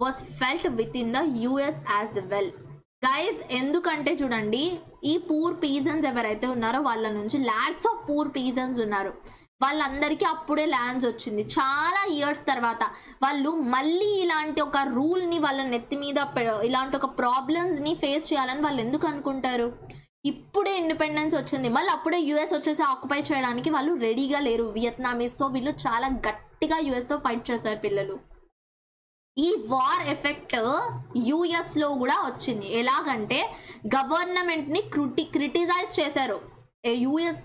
Speaker 1: was felt with in the US as well guys ఎందుకంటే చూడండి ఈ పూర్ పీజన్స్ ఎవరైతే ఉన్నారో వాళ్ళ నుంచి ల్యాక్స్ ఆఫ్ పూర్ పీజన్స్ ఉన్నారు. వాళ్ళందరికీ అప్పుడే ల్యాండ్స్ వచ్చింది. చాలా ఇయర్స్ తర్వాత వాళ్ళు మళ్ళీ ఇలాంటి ఒక రూల్ని వాళ్ళ నెత్తి మీద ఇలాంటి ఒక ప్రాబ్లమ్స్ని ఫేస్ చేయాలని వాళ్ళు ఎందుకు అనుకుంటారు? ఇప్పుడే ఇండిపెండెన్స్ వచ్చింది. మళ్ళీ అప్పుడే యుఎస్ వచ్చేసి ఆక్యుపై చేయడానికి వాళ్ళు రెడీగా లేరు. వియత్నామీస్ సో వీళ్ళు చాలా గట్టిగా యుఎస్తో ఫైట్ చేశారు పిల్లలు. ఈ వార్ ఎఫెక్ట్ యుఎస్లో కూడా వచ్చింది. ఎలాగంటే గవర్నమెంట్ని క్రిటి క్రిటిసైజ్ చేశారు. యుఎస్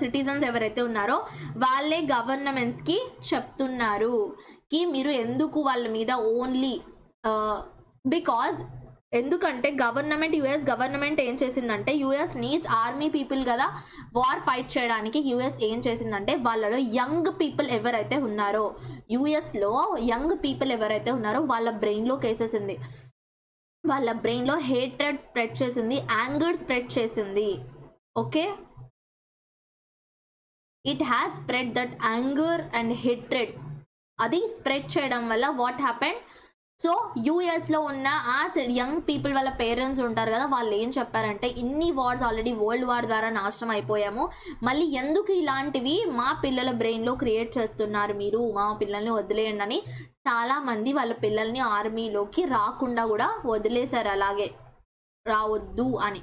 Speaker 1: సిటిజన్స్ ఎవరైతే ఉన్నారో వాళ్ళే గవర్నమెంట్స్కి చెప్తున్నారు. కి మీరు ఎందుకు వాళ్ళ మీద ఓన్లీ బికాజ్ ఎందుకంటే గవర్నమెంట్ యుఎస్ గవర్నమెంట్ ఏం చేసిందంటే యుఎస్ నీడ్స్ ఆర్మీ పీపుల్ కదా వార్ ఫైట్ చేయడానికి యుఎస్ ఏం చేసిందంటే వాళ్ళలో యంగ్ పీపుల్ ఎవరైతే ఉన్నారో యుఎస్లో యంగ్ పీపుల్ ఎవరైతే ఉన్నారో వాళ్ళ బ్రెయిన్లో కేసేసింది వాళ్ళ బ్రెయిన్లో హేట్రెడ్ స్ప్రెడ్ చేసింది యాంగర్ స్ప్రెడ్ చేసింది. Okay it has spread that anger and hatred అది స్ప్రెడ్ చేయడం వల్ల వాట్ హ్యాపెండ్ సో యూఎస్లో ఉన్న ఆ యంగ్ పీపుల్ వాళ్ళ పేరెంట్స్ ఉంటారు కదా వాళ్ళు ఏం చెప్పారంటే ఇన్ని వార్స్ ఆల్రెడీ వరల్డ్ వార్ ద్వారా నాశనం అయిపోయాము. మళ్ళీ ఎందుకు ఇలాంటివి మా పిల్లల బ్రెయిన్లో క్రియేట్ చేస్తున్నారు మీరు? మా పిల్లల్ని వదిలేయండి అని చాలామంది వాళ్ళ పిల్లల్ని ఆర్మీలోకి రాకుండా కూడా వదిలేశారు అలాగే. రావద్దు అని.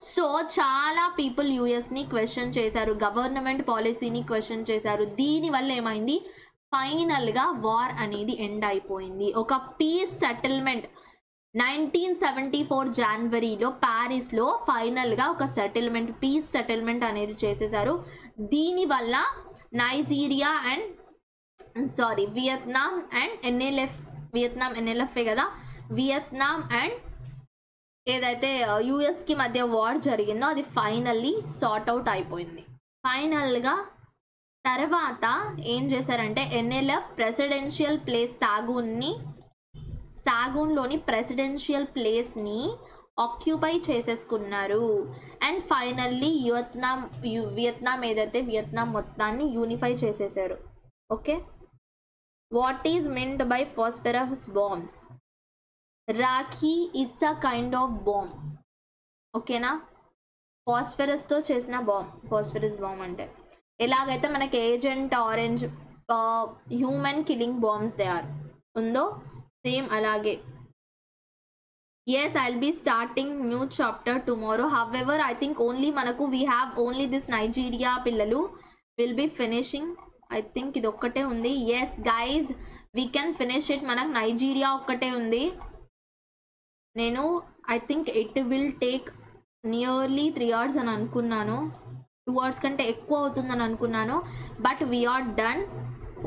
Speaker 1: సో చాలా పీపుల్ యూఎస్ని క్వశ్చన్ చేశారు. గవర్నమెంట్ పాలసీని క్వశ్చన్ చేశారు. దీనివల్ల ఏమైంది? ఫైనల్గా వార్ అనేది ఎండ్ అయిపోయింది. ఒక peace settlement nineteen seventy four జనవరిలో ప్యారిస్లో ఫైనల్గా ఒక సెటిల్మెంట్ పీస్ సెటిల్మెంట్ అనేది చేసేసారు. దీనివల్ల Nigeria and sorry Vietnam and NLF Vietnam NLFA కదా? వియత్నాం అండ్ ఏదైతే యుఎస్కి మధ్య వార్ జరిగిందో అది ఫైనల్లీ సార్ట్ అవుట్ అయిపోయింది. ఫైనల్గా తర్వాత ఏం చేశారంటే ఎన్ఎల్ఎఫ్ ప్రెసిడెన్షియల్ ప్లేస్ సాగూన్ని సాగూన్లోని ప్రెసిడెన్షియల్ ప్లేస్ని ఆక్యుపై చేసేసుకున్నారు. అండ్ ఫైనల్లీ వియత్నాం వియత్నాం ఏదైతే వియత్నాం మొత్తాన్ని యూనిఫై చేసేసారు. Okay? What is meant by phosphorus bombs? Rakhi it's a kind of bomb. ఓకేనా? ఫాస్ఫరస్తో చేసిన బాంబ్ ఫాస్ఫరస్ బాంబ్ అంటే. ఎలాగైతే మనకి agent orange human killing bombs they are ఉందో సేమ్ అలాగే. Yes I'll be starting new chapter tomorrow however I think only మనకు we have only this Nigeria పిల్లలు will be finishing I think ఇది ఒక్కటే ఉంది. Yes guys we can finish it మనకు నైజీరియా ఒక్కటే ఉంది. నేను I think it will take nearly three hours అని అనుకున్నాను. టూ అవర్స్ కంటే ఎక్కువ అవుతుందని అనుకున్నాను. But we're done.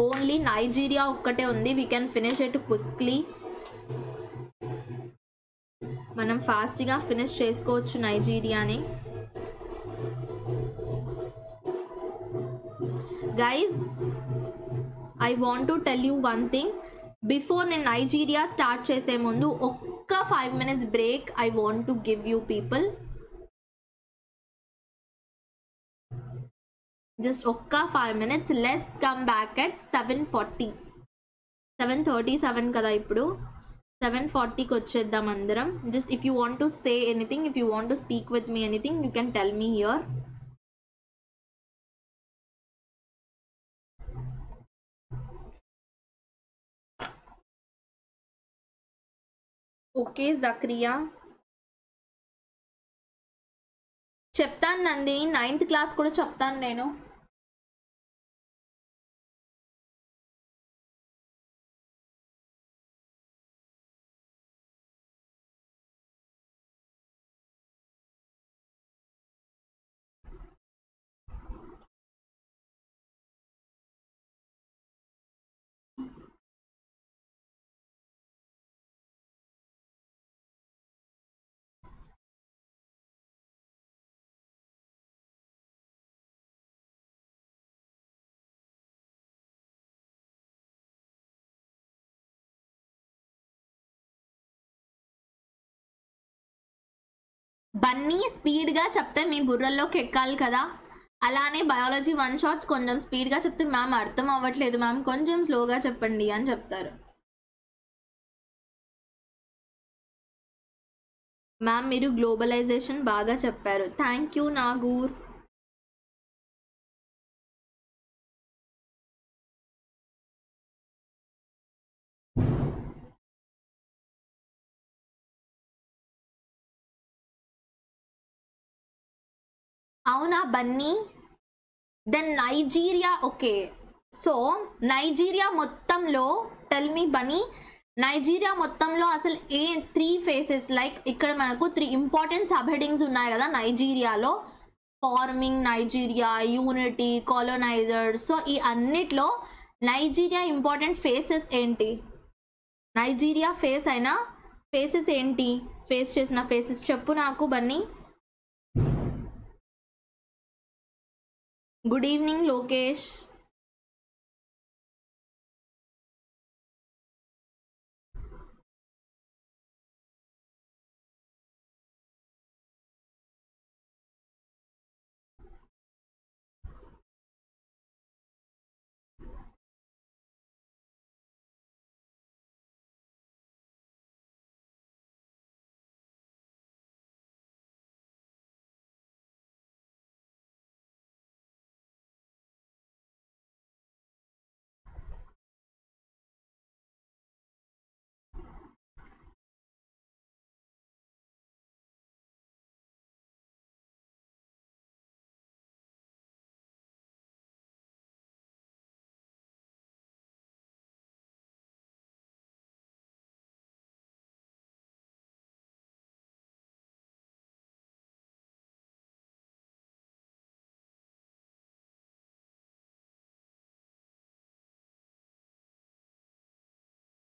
Speaker 1: Only Nigeria ఒక్కటే ఉంది. We can finish it quickly. మనం ఫాస్ట్గా ఫినిష్ చేసుకోవచ్చు నైజీరియాని. Guys I want to tell you one thing before నేను నైజీరియా స్టార్ట్ చేసే ముందు ఒక్క five minutes break I want to give you people just ఒక్క five minutes let's come back at seven forty seven thirty seven కదా ఇప్పుడు. సెవెన్ ఫార్టీకి వచ్చేద్దాం అందరం. Just if you want to say anything if you want to speak with me anything you can tell me here okay Zakria చెప్తాను నంది నైన్త్ క్లాస్ కూడా చెప్తాను నేను. బన్నీ స్పీడ్గా చెప్తే మీ బుర్రల్లోకి ఎక్కాలి కదా. అలానే బయాలజీ వన్ షాట్స్ కొంచెం స్పీడ్గా చెప్తే మ్యామ్ అర్థం అవ్వట్లేదు. మ్యామ్ కొంచెం స్లోగా చెప్పండి అని చెప్తారు. మ్యామ్ మీరు గ్లోబలైజేషన్ బాగా చెప్పారు. Thank you Nagoor. అవునా Bunny? Then Nigeria okay so Nigeria మొత్తంలో టెల్ మీ బనీ నైజీరియా మొత్తంలో అసలు ఏ త్రీ ఫేసెస్ లైక్ ఇక్కడ మనకు త్రీ ఇంపార్టెంట్ సబ్ హెడింగ్స్ ఉన్నాయి కదా నైజీరియాలో farming Nigeria unity colonizer so ఈ అన్నిట్లో నైజీరియా ఇంపార్టెంట్ ఫేసెస్ ఏంటి? నైజీరియా ఫేస్ అయినా ఫేసెస్ ఏంటి? ఫేస్ చేసిన ఫేసెస్ చెప్పు నాకు Bunny. Good evening Lokesh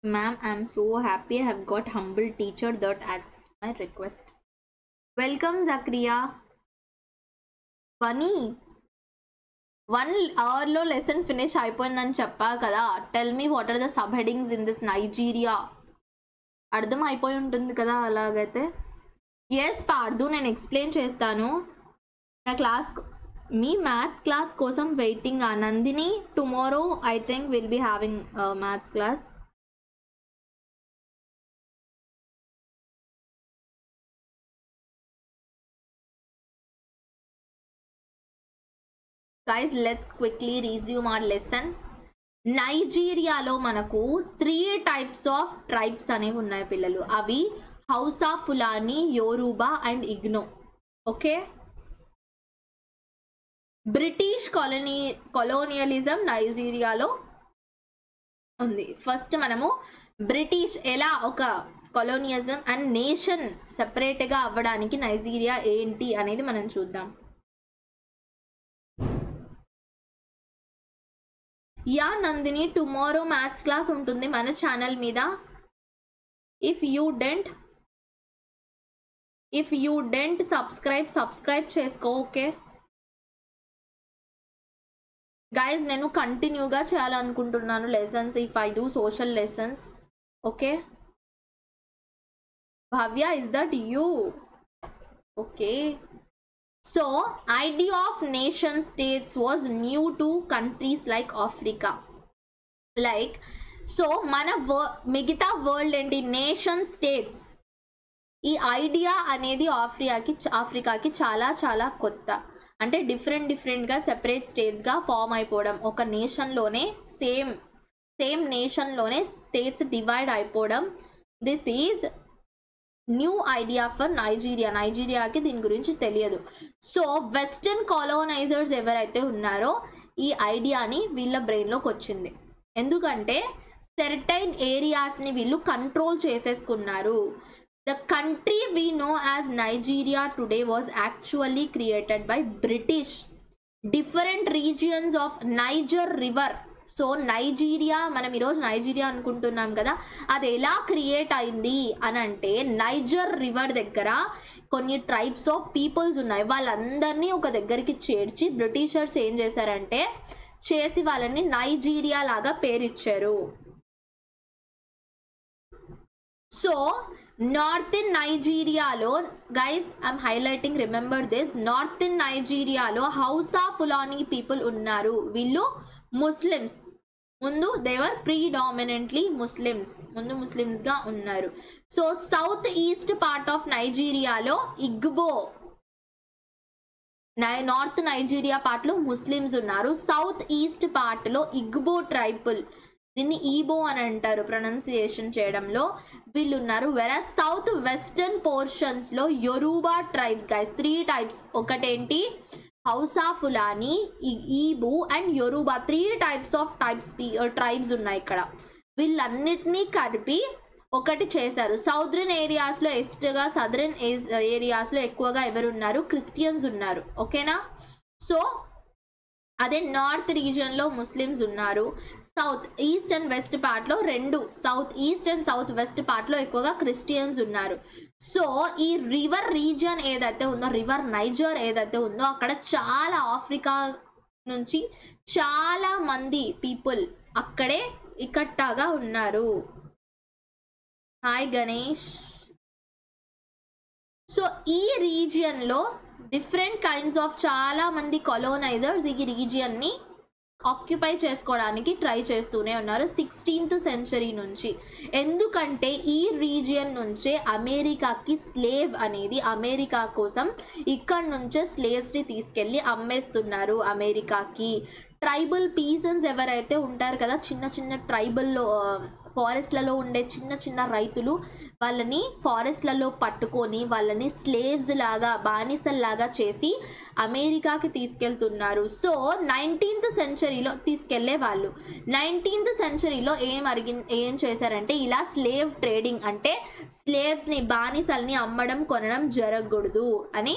Speaker 1: Ma'am, I'm so happy I have got humble teacher that accepts my request. Welcome, Zakria. Bunny. One అవర్లో లెసన్ ఫినిష్ అయిపోయిందని చెప్పా కదా tell me what are the sub headings in this Nigeria అర్థం అయిపోయి ఉంటుంది కదా అలాగైతే ఎస్ పార్దు నేను ఎక్స్ప్లెయిన్ చేస్తాను నా క్లాస్ మీ మ్యాథ్స్ క్లాస్ కోసం వెయిటింగ్ ఆ Nandini tomorrow I think will be having maths class guys let's quickly resume our lesson నైజీరియాలో మనకు త్రీ టైప్స్ ఆఫ్ ట్రైబ్స్ అనేవి ఉన్నాయి పిల్లలు. అవి Hausa Fulani Yoruba and Igbo okay British colony colonialism నైజీరియాలో ఉంది. ఫస్ట్ మనము బ్రిటిష్ ఎలా ఒక కొలోనియజం అండ్ నేషన్ సెపరేట్గా అవ్వడానికి నైజీరియా ఏంటి అనేది మనం చూద్దాం. Yeah Nandini tomorrow maths class ఉంటుంది మన ఛానల్ మీద. If you didn't if you didn't subscribe subscribe చేసుకో ఓకే గైజ్ నేను కంటిన్యూగా చేయాలనుకుంటున్నాను lessons if I do social lessons okay Bhavya is that you okay so idea of nation states was new to countries like africa. Like so మన మిగతా వరల్డ్ ఏంటి నేషన్ స్టేట్స్ ఈ ఐడియా అనేది ఆఫ్రికాకి ఆఫ్రికాకి చాలా చాలా కొత్త. అంటే డిఫరెంట్ డిఫరెంట్గా సెపరేట్ స్టేట్స్గా ఫామ్ అయిపోవడం. ఒక నేషన్లోనే సేమ్ సేమ్ నేషన్లోనే స్టేట్స్ డివైడ్ అయిపోవడం. This is new idea for Nigeria. నైజీరియాకి దీని గురించి తెలియదు. సో వెస్టర్న్ కాలోనైజర్స్ ఎవరైతే ఉన్నారో ఈ ఐడియాని వీళ్ళ బ్రెయిన్లోకి వచ్చింది. ఎందుకంటే సెర్టైన్ ఏరియాస్ని వీళ్ళు కంట్రోల్ చేసేసుకున్నారు. The country we know as Nigeria today was actually created by British. Different regions of Niger river so Nigeria మనం ఈరోజు నైజీరియా అనుకుంటున్నాం కదా అది ఎలా క్రియేట్ అయింది అని అంటే నైజర్ రివర్ దగ్గర కొన్ని ట్రైబ్స్ ఆఫ్ పీపుల్స్ ఉన్నాయి. వాళ్ళందరినీ ఒక దగ్గరికి చేర్చి బ్రిటిషర్స్ ఏం చేశారంటే చేసి వాళ్ళని నైజీరియా లాగా పేరిచ్చారు. So north in నైజీరియాలో guys I'm highlighting remember this north in నైజీరియాలో Hausa Fulani people ఉన్నారు. వీళ్ళు ముస్లిమ్స్. ముందు దేవర్ ప్రీడామినెంట్లీ ముస్లిమ్స్. ముందు ముస్లిమ్స్గా ఉన్నారు. So south east part of నైజీరియాలో Igbo నై నార్త్ నైజీరియా పార్ట్లో ముస్లిమ్స్ ఉన్నారు. సౌత్ ఈస్ట్ పార్ట్లో ఇగ్బో ట్రైబుల్ దీన్ని ఈబో అని అంటారు ప్రొనౌన్సియేషన్ చేయడంలో వీళ్ళు ఉన్నారు. వెరా south western పోర్షన్స్లో Yoruba tribes guys three types ఒకటేంటి? Hausa Fulani Igbo and Yoruba three types of types tribes ఉన్నాయి ఇక్కడ. వీళ్ళన్నిటినీ కలిపి ఒకటి చేశారు. సౌదర్న్ ఏరియాస్లో ఎస్ట్గా సదరన్ ఏరియాస్లో ఎక్కువగా ఎవరు ఉన్నారు క్రిస్టియన్స్ ఉన్నారు. ఓకేనా? సో అదే నార్త్ రీజియన్లో ముస్లిమ్స్ ఉన్నారు. సౌత్ ఈస్ట్ అండ్ వెస్ట్ పార్ట్లో రెండు south east and south west పార్ట్లో ఎక్కువగా క్రిస్టియన్స్ ఉన్నారు. సో ఈ రివర్ రీజియన్ ఏదైతే ఉందో రివర్ నైజర్ ఏదైతే ఉందో అక్కడ చాలా ఆఫ్రికా నుంచి చాలా మంది పీపుల్ అక్కడే ఇకట్టాగా ఉన్నారు. హాయ్ గణేష్. సో ఈ రీజియన్లో డిఫరెంట్ కైండ్స్ ఆఫ్ చాలా మంది కొలోనైజర్స్ ఈ రీజియన్ని ఆక్యుపై చేసుకోవడానికి ట్రై చేస్తూనే ఉన్నారు సిక్స్టీన్త్ సెంచరీ నుంచి. ఎందుకంటే ఈ రీజియన్ నుంచే అమెరికాకి స్లేవ్ అనేది అమెరికా కోసం ఇక్కడ నుంచే స్లేవ్స్ని తీసుకెళ్ళి అమ్మేస్తున్నారు అమెరికాకి. ట్రైబల్ పీసన్స్ ఎవరైతే ఉంటారు కదా చిన్న చిన్న ట్రైబల్లో ఫారెస్ట్లలో ఉండే చిన్న చిన్న రైతులు వాళ్ళని ఫారెస్ట్లలో పట్టుకొని వాళ్ళని స్లేవ్స్ లాగా బానిసల్లాగా చేసి అమెరికాకి తీసుకెళ్తున్నారు. సో నైన్టీన్త్ సెంచరీలో తీసుకెళ్ళే వాళ్ళు. నైన్టీన్త్ సెంచరీలో ఏం అరిగి ఏం చేశారంటే ఇలా స్లేవ్ ట్రేడింగ్ అంటే స్లేవ్స్ని బానిసల్ని అమ్మడం కొనడం జరగకూడదు అని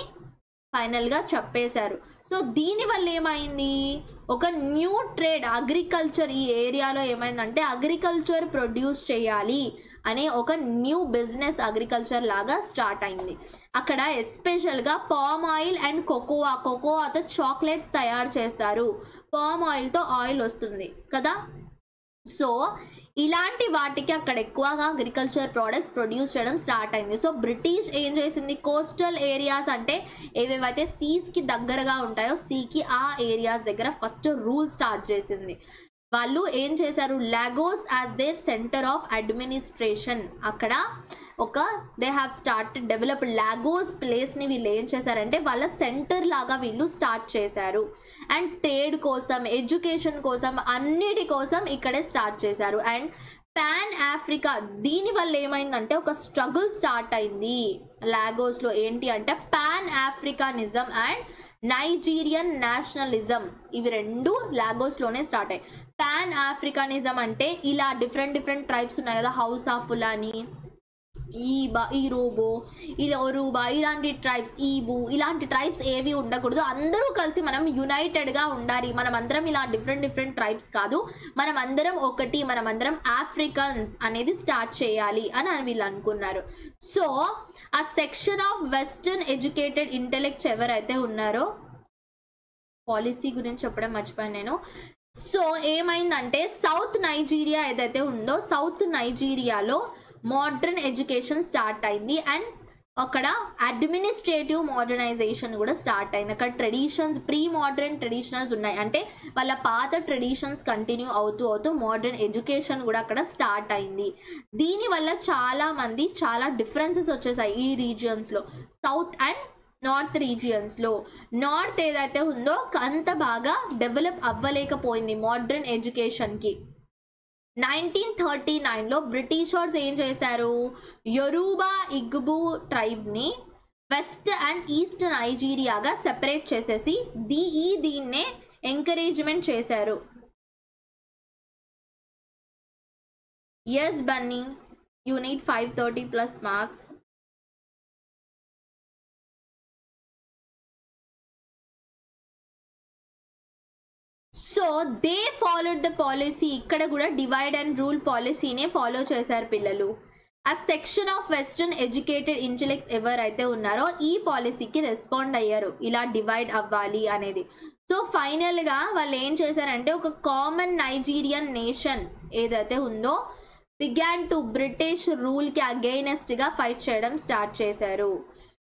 Speaker 1: ఫైనల్గా చెప్పేశారు. సో దీనివల్ల ఏమైంది? ఒక న్యూ ట్రేడ్ అగ్రికల్చర్ ఈ ఏరియాలో ఏమైందంటే అగ్రికల్చర్ ప్రొడ్యూస్ చేయాలి అనే ఒక న్యూ బిజినెస్ అగ్రికల్చర్ లాగా స్టార్ట్ అయింది. అక్కడ ఎస్పెషల్గా పామ్ ఆయిల్ అండ్ కొకోవా కొకోవాతో చాక్లెట్ తయారు చేస్తారు. పామ్ ఆయిల్తో ఆయిల్ వస్తుంది కదా? సో ఇలాంటి వాటికి అక్కడ ఎక్కువగా అగ్రికల్చర్ ప్రోడక్ట్స్ ప్రొడ్యూస్ చేయడం స్టార్ట్ అయింది. సో బ్రిటిష్ ఏం చేసింది? కోస్టల్ ఏరియాస్ అంటే ఏవేవైతే సీస్కి దగ్గరగా ఉంటాయో సీకి ఆ ఏరియాస్ దగ్గర ఫస్ట్ రూల్ స్టార్ట్ చేసింది. వాళ్ళు ఏం చేశారు? Lagos as their centre of administration అక్కడ ఒక they have start develop Lagos ప్లేస్ని వీళ్ళు ఏం చేశారంటే వాళ్ళ సెంటర్ లాగా వీళ్ళు స్టార్ట్ చేశారు. అండ్ ట్రేడ్ కోసం ఎడ్యుకేషన్ కోసం అన్నిటి కోసం ఇక్కడే స్టార్ట్ చేశారు. అండ్ పాన్ ఆఫ్రికా దీని వల్ల ఏమైందంటే ఒక స్ట్రగుల్ స్టార్ట్ అయింది. లాగోస్లో ఏంటి అంటే pan Africanism and Nigerian nationalism ఇవి రెండు లాగోస్లోనే స్టార్ట్ అయ్యాయి. పాన్ ఆఫ్రికానిజం అంటే ఇలా డిఫరెంట్ డిఫరెంట్ ట్రైబ్స్ ఉన్నాయి కదా హౌస్ ఆఫ్ ఫులాని ఈబా ఈరోబో ఇలా ఒరూబా ఇలాంటి ట్రైబ్స్ ఈబు ఇలాంటి ట్రైబ్స్ ఏవి ఉండకూడదు. అందరూ కలిసి మనం యునైటెడ్గా ఉండాలి. మనం అందరం ఇలా డిఫరెంట్ డిఫరెంట్ ట్రైబ్స్ కాదు. మనం అందరం ఒకటి మనం అందరం ఆఫ్రికన్స్ అనేది స్టార్ట్ చేయాలి అని అని వీళ్ళు అనుకున్నారు. సో ఆ section of western educated intellects ఎవరైతే ఉన్నారో పాలసీ గురించి చెప్పడం మర్చిపోయాను నేను. సో ఏమైందంటే సౌత్ నైజీరియా ఏదైతే ఉందో సౌత్ నైజీరియాలో మోడర్న్ ఎడ్యుకేషన్ స్టార్ట్ అయింది. అండ్ అక్కడ అడ్మినిస్ట్రేటివ్ మోడర్నైజేషన్ కూడా స్టార్ట్ అయింది. అక్కడ ట్రెడిషన్స్ ప్రీ మోడర్న్ ట్రెడిషనల్స్ ఉన్నాయి. అంటే వాళ్ళ పాత ట్రెడిషన్స్ కంటిన్యూ అవుతూ అవుతూ మోడర్న్ ఎడ్యుకేషన్ కూడా అక్కడ స్టార్ట్ అయింది. దీనివల్ల చాలా మంది చాలా డిఫరెన్సెస్ వచ్చేసాయి ఈ రీజియన్స్లో సౌత్ అండ్ నార్త్ రీజియన్స్లో నార్త్ ఏదైతే ఉందో అంత బాగా డెవలప్ అవ్వలేకపోయింది మోడర్న్ ఎడ్యుకేషన్కి నైన్టీన్ థర్టీ నైన్లో బ్రిటిషర్స్ ఏం చేశారు? యొరూబా ఇగ్బు ట్రైబ్ని వెస్ట్ అండ్ ఈస్ట్ నైజీరియాగా సెపరేట్ చేసేసి దీ ఈ దీన్నే ఎంకరేజ్మెంట్ చేశారు. Yes Bunny unit five thirty plus marks so they followed the policy. ఇక్కడ కూడా డివైడ్ అండ్ రూల్ పాలసీనే ఫాలో చేశారు పిల్లలు. ఆ section of western educated intellects ఎవరైతే ఉన్నారో ఈ పాలసీకి రెస్పాండ్ అయ్యారు. ఇలా డివైడ్ అవ్వాలి అనేది. సో ఫైనల్గా వాళ్ళు ఏం చేశారంటే ఒక కామన్ నైజీరియన్ నేషన్ ఏదైతే ఉందో బిగ్యాన్ టు బ్రిటిష్ రూల్కి అగెయినెస్ట్గా ఫైట్ చేయడం స్టార్ట్ చేశారు.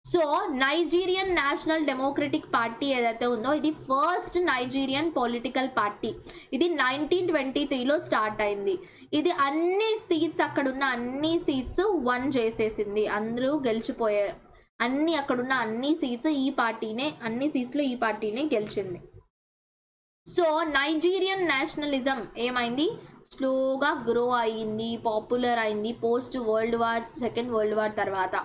Speaker 1: So Nigerian National Democratic Party ఏదైతే ఉందో ఇది ఫస్ట్ నైజీరియన్ పొలిటికల్ పార్టీ. ఇది నైన్టీన్ ట్వంటీ త్రీలో స్టార్ట్ అయింది. ఇది అన్ని సీట్స్ అక్కడున్న అన్ని సీట్స్ వన్ చేసేసింది. అందరూ గెలిచిపోయారు అన్ని అక్కడున్న అన్ని సీట్స్ ఈ పార్టీనే అన్ని సీట్స్లో ఈ పార్టీనే గెలిచింది. సో నైజీరియన్ నేషనలిజం ఏమైంది? స్లోగా గ్రో అయింది పాపులర్ అయింది post world war second world war తర్వాత.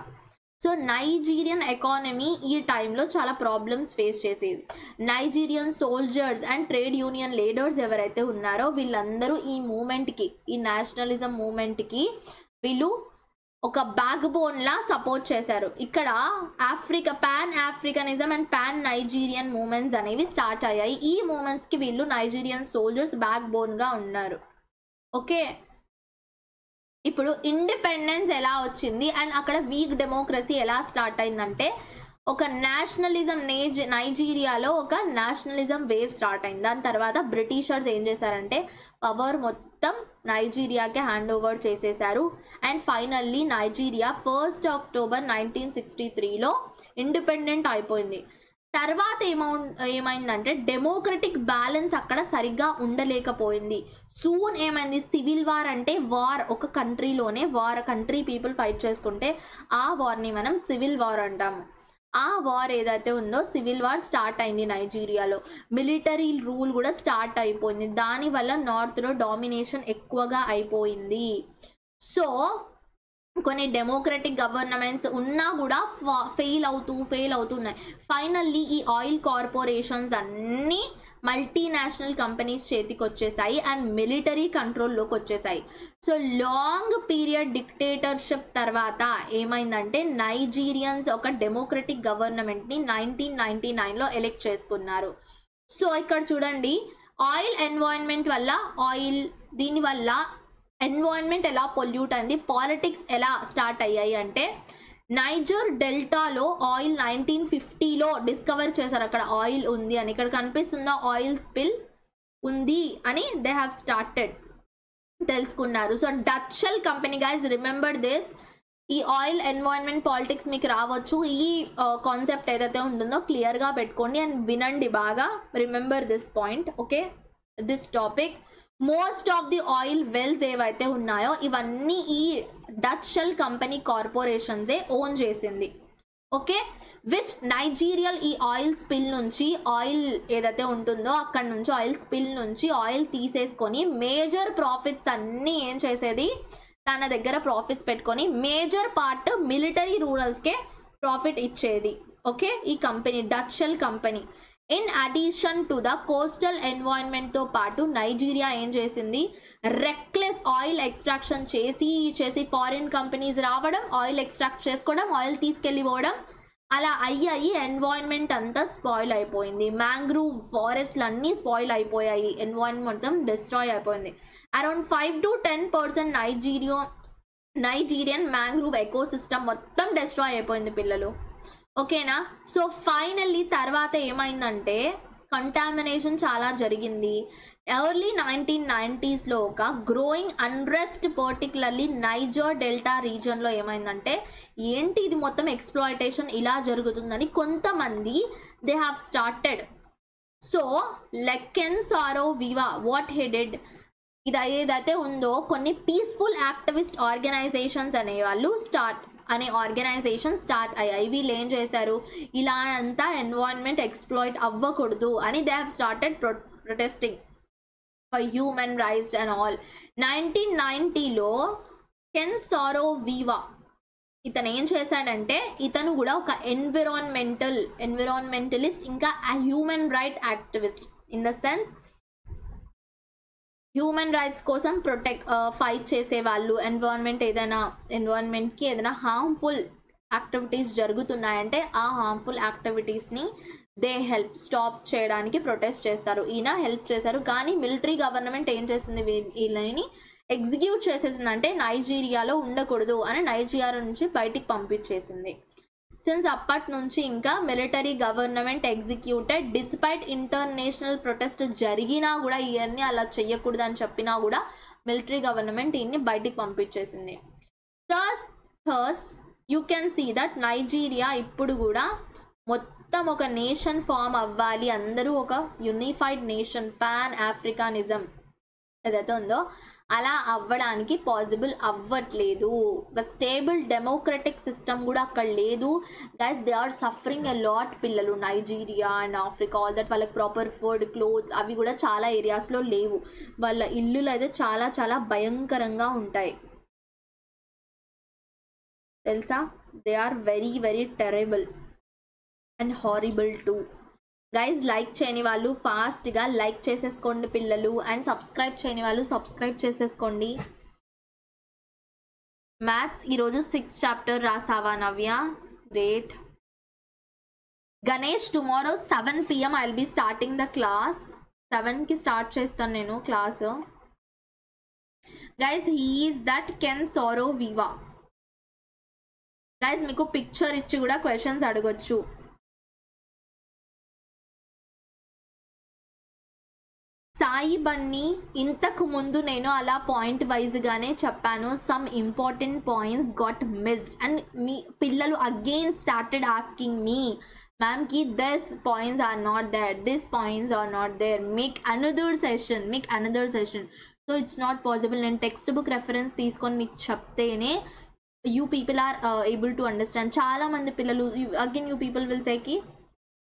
Speaker 1: సో నైజీరియన్ ఎకానమీ ఈ టైంలో చాలా ప్రాబ్లమ్స్ ఫేస్ చేసేది. Nigerian soldiers and trade union leaders ఎవరైతే ఉన్నారో వీళ్ళందరూ ఈ మూమెంట్కి ఈ నేషనలిజం మూమెంట్కి వీళ్ళు ఒక బ్యాక్ బోన్ లా సపోర్ట్ చేశారు. ఇక్కడ Africa pan Africanism and pan Nigerian movements అనేవి స్టార్ట్ అయ్యాయి. ఈ మూమెంట్స్కి వీళ్ళు నైజీరియన్ సోల్జర్స్ బ్యాక్ బోన్గా ఉన్నారు. ఓకే ఇప్పుడు ఇండిపెండెన్స్ ఎలా వచ్చింది అండ్ అక్కడ వీక్ డెమోక్రసీ ఎలా స్టార్ట్ అయిందంటే ఒక నేషనలిజం నేజ్ నైజీరియాలో ఒక నేషనలిజం వేవ్ స్టార్ట్ అయింది. దాని తర్వాత బ్రిటిషర్స్ ఏం చేశారంటే పవర్ మొత్తం నైజీరియాకి హ్యాండ్ ఓవర్ చేసేశారు. And finally Nigeria first October nineteen sixty త్రీలో ఇండిపెండెంట్ అయిపోయింది. తర్వాత ఏమౌ ఏమైందంటే డెమోక్రటిక్ బ్యాలెన్స్ అక్కడ సరిగ్గా ఉండలేకపోయింది. సూన్ ఏమైంది? సివిల్ వార్ అంటే వార్ ఒక కంట్రీలోనే వార్ కంట్రీ పీపుల్ ఫైట్ చేసుకుంటే ఆ వార్ని మనం సివిల్ వార్ అంటాము ఆ వార్ ఏదైతే ఉందో సివిల్ వార్ స్టార్ట్ అయింది నైజీరియాలో. మిలిటరీ రూల్ కూడా స్టార్ట్ అయిపోయింది. దానివల్ల నార్త్లో డామినేషన్ ఎక్కువగా అయిపోయింది. సో కొన్ని డెమోక్రటిక్ గవర్నమెంట్స్ ఉన్నా కూడా ఫెయిల్ అవుతూ ఫెయిల్ అవుతున్నాయి. ఫైనల్లీ ఈ ఆయిల్ కార్పొరేషన్స్ అన్నీ మల్టీనేషనల్ కంపెనీస్ చేతికి వచ్చేసాయి అండ్ మిలిటరీ కంట్రోల్లోకి వచ్చేసాయి. సో లాంగ్ పీరియడ్ డిక్టేటర్షిప్ తర్వాత ఏమైందంటే నైజీరియన్స్ ఒక డెమోక్రటిక్ గవర్నమెంట్ని నైన్టీన్ నైన్టీ నైన్లో ఎలెక్ట్ చేసుకున్నారు. సో ఇక్కడ చూడండి ఆయిల్ ఎన్వైరన్మెంట్ వల్ల ఆయిల్ దీనివల్ల ఎన్వైరన్మెంట్ ఎలా పొల్యూట్ అయింది పాలిటిక్స్ ఎలా స్టార్ట్ అయ్యాయి అంటే నైజర్ డెల్టాలో ఆయిల్ నైన్టీన్ ఫిఫ్టీలో డిస్కవర్ చేశారు. అక్కడ ఆయిల్ ఉంది అని. ఇక్కడ కనిపిస్తుందా ఆయిల్ స్పిల్ ఉంది అని దే హ్యావ్ స్టార్టెడ్ తెలుసుకున్నారు. So Dutch Shell company guys remember this ఈ ఆయిల్ ఎన్వైరన్మెంట్ పాలిటిక్స్ మీకు రావచ్చు. ఈ కాన్సెప్ట్ ఏదైతే ఉంటుందో క్లియర్గా పెట్టుకోండి. అండ్ వినండి బాగా. Remember this point okay this topic most of the oil wells ఏవైతే ఉన్నాయో ఇవన్నీ ఈ డచ్ షెల్ కంపెనీ కార్పొరేషన్సే ఓన్ చేసింది. ఓకే విచ్ నైజీరియల్ ఈ ఆయిల్ స్పిల్ నుంచి ఆయిల్ ఏదైతే ఉంటుందో అక్కడ నుంచి ఆయిల్ స్పిల్ నుంచి ఆయిల్ తీసేసుకొని మేజర్ ప్రాఫిట్స్ అన్నీ ఏం చేసేది? తన దగ్గర ప్రాఫిట్స్ పెట్టుకొని మేజర్ పార్ట్ మిలిటరీ రూరల్స్కే ప్రాఫిట్ ఇచ్చేది. ఓకే ఈ company Dutch Shell company in addition to the coastal ఎన్వైరన్మెంట్తో పాటు నైజీరియా ఏం చేసింది? రెక్లెస్ ఆయిల్ ఎక్స్ట్రాక్షన్ చేసి చేసి ఫారిన్ కంపెనీస్ రావడం ఆయిల్ ఎక్స్ట్రాక్ట్ చేసుకోవడం ఆయిల్ తీసుకెళ్ళి పోవడం అలా అయ్యాయి అయ్యి ఎన్వైరన్మెంట్ అంతా స్పాయిల్ అయిపోయింది. మ్యాంగ్రూవ్ ఫారెస్ట్లు అన్నీ స్పాయిల్ అయిపోయాయి. ఎన్వైరన్మెంట్ మొత్తం డిస్ట్రాయ్ అయిపోయింది. Around five to ten percent నైజీరియో Nigerian mangrove ecosystem మొత్తం డిస్ట్రాయ్ అయిపోయింది పిల్లలు. ఓకేనా? సో ఫైనల్లీ తర్వాత ఏమైందంటే కంటామినేషన్ చాలా జరిగింది. ఎర్లీ నైన్టీన్ నైంటీస్లో ఒక growing unrest particularly Niger delta రీజన్లో ఏమైందంటే ఏంటి ఇది మొత్తం ఎక్స్ప్లాయిటేషన్ ఇలా జరుగుతుందని కొంతమంది దే హ్యావ్ స్టార్టెడ్ సో లెక్కెన్ సారో వివా వాట్ హెడెడ్ ఇది ఏదైతే ఉందో కొన్ని పీస్ఫుల్ యాక్టివిస్ట్ ఆర్గనైజేషన్స్ అనేవాళ్ళు స్టార్ట్ అనే ఆర్గనైజేషన్ స్టార్ట్ అయ్యాయి. వీళ్ళు ఏం చేశారు. ఇలా అంతా ఎన్వైరన్మెంట్ ఎక్స్ప్లాయిట్ అవ్వకూడదు అని they have started pro protesting for human rights and all. Nineteen నైన్టీలో Ken Saro Wiwa ఇతను ఏం చేశాడంటే ఇతను కూడా ఒక ఎన్విరాన్మెంటల్ ఎన్విరాన్మెంటలిస్ట్ ఇంకా human right activist in the sense human rights కోసం ప్రొటెక్ట్ ఫైట్ చేసే వాళ్ళు ఎన్విరాన్మెంట్ ఏదైనా ఎన్విరాన్మెంట్కి ఏదైనా హార్మ్ఫుల్ యాక్టివిటీస్ జరుగుతున్నాయంటే ఆ హార్మ్ఫుల్ యాక్టివిటీస్ని దే హెల్ప్ స్టాప్ చేయడానికి ప్రొటెస్ట్ చేస్తారు. ఈయన హెల్ప్ చేశారు. కానీ మిలిటరీ గవర్నమెంట్ ఏం చేసింది? వీ- వీళ్ళని ఎగ్జిక్యూట్ చేసేసింది అంటే నైజీరియాలో ఉండకూడదు అని నైజీరియా నుంచి బయటికి పంపించేసింది. సిన్స్ అప్పటి నుంచి ఇంకా military government executed despite international protest జరిగినా కూడా ఇవన్నీ అలా చెయ్యకూడదు అని చెప్పినా కూడా మిలిటరీ గవర్నమెంట్ ఈయన్ని బయటికి పంపించేసింది. Thus thus you can see that Nigeria ఇప్పుడు కూడా మొత్తం ఒక నేషన్ ఫామ్ అవ్వాలి. అందరూ ఒక యూనిఫైడ్ నేషన్ పాన్ ఆఫ్రికానిజం ఏదైతే ఉందో అలా అవ్వడానికి పాసిబుల్ అవ్వట్లేదు. ఒక స్టేబుల్ డెమోక్రటిక్ సిస్టమ్ కూడా అక్కడ లేదు. Guys they are suffering a lot పిల్లలు. Nigeria and Africa all that వాళ్ళకి ప్రాపర్ ఫుడ్ క్లోత్స్ అవి కూడా చాలా ఏరియాస్లో లేవు. వాళ్ళ ఇల్లులు అయితే చాలా చాలా భయంకరంగా ఉంటాయి. తెలుసా? They are very very terrible and horrible to guys like చేయని వాళ్ళు ఫాస్ట్గా లైక్ చేసేసుకోండి పిల్లలు అండ్ సబ్స్క్రైబ్ చేయని వాళ్ళు సబ్స్క్రైబ్ చేసేసుకోండి. మ్యాథ్స్ ఈరోజు six chapter రాసావా Navya? Great Ganesh tomorrow seven PM I will be starting the class సెవెన్కి స్టార్ట్ చేస్తాను నేను class guys he is that Ken Saro Wiwa guys మీకు పిక్చర్ ఇచ్చి కూడా క్వశ్చన్స్ అడగొచ్చు. సాయి బన్నీ ఇంతకు ముందు నేను అలా పాయింట్ వైజ్గానే చెప్పాను. Some important points got missed and మీ పిల్లలు అగైన్ స్టార్టెడ్ ఆస్కింగ్ మీ మ్యామ్కి this points are not there this points are not there make another session make another session so it's not possible నేను టెక్స్ట్ బుక్ రెఫరెన్స్ తీసుకొని మీకు చెప్తేనే you people are able to understand చాలా మంది పిల్లలు again you people will say కి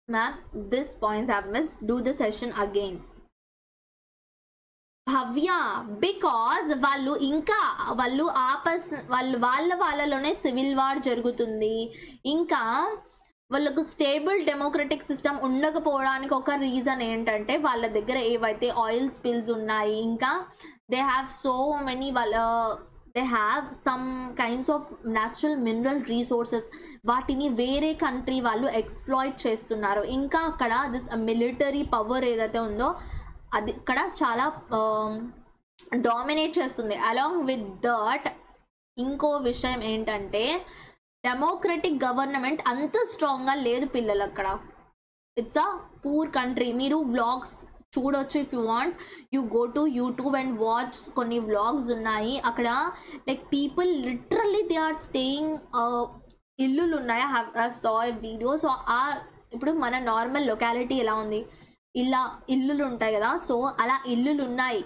Speaker 1: ma'am this points have miss do the session again Bhavya. Because వాళ్ళు ఇంకా వాళ్ళు ఆపస్ వాళ్ళు వాళ్ళ వాళ్ళలోనే సివిల్ వార్ జరుగుతుంది. ఇంకా వాళ్ళకు స్టేబుల్ డెమోక్రటిక్ సిస్టమ్ ఉండకపోవడానికి ఒక రీజన్ ఏంటంటే వాళ్ళ దగ్గర ఏవైతే ఆయిల్ స్పిల్స్ ఉన్నాయి ఇంకా దే హ్యావ్ సో మెనీ వాళ్ళ they have some kinds of natural mineral resources వాటిని వేరే కంట్రీ వాళ్ళు ఎక్స్ప్లాయిట్ చేస్తున్నారు. ఇంకా అక్కడ దిస్ మిలిటరీ పవర్ ఏదైతే ఉందో అది ఇక్కడ చాలా డామినేట్ చేస్తుంది. అలాంగ్ విత్ దట్ ఇంకో విషయం ఏంటంటే డెమోక్రటిక్ గవర్నమెంట్ అంత స్ట్రాంగ్గా లేదు పిల్లలు అక్కడ. ఇట్స్ అ పూర్ కంట్రీ మీరు వ్లాగ్స్ చూడొచ్చు if you want you go to YouTube and watch కొన్ని వ్లాగ్స్ ఉన్నాయి. అక్కడ like people literally they are staying ఇల్లులు ఉన్నాయి హ్యావ్ సా వీడియో సో ఆ ఇప్పుడు మన నార్మల్ లొకాలిటీ ఎలా ఉంది? ఇలా ఇల్లులు ఉంటాయి కదా. సో అలా ఇల్లులు ఉన్నాయి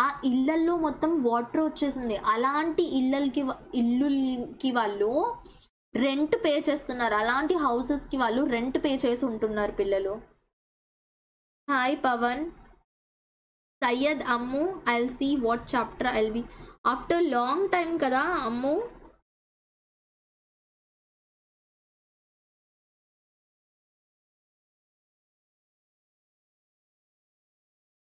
Speaker 1: ఆ ఇళ్ళల్లో మొత్తం వాటర్ వచ్చేసింది. అలాంటి ఇళ్ళకి ఇల్లుకి వాళ్ళు రెంట్ పే చేస్తున్నారు. అలాంటి హౌసెస్కి వాళ్ళు రెంట్ పే చేసి ఉంటున్నారు పిల్లలు. Hi Pavan Syed Ammu I'll see what chapter I'll be after long time కదా Ammu.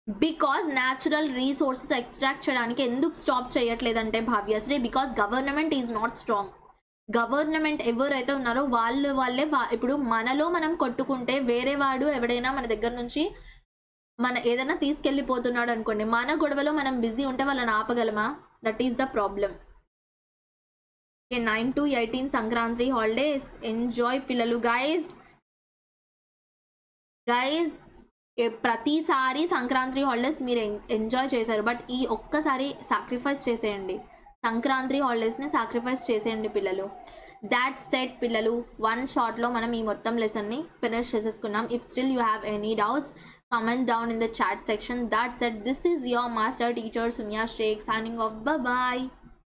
Speaker 1: Because natural resources extract చేయడానికి ఎందుకు stop చేయట్లేదంటే Bhavyasri because government is not strong government ఎవరైతే ఉన్నారో వాళ్ళు వాళ్ళే ఇప్పుడు మనలో మనం కొట్టుకుంటే వేరే వాడు ఎవడైనా మన దగ్గర నుంచి మన ఏదైనా తీసుకెళ్ళిపోతున్నాడు అనుకోండి మన గొడవలో మనం బిజీ ఉంటే వాళ్ళని ఆపగలమా? That is the problem okay nine to eighteen Sankranti holidays enjoy పిల్లలు. గైజ్ గైజ్ ప్రతిసారి సంక్రాంతి హాలిడేస్ మీరు ఎంజాయ్ చేశారు. బట్ ఈ ఒక్కసారి సాక్రిఫైస్ చేసేయండి. సంక్రాంతి హాలిడేస్ని సాక్రిఫైస్ చేసేయండి పిల్లలు. దాట్ సెట్ పిల్లలు వన్ షాట్లో మనం ఈ మొత్తం లెసన్ని ఫినిష్ చేసేసుకున్నాం. If still you have any doubts comment down in the chat section that's it this is your master teacher sunya Shaik signing off bye